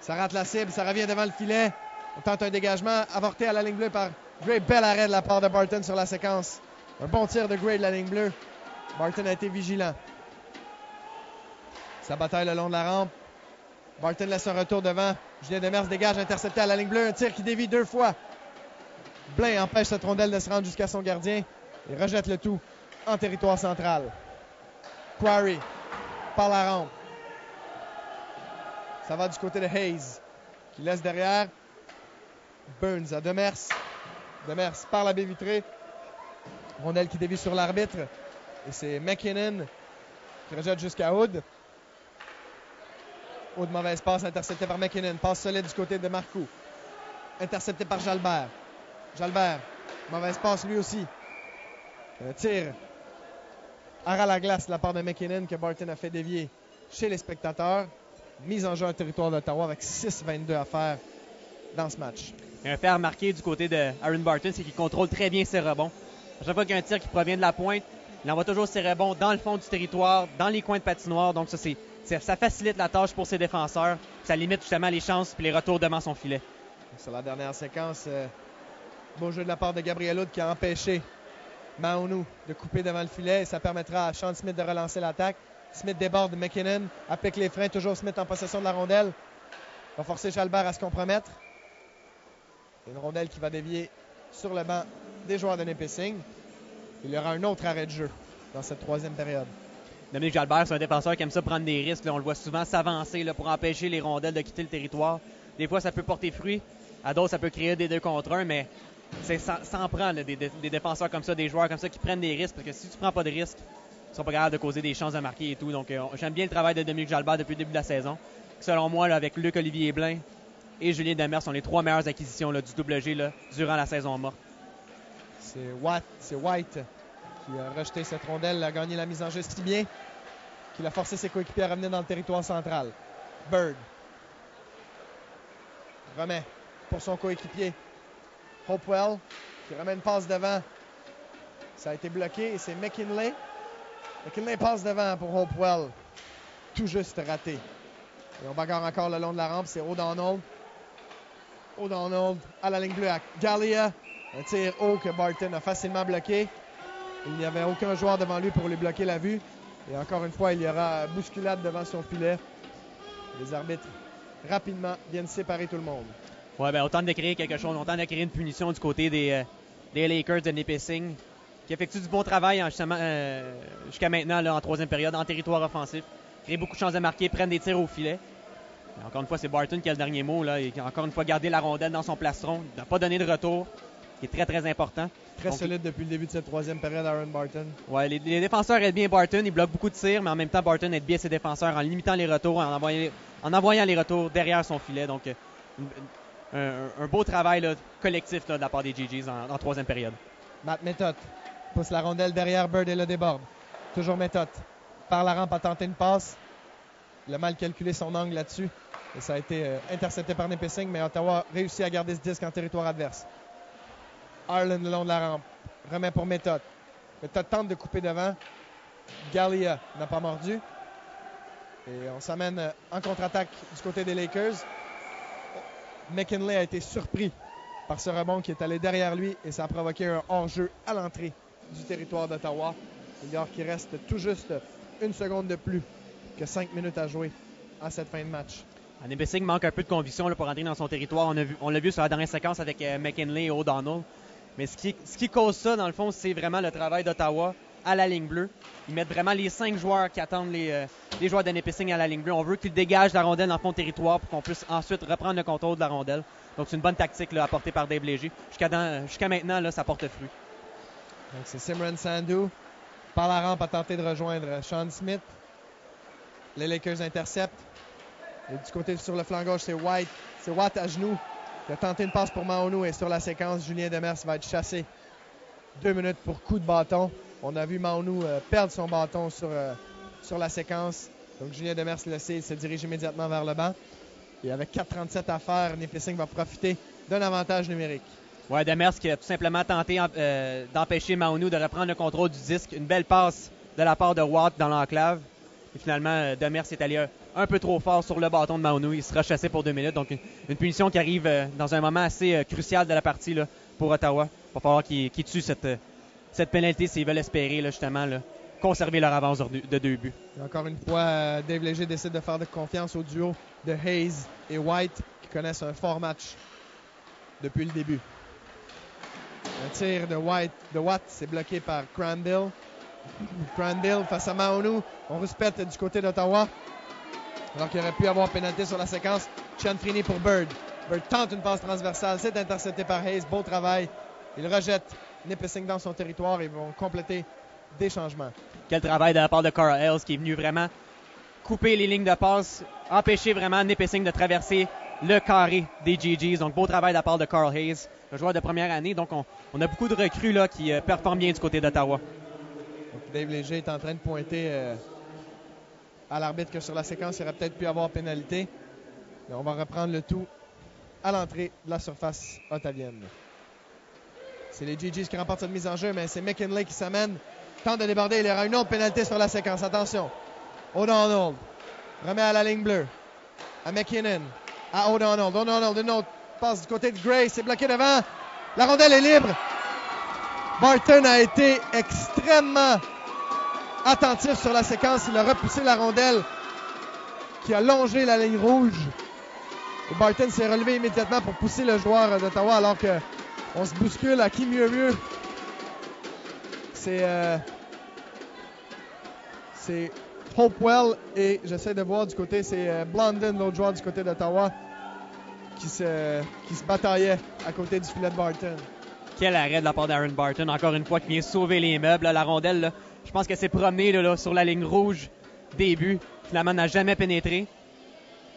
Ça rate la cible, ça revient devant le filet. On tente un dégagement avorté à la ligne bleue par Gray. Bel arrêt de la part de Barton sur la séquence. Un bon tir de Gray de la ligne bleue. Barton a été vigilant. Sa bataille le long de la rampe. Barton laisse un retour devant. Julien Demers dégage, intercepté à la ligne bleue. Un tir qui dévie deux fois. Blain empêche cette rondelle de se rendre jusqu'à son gardien et rejette le tout en territoire central. Quarry par la rampe. Ça va du côté de Hayes qui laisse derrière Burns à Demers. Demers par la baie vitrée. Rondelle qui dévie sur l'arbitre. Et c'est McKinnon qui rejette jusqu'à Hood. Hood, mauvaise passe, intercepté par McKinnon. Passe solide du côté de Marcoux. Intercepté par Jalbert. Jalbert, mauvaise passe lui aussi. Un tir à la glace de la part de McKinnon que Barton a fait dévier chez les spectateurs. Mise en jeu en territoire d'Ottawa avec 6-22 à faire dans ce match. Un fait remarquer du côté de Barton, c'est qu'il contrôle très bien ses rebonds. À chaque fois qu'il y a un tir qui provient de la pointe, il envoie toujours ses rebonds dans le fond du territoire, dans les coins de patinoire. Donc ça, ça facilite la tâche pour ses défenseurs. Ça limite justement les chances et les retours devant son filet. Sur la dernière séquence, euh, beau jeu de la part de Gabriel Hood qui a empêché Maonou de couper devant le filet. Et ça permettra à Sean Smith de relancer l'attaque. Smith déborde McKinnon, applique les freins, toujours Smith en possession de la rondelle. Va forcer Chalbert à se compromettre. Une rondelle qui va dévier sur le banc des joueurs de. Il y aura un autre arrêt de jeu dans cette troisième période. Dominique Jalbert, c'est un défenseur qui aime ça prendre des risques. on le voit souvent s'avancer pour empêcher les rondelles de quitter le territoire. Des fois, ça peut porter fruit. À d'autres, ça peut créer des deux contre un, mais c'est sans, prendre des, des, défenseurs comme ça, des joueurs comme ça qui prennent des risques. Parce que si tu prends pas de risques, ils sont pas capables de causer des chances de marquer et tout. Donc, euh, j'aime bien le travail de Dominique Jalbert depuis le début de la saison. Selon moi, avec Luc Olivier Blain et Julien Demers sont les trois meilleures acquisitions du double G durant la saison morte. C'est White, qui a rejeté cette rondelle, a gagné la mise en jeu si bien qu'il a forcé ses coéquipiers à revenir dans le territoire central? Bird remet pour son coéquipier. Hopewell qui remet une passe devant. Ça a été bloqué et c'est McKinley. McKinley passe devant pour Hopewell. Tout juste raté. Et on bagarre encore le long de la rampe. C'est O'Donnell. O'Donnell à la ligne bleue à Gallia. Un tir haut que Barton a facilement bloqué. Il n'y avait aucun joueur devant lui pour lui bloquer la vue. Et encore une fois, il y aura bousculade devant son filet. Les arbitres rapidement viennent séparer tout le monde. Ouais, ben, on tente de créer quelque chose. On tente de créer une punition du côté des, euh, des Lakers de Nipissing, qui effectuent du bon travail euh, jusqu'à maintenant en troisième période en territoire offensif. Créent beaucoup de chances de marquer, prennent des tirs au filet. encore une fois, c'est Barton qui a le dernier mot. Là, et encore une fois gardé la rondelle dans son plastron. Il n'a pas donné de retour, qui est très, très important. Très solide depuis le début de cette troisième période, Aaron Barton. Ouais, les, défenseurs aident bien Barton. Ils bloquent beaucoup de tirs, mais en même temps, Barton aide bien ses défenseurs en limitant les retours, en envoyant, en envoyant les retours derrière son filet. Donc, un, beau travail collectif de la part des GGs en, troisième période. Matt Méthode pousse la rondelle derrière Bird et le déborde. Toujours Méthode. Par la rampe à tenter une passe. Il a mal calculé son angle là-dessus. Et ça a été euh, intercepté par Nipissing, mais Ottawa réussit à garder ce disque en territoire adverse. Arlen le long de la rampe. Remet pour Méthode. Méthode tente de couper devant. Gallia n'a pas mordu. Et on s'amène euh, en contre-attaque du côté des Lakers. McKinley a été surpris par ce rebond qui est allé derrière lui et ça a provoqué un hors-jeu à l'entrée du territoire d'Ottawa. Il qui reste tout juste une seconde de plus que cinq minutes à jouer à cette fin de match. Nibissing manque un peu de conviction pour entrer dans son territoire. On, l'a vu sur la dernière séquence avec euh, McKinley et O'Donnell. Mais ce qui, cause ça, dans le fond, c'est vraiment le travail d'Ottawa à la ligne bleue. Ils mettent vraiment les cinq joueurs qui attendent les, euh, joueurs d'Anépissing à la ligne bleue. On veut qu'ils dégagent la rondelle dans le fond de territoire pour qu'on puisse ensuite reprendre le contrôle de la rondelle. Donc c'est une bonne tactique apportée par Dave Léger. Jusqu'à maintenant, ça porte fruit. Donc c'est Simran Sandhu par la rampe à tenter de rejoindre Sean Smith. Les Lakers interceptent. Et du côté sur le flanc gauche, c'est White. C'est Watt à genoux. Il a tenté une passe pour Maonou et sur la séquence, Julien Demers va être chassé. Deux minutes pour coup de bâton. On a vu Maonou euh, perdre son bâton sur, euh, sur la séquence. Donc Julien Demers laissé, il se dirige immédiatement vers le banc. Et avec 4,37 à faire, Nipissing va profiter d'un avantage numérique. Ouais, Demers qui a tout simplement tenté euh, d'empêcher Maonou de reprendre le contrôle du disque. Une belle passe de la part de Watt dans l'enclave. Et finalement, euh, Demers est allé un, un peu trop fort sur le bâton de Maonou. Il sera chassé pour deux minutes. Donc, une, punition qui arrive euh, dans un moment assez euh, crucial de la partie pour Ottawa. Il va falloir qu'ils tuent cette, euh, cette pénalité s'ils veulent espérer justement conserver leur avance de, de deux buts. Encore une fois, euh, Dave Léger décide de faire de confiance au duo de Hayes et White qui connaissent un fort match depuis le début. Un tir de White, de Watt, c'est bloqué par Cranbill. Cranbill face à Maonou. On respecte du côté d'Ottawa. Alors qu'il aurait pu avoir pénalité sur la séquence. Chanfrini pour Bird. Bird tente une passe transversale. C'est intercepté par Hayes. Beau travail. Il rejette Nipissing dans son territoire et vont compléter des changements. Quel travail de la part de Carl Hales qui est venu vraiment couper les lignes de passe, empêcher vraiment Nipissing de traverser le carré des GGs. Donc, beau travail de la part de Carl Hayes, le joueur de première année. Donc, on, on a beaucoup de recrues là, qui euh, performent bien du côté d'Ottawa. Dave Léger est en train de pointer euh, à l'arbitre que sur la séquence, il aurait peut-être pu avoir pénalité. Mais on va reprendre le tout à l'entrée de la surface ottavienne. C'est les GGs qui remportent cette mise en jeu, mais c'est McKinley qui s'amène. Tente de déborder. Il y aura une autre pénalité sur la séquence. Attention. O'Donnell remet à la ligne bleue. À McKinnon. À O'Donnell. O'Donnell, une autre passe du côté de Gray. C'est bloqué devant. La rondelle est libre. Barton a été extrêmement attentif sur la séquence. Il a repoussé la rondelle qui a longé la ligne rouge. Et Barton s'est relevé immédiatement pour pousser le joueur d'Ottawa alors que on se bouscule à qui mieux mieux. C'est euh, Hopewell et j'essaie de voir du côté, c'est euh, Blondin, l'autre joueur du côté d'Ottawa, qui se, qui se bataillait à côté du filet de Barton. Quel arrêt de la part d'Aaron Barton, encore une fois, qui vient sauver les meubles. la rondelle, je pense qu'elle s'est promenée là, sur la ligne rouge début. Finalement, n'a jamais pénétré. Et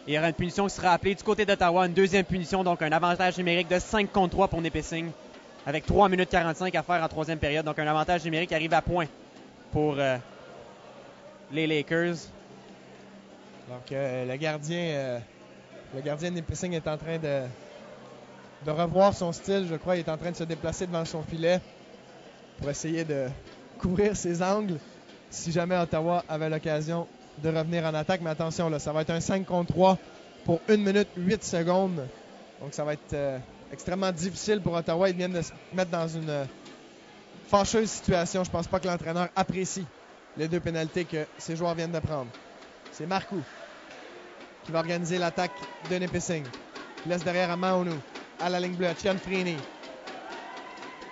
il y aura une punition qui sera appelée du côté d'Ottawa, une deuxième punition, donc un avantage numérique de 5 contre 3 pour Nipissing, avec 3 minutes 45 à faire en troisième période. Donc un avantage numérique qui arrive à point pour euh, les Lakers. Donc euh, le gardien, euh, le gardien de Nipissing est en train de, de revoir son style. Je crois il est en train de se déplacer devant son filet pour essayer de couvrir ses angles si jamais Ottawa avait l'occasion de revenir en attaque. Mais attention, ça va être un 5 contre 3 pour 1 minute 8 secondes. Donc ça va être euh, extrêmement difficile pour Ottawa. Ils viennent de se mettre dans une euh, fâcheuse situation. Je pense pas que l'entraîneur apprécie les deux pénalités que ces joueurs viennent de prendre. C'est Marcou qui va organiser l'attaque de Nipissing. Il laisse derrière à Maonou, à la ligne bleue, à Cianfrini.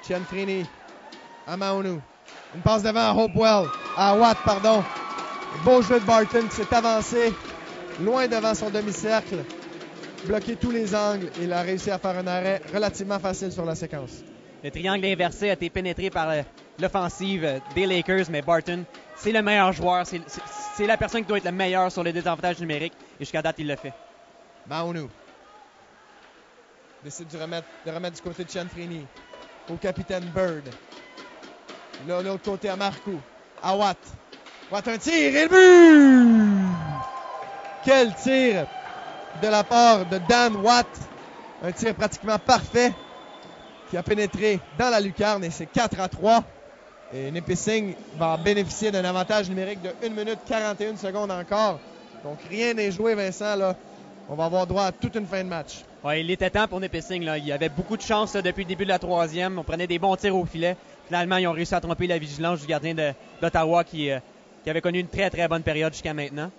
Cianfrini à Maonou. Une passe devant à Hopewell, à Watt, pardon. Beau jeu de Barton qui s'est avancé loin devant son demi-cercle, bloqué tous les angles. Il a réussi à faire un arrêt relativement facile sur la séquence. Le triangle inversé a été pénétré par euh, l'offensive euh, des Lakers, mais Barton, c'est le meilleur joueur. C'est- la personne qui doit être le meilleur sur les désavantages numériques. Et jusqu'à date, il le fait. Maonou décide de remettre, du côté de Cianfrini au capitaine Bird. Là, l'autre côté à Marcou, à Watt. Watt un tir et le but! Quel tir de la part de Dan Watt. Un tir pratiquement parfait qui a pénétré dans la lucarne et c'est 4 à 3. Et Nipissing va bénéficier d'un avantage numérique de 1 minute 41 secondes encore. Donc rien n'est joué, Vincent. Là. On va avoir droit à toute une fin de match. Ouais, il était temps pour Nipissing. Là. Il y avait beaucoup de chance là, depuis le début de la troisième. On prenait des bons tirs au filet. Finalement, ils ont réussi à tromper la vigilance du gardien d'Ottawa qui, euh, qui avait connu une très très bonne période jusqu'à maintenant.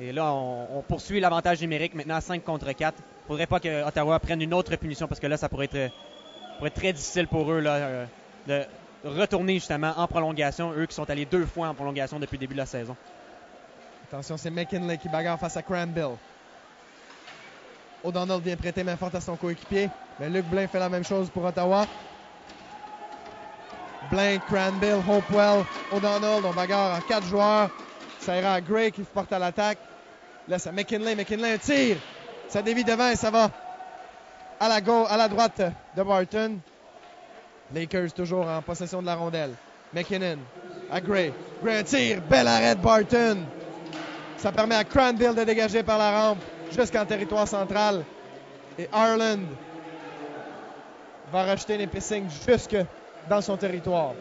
Et là, on, on poursuit l'avantage numérique maintenant à 5 contre 4. Faudrait pas que Ottawa prenne une autre punition parce que là, ça pourrait être, euh, pourrait être très difficile pour eux là, euh, de retourner justement en prolongation. Eux qui sont allés deux fois en prolongation depuis le début de la saison. Attention, c'est McKinley qui bagarre face à Cranbill. O'Donnell vient prêter main forte à son coéquipier. Mais Luc Blain fait la même chose pour Ottawa. Blain, Cranbill, Hopewell, O'Donnell. On bagarre en quatre joueurs. Ça ira à Gray qui porte à l'attaque. Laisse à McKinley. McKinley, un tir. Ça dévie devant et ça va à la, gauche, à la droite de Barton. Lakers toujours en possession de la rondelle. McKinnon à Gray. Gray, un tir. Bel arrêt de Barton. Ça permet à Cranville de dégager par la rampe jusqu'en territoire central. Et Ireland va rajouter les pissings jusque dans son territoire.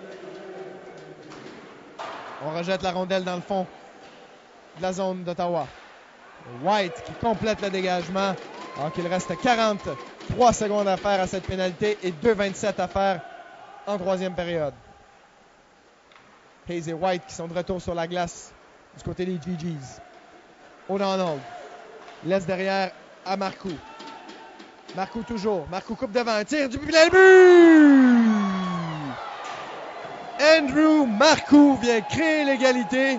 On rejette la rondelle dans le fond de la zone d'Ottawa. White qui complète le dégagement alors qu'il reste 43 secondes à faire à cette pénalité et 2,27 à faire en troisième période. Hayes et White qui sont de retour sur la glace du côté des GGs. O'Donnell laisse derrière à Marcou. Marcou toujours. Marcou coupe devant. Un tir du but! Andrew Marcou vient créer l'égalité.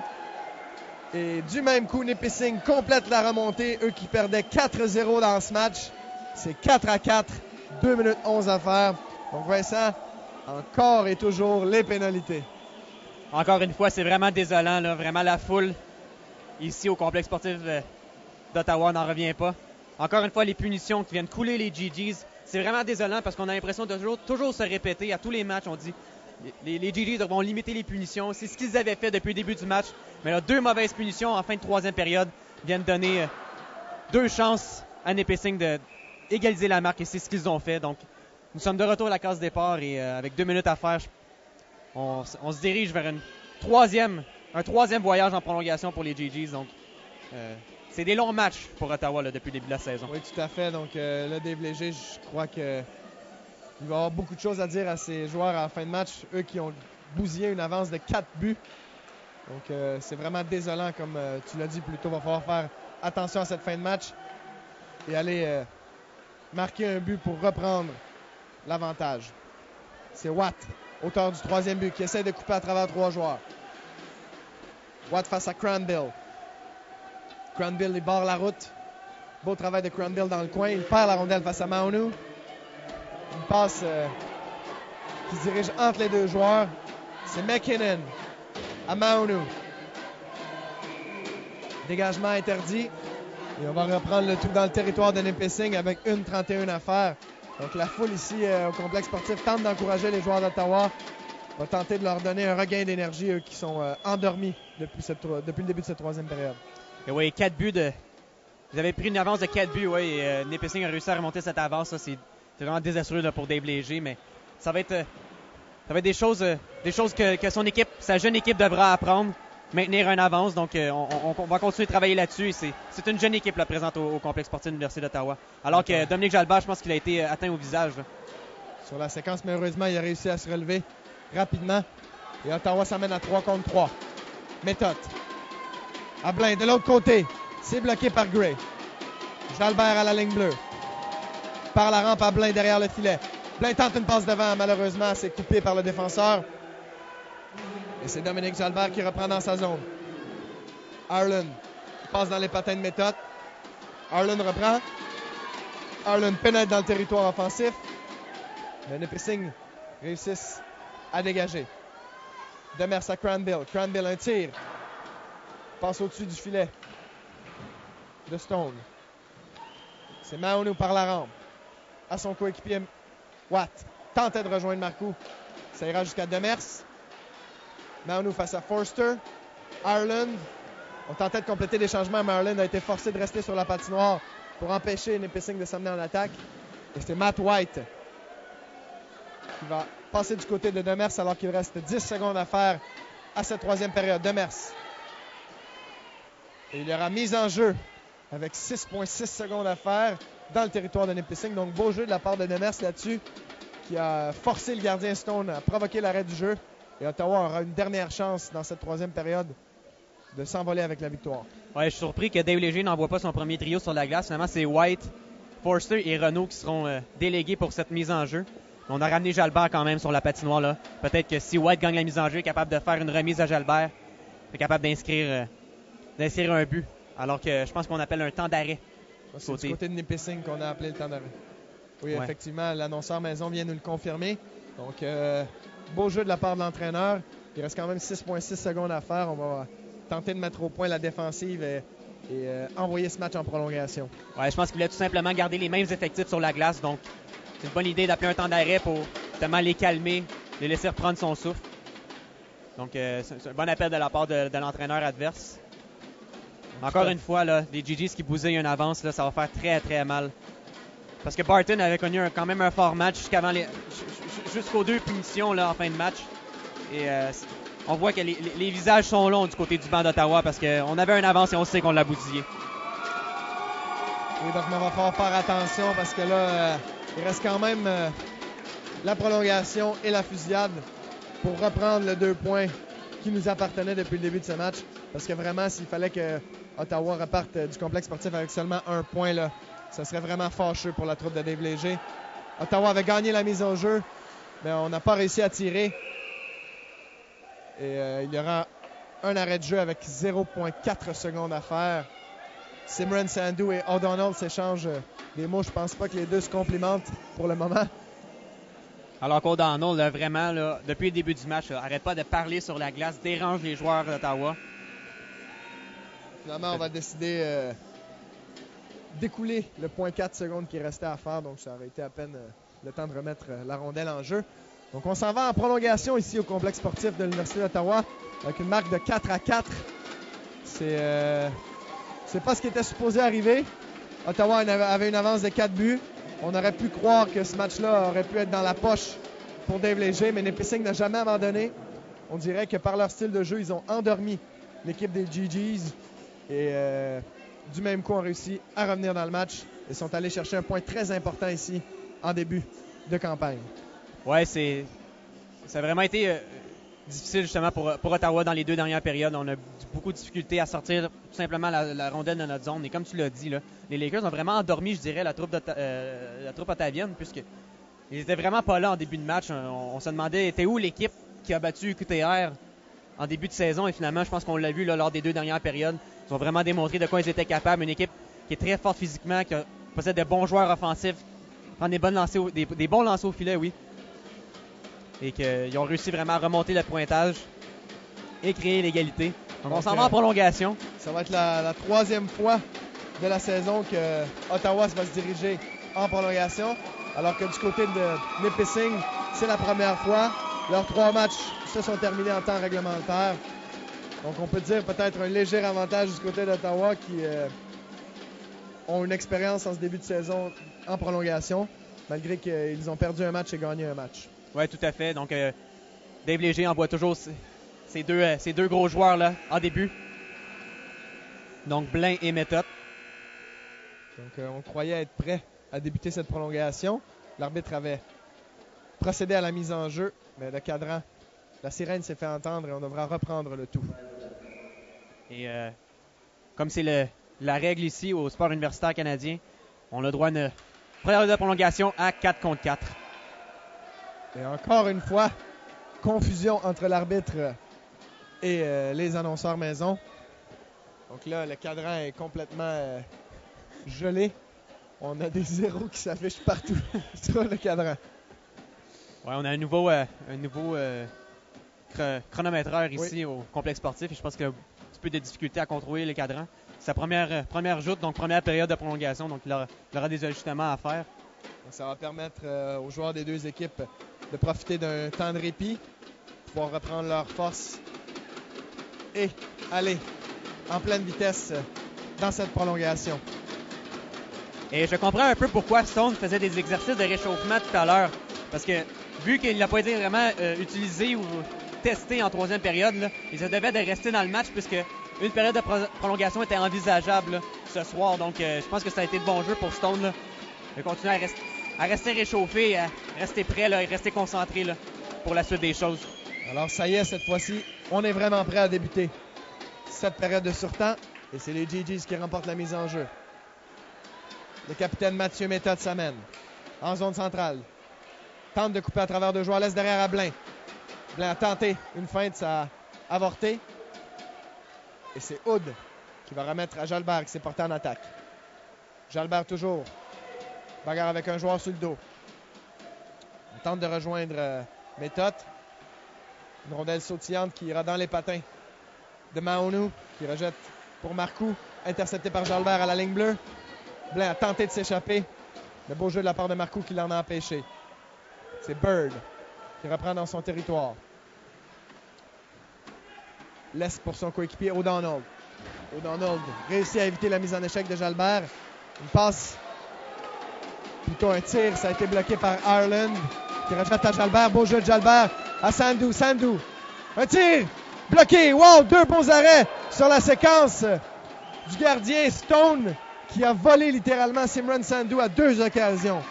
Et du même coup, Nipissing complète la remontée. Eux qui perdaient 4-0 dans ce match. C'est 4 à 4. 2 minutes 11 à faire. Donc Vincent, encore et toujours les pénalités. Encore une fois, c'est vraiment désolant. Là. Vraiment la foule ici au complexe sportif euh, d'Ottawa n'en revient pas. Encore une fois, les punitions qui viennent couler les GGs. C'est vraiment désolant parce qu'on a l'impression de toujours, se répéter à tous les matchs. On dit les, les GGs vont limiter les punitions. C'est ce qu'ils avaient fait depuis le début du match. Mais là, deux mauvaises punitions en fin de troisième période viennent donner euh, deux chances à Nipissing d'égaliser la marque et c'est ce qu'ils ont fait. Donc, nous sommes de retour à la case départ et euh, avec deux minutes à faire, on, se dirige vers un troisième voyage en prolongation pour les GGs. C'est des longs matchs pour Ottawa là, depuis le début de la saison. Oui, tout à fait. Donc, euh, le Dave Léger, je crois que il va avoir beaucoup de choses à dire à ses joueurs à la fin de match, eux qui ont bousillé une avance de 4 buts. Donc, euh, c'est vraiment désolant, comme euh, tu l'as dit plus tôt. Il va falloir faire attention à cette fin de match et aller euh, marquer un but pour reprendre l'avantage. C'est Watt, auteur du troisième but, qui essaie de couper à travers trois joueurs. Watt face à Cranville. Cranville, il barre la route. Beau travail de Cranville dans le coin. Il perd la rondelle face à Maunu. Une passe euh, qui se dirige entre les deux joueurs. C'est McKinnon à Maunu. Dégagement interdit. Et on va reprendre le tout dans le territoire de Nipissing avec une 31 à faire. Donc la foule ici euh, au complexe sportif tente d'encourager les joueurs d'Ottawa. Va tenter de leur donner un regain d'énergie, eux qui sont euh, endormis depuis, le début de cette troisième période. Et oui, 4 buts de. Vous avez pris une avance de 4 buts, oui, et euh, Nipissing a réussi à remonter cette avance. Ça, c'est vraiment désastreux là, pour Dave Léger, mais ça va être, euh, ça va être des choses, euh, des choses que, que, son équipe, sa jeune équipe devra apprendre, maintenir une avance. Donc, euh, on, on, on, va continuer de travailler là-dessus. C'est une jeune équipe là, présente au, au complexe sportif de l'Université d'Ottawa. Alors que Dominique Jalbert, je pense qu'il a été atteint au visage. Là. Sur la séquence, malheureusement, il a réussi à se relever rapidement. Et Ottawa s'amène à 3 contre 3. Méthode. À Blain, de l'autre côté. C'est bloqué par Gray. Jalbert à la ligne bleue. Par la rampe à Blain derrière le filet. Blain tente une passe devant. Malheureusement, c'est coupé par le défenseur. Et c'est Dominique Jalbert qui reprend dans sa zone. Arlen passe dans les patins de méthode. Arlen reprend. Arlen pénètre dans le territoire offensif. Mais Nipissing réussissent à dégager. Demers à Cranville. Cranville, un tir. Passe au-dessus du filet de Stone. C'est Maonu par la rampe. À son coéquipier Watt. Tentait de rejoindre Marcoux. Ça ira jusqu'à Demers. Maonu face à Forster. Ireland. On tentait de compléter les changements, mais Ireland a été forcé de rester sur la patinoire pour empêcher Nipissing de s'amener en attaque. Et c'est Matt White qui va passer du côté de Demers alors qu'il reste 10 secondes à faire à cette troisième période. Demers. Et il y aura mise en jeu avec 6,6 secondes à faire dans le territoire de Nipissing. Donc, beau jeu de la part de Demers là-dessus qui a forcé le gardien Stone à provoquer l'arrêt du jeu. Et Ottawa aura une dernière chance dans cette troisième période de s'envoler avec la victoire. Ouais, je suis surpris que Dave Léger n'envoie pas son premier trio sur la glace. Finalement, c'est White, Forster et Renault qui seront euh, délégués pour cette mise en jeu. On a ramené Jalbert quand même sur la patinoire là. Peut-être que si White gagne la mise en jeu, est capable de faire une remise à Jalbert, est capable d'inscrire euh, d'inscrire un but. Alors que je pense qu'on appelle un temps d'arrêt. C'est du côté de Nipissing qu'on a appelé le temps d'arrêt. Oui, ouais. effectivement, l'annonceur maison vient nous le confirmer. Donc, euh, beau jeu de la part de l'entraîneur. Il reste quand même 6,6 secondes à faire. On va tenter de mettre au point la défensive et, envoyer ce match en prolongation. Ouais, je pense qu'il voulait tout simplement garder les mêmes effectifs sur la glace. Donc, c'est une bonne idée d'appeler un temps d'arrêt pour justement les calmer, les laisser reprendre son souffle. Donc, c'est un bon appel de la part de, l'entraîneur adverse. Encore une fois, les GGs qui bousillent une avance, là, ça va faire très, très mal parce que Barton avait connu quand même un fort match jusqu'aux deux punitions là, en fin de match. Et euh, on voit que les, visages sont longs du côté du banc d'Ottawa parce qu'on avait un avance et on sait qu'on l'a bousillé. Oui, donc on va falloir faire attention parce que là, euh, il reste quand même euh, la prolongation et la fusillade pour reprendre le deux points qui nous appartenait depuis le début de ce match. Parce que vraiment, s'il fallait que Ottawa reparte du complexe sportif avec seulement un point, là, ça serait vraiment fâcheux pour la troupe de Dave Léger. Ottawa avait gagné la mise en jeu, mais on n'a pas réussi à tirer. Et euh, il y aura un arrêt de jeu avec 0,4 secondes à faire. Simran Sandhu et O'Donnell s'échangent des mots. Je pense pas que les deux se complimentent pour le moment. Alors qu'O'Donnell, vraiment, depuis le début du match, n'arrête pas de parler sur la glace, dérange les joueurs d'Ottawa. Finalement, on va décider euh, d'écouler le point 4 secondes qui restait à faire. Donc, ça aurait été à peine euh, le temps de remettre euh, la rondelle en jeu. Donc, on s'en va en prolongation ici au complexe sportif de l'Université d'Ottawa avec une marque de 4 à 4. C'est euh, pas ce qui était supposé arriver. Ottawa avait une avance de 4 buts. On aurait pu croire que ce match-là aurait pu être dans la poche pour Dave Léger, mais Nipissing n'a jamais abandonné. On dirait que par leur style de jeu, ils ont endormi l'équipe des GGs. Et du même coup, ont réussi à revenir dans le match et sont allés chercher un point très important ici en début de campagne. Ouais, c'est ça a vraiment été euh, difficile justement pour, Ottawa dans les deux dernières périodes. On a beaucoup de difficultés à sortir tout simplement la, rondelle de notre zone. Et comme tu l'as dit, les Lakers ont vraiment endormi, je dirais, la troupe, euh, ottavienne, puisque ils étaient vraiment pas là en début de match. On, se demandait, était où l'équipe qui a battu QTR en début de saison? Et finalement, je pense qu'on l'a vu lors des deux dernières périodes. Ils ont vraiment démontré de quoi ils étaient capables. Une équipe qui est très forte physiquement, qui possède de bons joueurs offensifs, prend des, bonnes lancers des, bons lancers au filet, oui. Et qu'ils ont réussi vraiment à remonter le pointage et créer l'égalité. Donc, on s'en va en prolongation. Ça va être la, troisième fois de la saison que Ottawa va se diriger en prolongation. Alors que du côté de Nipissing, c'est la première fois. Leurs trois matchs se sont terminés en temps réglementaire. Donc, on peut dire peut-être un léger avantage du côté d'Ottawa qui euh, ont une expérience en ce début de saison en prolongation, malgré qu'ils ont perdu un match et gagné un match. Oui, tout à fait. Donc, euh, Dave Léger envoie toujours ces deux, euh, ces deux gros joueurs-là en début. Donc, Blain et Méthode. Donc, on croyait être prêt à débuter cette prolongation. L'arbitre avait procédé à la mise en jeu, mais le cadran la sirène s'est fait entendre et on devra reprendre le tout. Et euh, comme c'est la règle ici au sport universitaire canadien, on a droit à une première de prolongation à 4 contre 4. Et encore une fois, confusion entre l'arbitre et euh, les annonceurs maison. Donc là, le cadran est complètement euh, gelé. On a des zéros qui s'affichent partout sur le cadran. Ouais, on a un nouveau, un nouveau chronométreur ici au complexe sportif et je pense qu'il a un petit peu de difficulté à contrôler les cadrans. Sa première, euh, première joute, donc première période de prolongation, donc il aura, des ajustements à faire. ça va permettre euh, aux joueurs des deux équipes de profiter d'un temps de répit, pouvoir reprendre leur force et aller en pleine vitesse euh, dans cette prolongation. Et je comprends un peu pourquoi Stone faisait des exercices de réchauffement tout à l'heure. Parce que vu qu'il n'a pas été vraiment utilisé ou testé en troisième période. Là. Ils devaient de rester dans le match puisque une période de prolongation était envisageable ce soir. Donc, euh, je pense que ça a été de bon jeu pour Stone de continuer à, rester réchauffé, à rester prêt là, et rester concentré pour la suite des choses. Alors, ça y est, cette fois-ci, on est vraiment prêt à débuter cette période de surtemps. Et c'est les GGs qui remportent la mise en jeu. Le capitaine Mathieu Méthode s'amène en zone centrale. Tente de couper à travers deux joueurs, laisse derrière à Blain. Blain a tenté une feinte, ça a avorté. Et c'est Hood qui va remettre à Jalbert qui s'est porté en attaque. Jalbert toujours. Bagarre avec un joueur sur le dos. On tente de rejoindre euh, Méthode. Une rondelle sautillante qui ira dans les patins de Maonu qui rejette pour Marcoux. Intercepté par Jalbert à la ligne bleue. Blain a tenté de s'échapper. Le beau jeu de la part de Marcoux qui l'en a empêché. C'est Bird qui reprend dans son territoire. Laisse pour son coéquipier O'Donnell. O'Donnell réussit à éviter la mise en échec de Jalbert. Une passe, plutôt un tir, ça a été bloqué par Ireland qui rejette à Jalbert. Beau jeu de Jalbert à Sandou. Sandou. Un tir bloqué. Wow, deux bons arrêts sur la séquence du gardien Stone qui a volé littéralement Simran Sandou à deux occasions.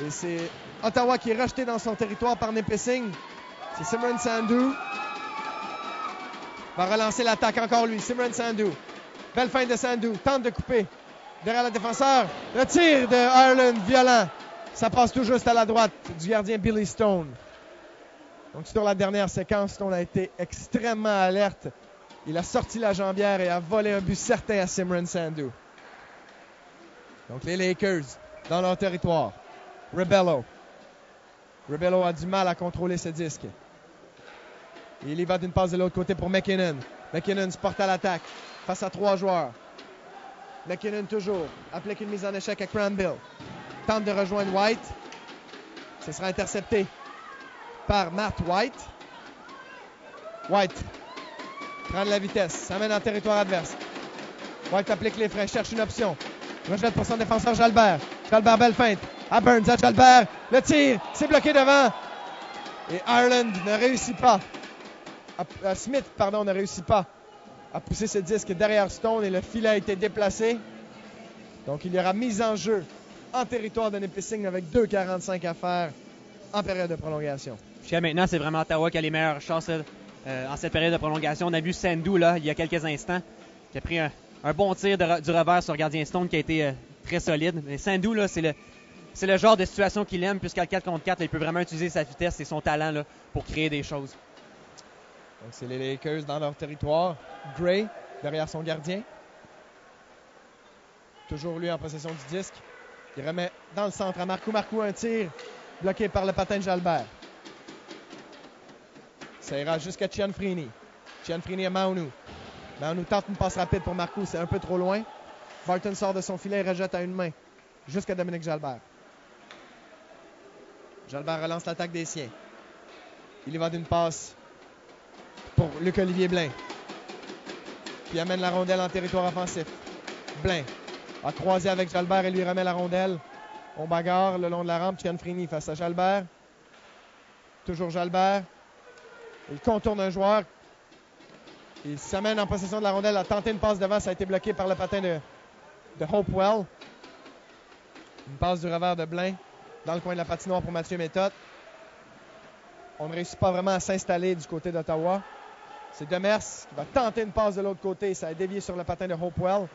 Et c'est Ottawa qui est rejeté dans son territoire par Nipissing. C'est Simran Sandou. Va relancer l'attaque encore lui. Simran Sandou. Belle fin de Sandou. Tente de couper. Derrière le défenseur. Le tir de Ireland violent. Ça passe tout juste à la droite du gardien Billy Stone. Donc sur la dernière séquence, Stone a été extrêmement alerte. Il a sorti la jambière et a volé un but certain à Simran Sandhu. Donc les Lakers dans leur territoire. Rebello. Rebello a du mal à contrôler ce disque. Il y va d'une passe de l'autre côté pour McKinnon. McKinnon se porte à l'attaque face à trois joueurs. McKinnon toujours applique une mise en échec à Cranbill. Tente de rejoindre White. Ce sera intercepté par Matt White. White prend de la vitesse, s'amène en territoire adverse. White applique les freins, cherche une option. Rejette pour son défenseur Jalbert. Jalbert, belle feinte. À Burns, à Jalbert. Le tir, c'est bloqué devant. Et Ireland ne réussit pas. Smith, pardon, ne réussit pas à pousser ce disque derrière Stone et le filet a été déplacé. Donc il y aura mise en jeu en territoire de Nipissing avec 2,45 à faire en période de prolongation. Jusqu'à maintenant, c'est vraiment Ottawa qui a les meilleures chances euh, en cette période de prolongation. On a vu Sandou là, il y a quelques instants qui a pris un, bon tir du revers sur gardien Stone qui a été euh, très solide. Mais Sandou, là, c'est le, genre de situation qu'il aime, puisqu'à 4 contre 4, il peut vraiment utiliser sa vitesse et son talent pour créer des choses. Donc, c'est les Lakers dans leur territoire. Gray derrière son gardien. Toujours lui en possession du disque. Il remet dans le centre à Marcou. Marcou, un tir bloqué par le patin de Jalbert. Ça ira jusqu'à Cianfrini. Cianfrini à Maunu. Maunu tente une passe rapide pour Marcou. C'est un peu trop loin. Barton sort de son filet et rejette à une main jusqu'à Dominique Jalbert. Jalbert relance l'attaque des siens. Il y va d'une passe pour Luc-Olivier Blain. Qui amène la rondelle en territoire offensif. Blain a croisé avec Jalbert et lui remet la rondelle. On bagarre le long de la rampe. Cianfrini face à Jalbert. Toujours Jalbert. Il contourne un joueur. Il s'amène en possession de la rondelle. A tenté une passe devant. Ça a été bloqué par le patin de, de Hopewell. Une passe du revers de Blain dans le coin de la patinoire pour Mathieu Méthode. On ne réussit pas vraiment à s'installer du côté d'Ottawa. C'est Demers qui va tenter une passe de l'autre côté. Ça a dévié sur le patin de Hopewell.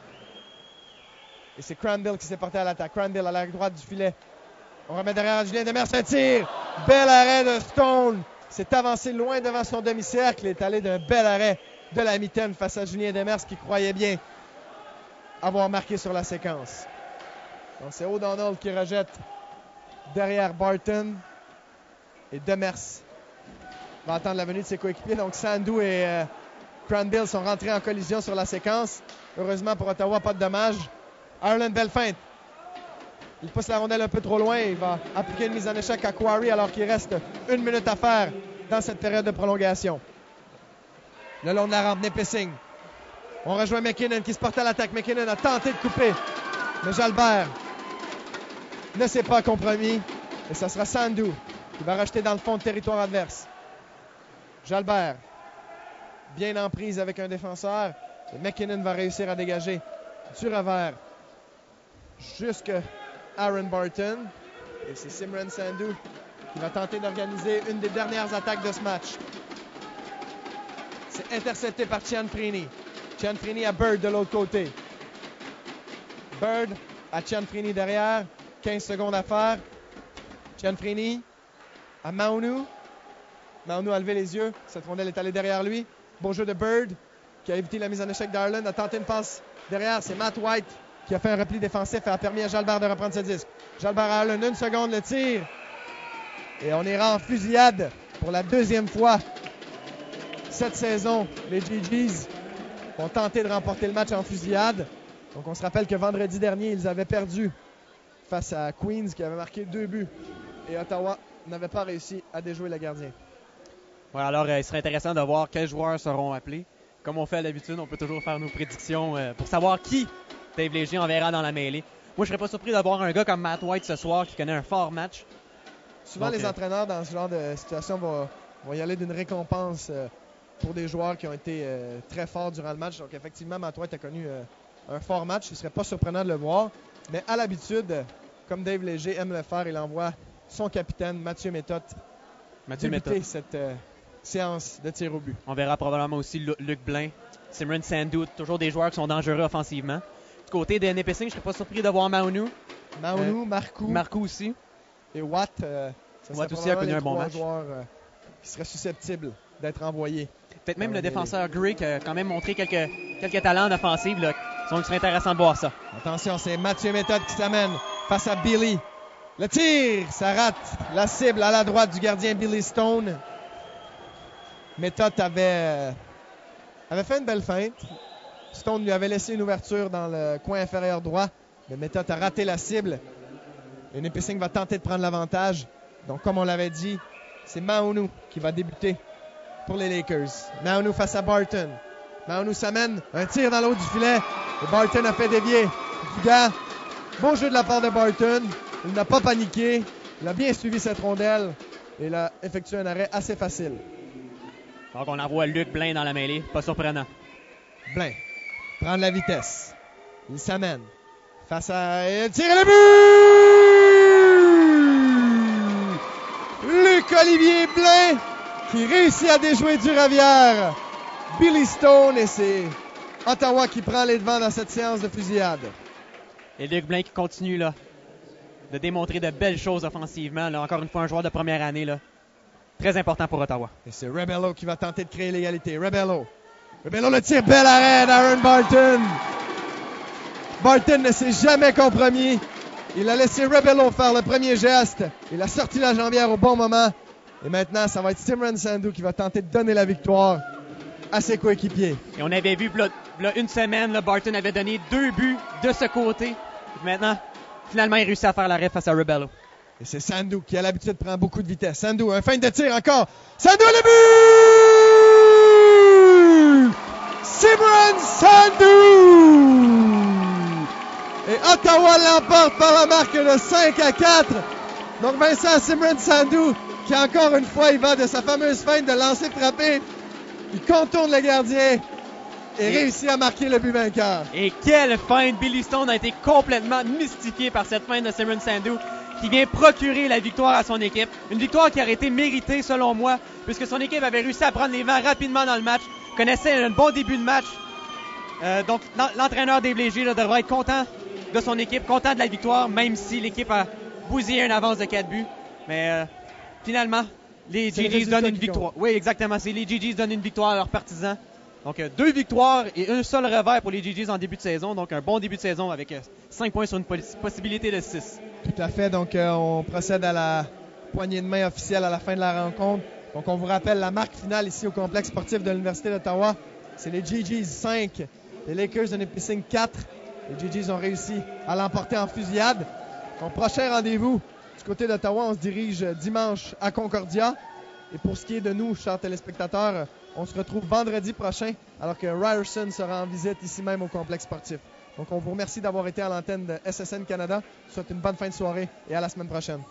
Et c'est Cranbill qui s'est porté à l'attaque. Cranbill à l'arrière droite du filet. On remet derrière Julien Demers un tir. Bel arrêt de Stone. S'est avancé loin devant son demi-cercle. est allé d'un bel arrêt de la mitaine face à Julien Demers qui croyait bien avoir marqué sur la séquence. Donc c'est O'Donnell qui rejette derrière Barton. Et Demers va attendre la venue de ses coéquipiers. Donc Sandou et euh, Cranbill sont rentrés en collision sur la séquence. Heureusement pour Ottawa, pas de dommages. Ireland, belle feinte. Il pousse la rondelle un peu trop loin. Il va appliquer une mise en échec à Quarry alors qu'il reste une minute à faire dans cette période de prolongation. Le long de la rampe, Nipissing. On rejoint McKinnon qui se porte à l'attaque. McKinnon a tenté de couper. Mais Jalbert ne s'est pas compromis. Et ça sera Sandou qui va racheter dans le fond de territoire adverse. Jalbert, bien en prise avec un défenseur. Et McKinnon va réussir à dégager du revers jusque Aaron Barton. Et c'est Simran Sandhu qui va tenter d'organiser une des dernières attaques de ce match. C'est intercepté par Cianfrini. Cianfrini à Bird de l'autre côté. Bird à Cianfrini derrière. 15 secondes à faire. Cianfrini à Maunu. Maunu a levé les yeux. Cette rondelle est allée derrière lui. Bon jeu de Bird qui a évité la mise en échec d'Arlen. A tenté une passe derrière. C'est Matt White qui a fait un repli défensif et a permis à Jalbert de reprendre ce disque. Jalbert a une seconde le tir. Et on ira en fusillade pour la deuxième fois cette saison, les GGs vont tenter de remporter le match en fusillade. Donc on se rappelle que vendredi dernier, ils avaient perdu face à Queens qui avait marqué deux buts. Et Ottawa n'avait pas réussi à déjouer le gardien. Voilà, alors euh, il serait intéressant de voir quels joueurs seront appelés. Comme on fait à l'habitude, on peut toujours faire nos prédictions euh, pour savoir qui Dave Léger enverra dans la mêlée. Moi, je serais pas surpris d'avoir un gars comme Matt White ce soir qui connaît un fort match. Souvent, Donc, les euh, entraîneurs dans ce genre de situation vont, vont y aller d'une récompense euh, pour des joueurs qui ont été euh, très forts durant le match. Donc, effectivement, Matt White a connu un fort match. Ce ne serait pas surprenant de le voir. Mais à l'habitude, comme Dave Léger aime le faire, il envoie son capitaine, Mathieu Méthode, Mathieu Méthode. cette séance de tir au but. On verra probablement aussi Lu- Luc Blain, Simran Sandhu, toujours des joueurs qui sont dangereux offensivement. Du côté de Nipissing, je serais pas surpris de voir Maunu, Maonu, Marcou Marco aussi. et Watt. euh, ça Watt serait aussi a connu un bon match. joueurs euh, qui seraient susceptibles d'être envoyés. Peut-être même le défenseur Gray qui a quand même montré quelques, quelques talents en offensive. Là. Donc, ce serait intéressant de voir ça. Attention, c'est Mathieu Méthode qui s'amène face à Billy. Le tir, ça rate la cible à la droite du gardien Billy Stone. Méthode avait, euh, fait une belle feinte. Stone lui avait laissé une ouverture dans le coin inférieur droit, mais Méthode a raté la cible. Et Nipissing va tenter de prendre l'avantage. Donc, comme on l'avait dit, c'est Maunu qui va débuter pour les Lakers. Maunu face à Barton. Maunu s'amène, un tir dans l'eau du filet. Et Barton a fait dévier. Gars, bon jeu de la part de Barton. Il n'a pas paniqué. Il a bien suivi cette rondelle. Et il a effectué un arrêt assez facile. Donc, on envoie Luc Blain dans la mêlée. Pas surprenant. Blain prend de la vitesse. Il s'amène. Face à. Il tire le but! Luc Olivier Blain qui réussit à déjouer du Ravière. Billy Stone et c'est Ottawa qui prend les devants dans cette séance de fusillade. Et Luc Blain qui continue là, de démontrer de belles choses offensivement. Là. Encore une fois, un joueur de première année. Là. Très important pour Ottawa. Et c'est Rebello qui va tenter de créer l'égalité. Rebello. Rebello le tire. Bel arrêt d'Aaron Barton. Barton ne s'est jamais compromis. Il a laissé Rebello faire le premier geste. Il a sorti la jambière au bon moment. Et maintenant, ça va être Simran Sandhu qui va tenter de donner la victoire à ses coéquipiers. Et on avait vu là, là, une semaine, là, Barton avait donné deux buts de ce côté. Maintenant, finalement, il réussit à faire l'arrêt face à Rebello. Et c'est Sandhu qui a l'habitude de prendre beaucoup de vitesse. Sandhu, un feinte de tir encore. Sandhu le but! Simran Sandhu! Et Ottawa l'emporte par la marque de 5 à 4. Donc Vincent Simran Sandhu, qui encore une fois, il va de sa fameuse feinte de lancer frappé. Il contourne le gardien et Et- réussit à marquer le but vainqueur. Et quelle feinte! Billy Stone a été complètement mystifié par cette feinte de Simon Sandhu qui vient procurer la victoire à son équipe. Une victoire qui aurait été méritée selon moi puisque son équipe avait réussi à prendre les vents rapidement dans le match, connaissait un bon début de match. Euh, donc l'en- l'entraîneur Dave Léger là, devrait être content de son équipe, content de la victoire, même si l'équipe a bousillé une avance de 4 buts. Mais euh, finalement, les GGs donnent une victoire. Oui, exactement. C'est les GGs donnent une victoire à leurs partisans. Donc, euh, deux victoires et un seul revers pour les GGs en début de saison. Donc, un bon début de saison avec 5 points sur une poss- possibilité de 6. Tout à fait. Donc, euh, on procède à la poignée de main officielle à la fin de la rencontre. Donc, on vous rappelle la marque finale ici au complexe sportif de l'Université d'Ottawa. C'est les GGs 5, les Lakers de Nipissing 4. Les GGs ont réussi à l'emporter en fusillade. Donc, prochain rendez-vous du côté d'Ottawa, on se dirige dimanche à Concordia. Et pour ce qui est de nous, chers téléspectateurs, on se retrouve vendredi prochain alors que Ryerson sera en visite ici même au complexe sportif. Donc, on vous remercie d'avoir été à l'antenne de SSN Canada. Je vous souhaite une bonne fin de soirée et à la semaine prochaine.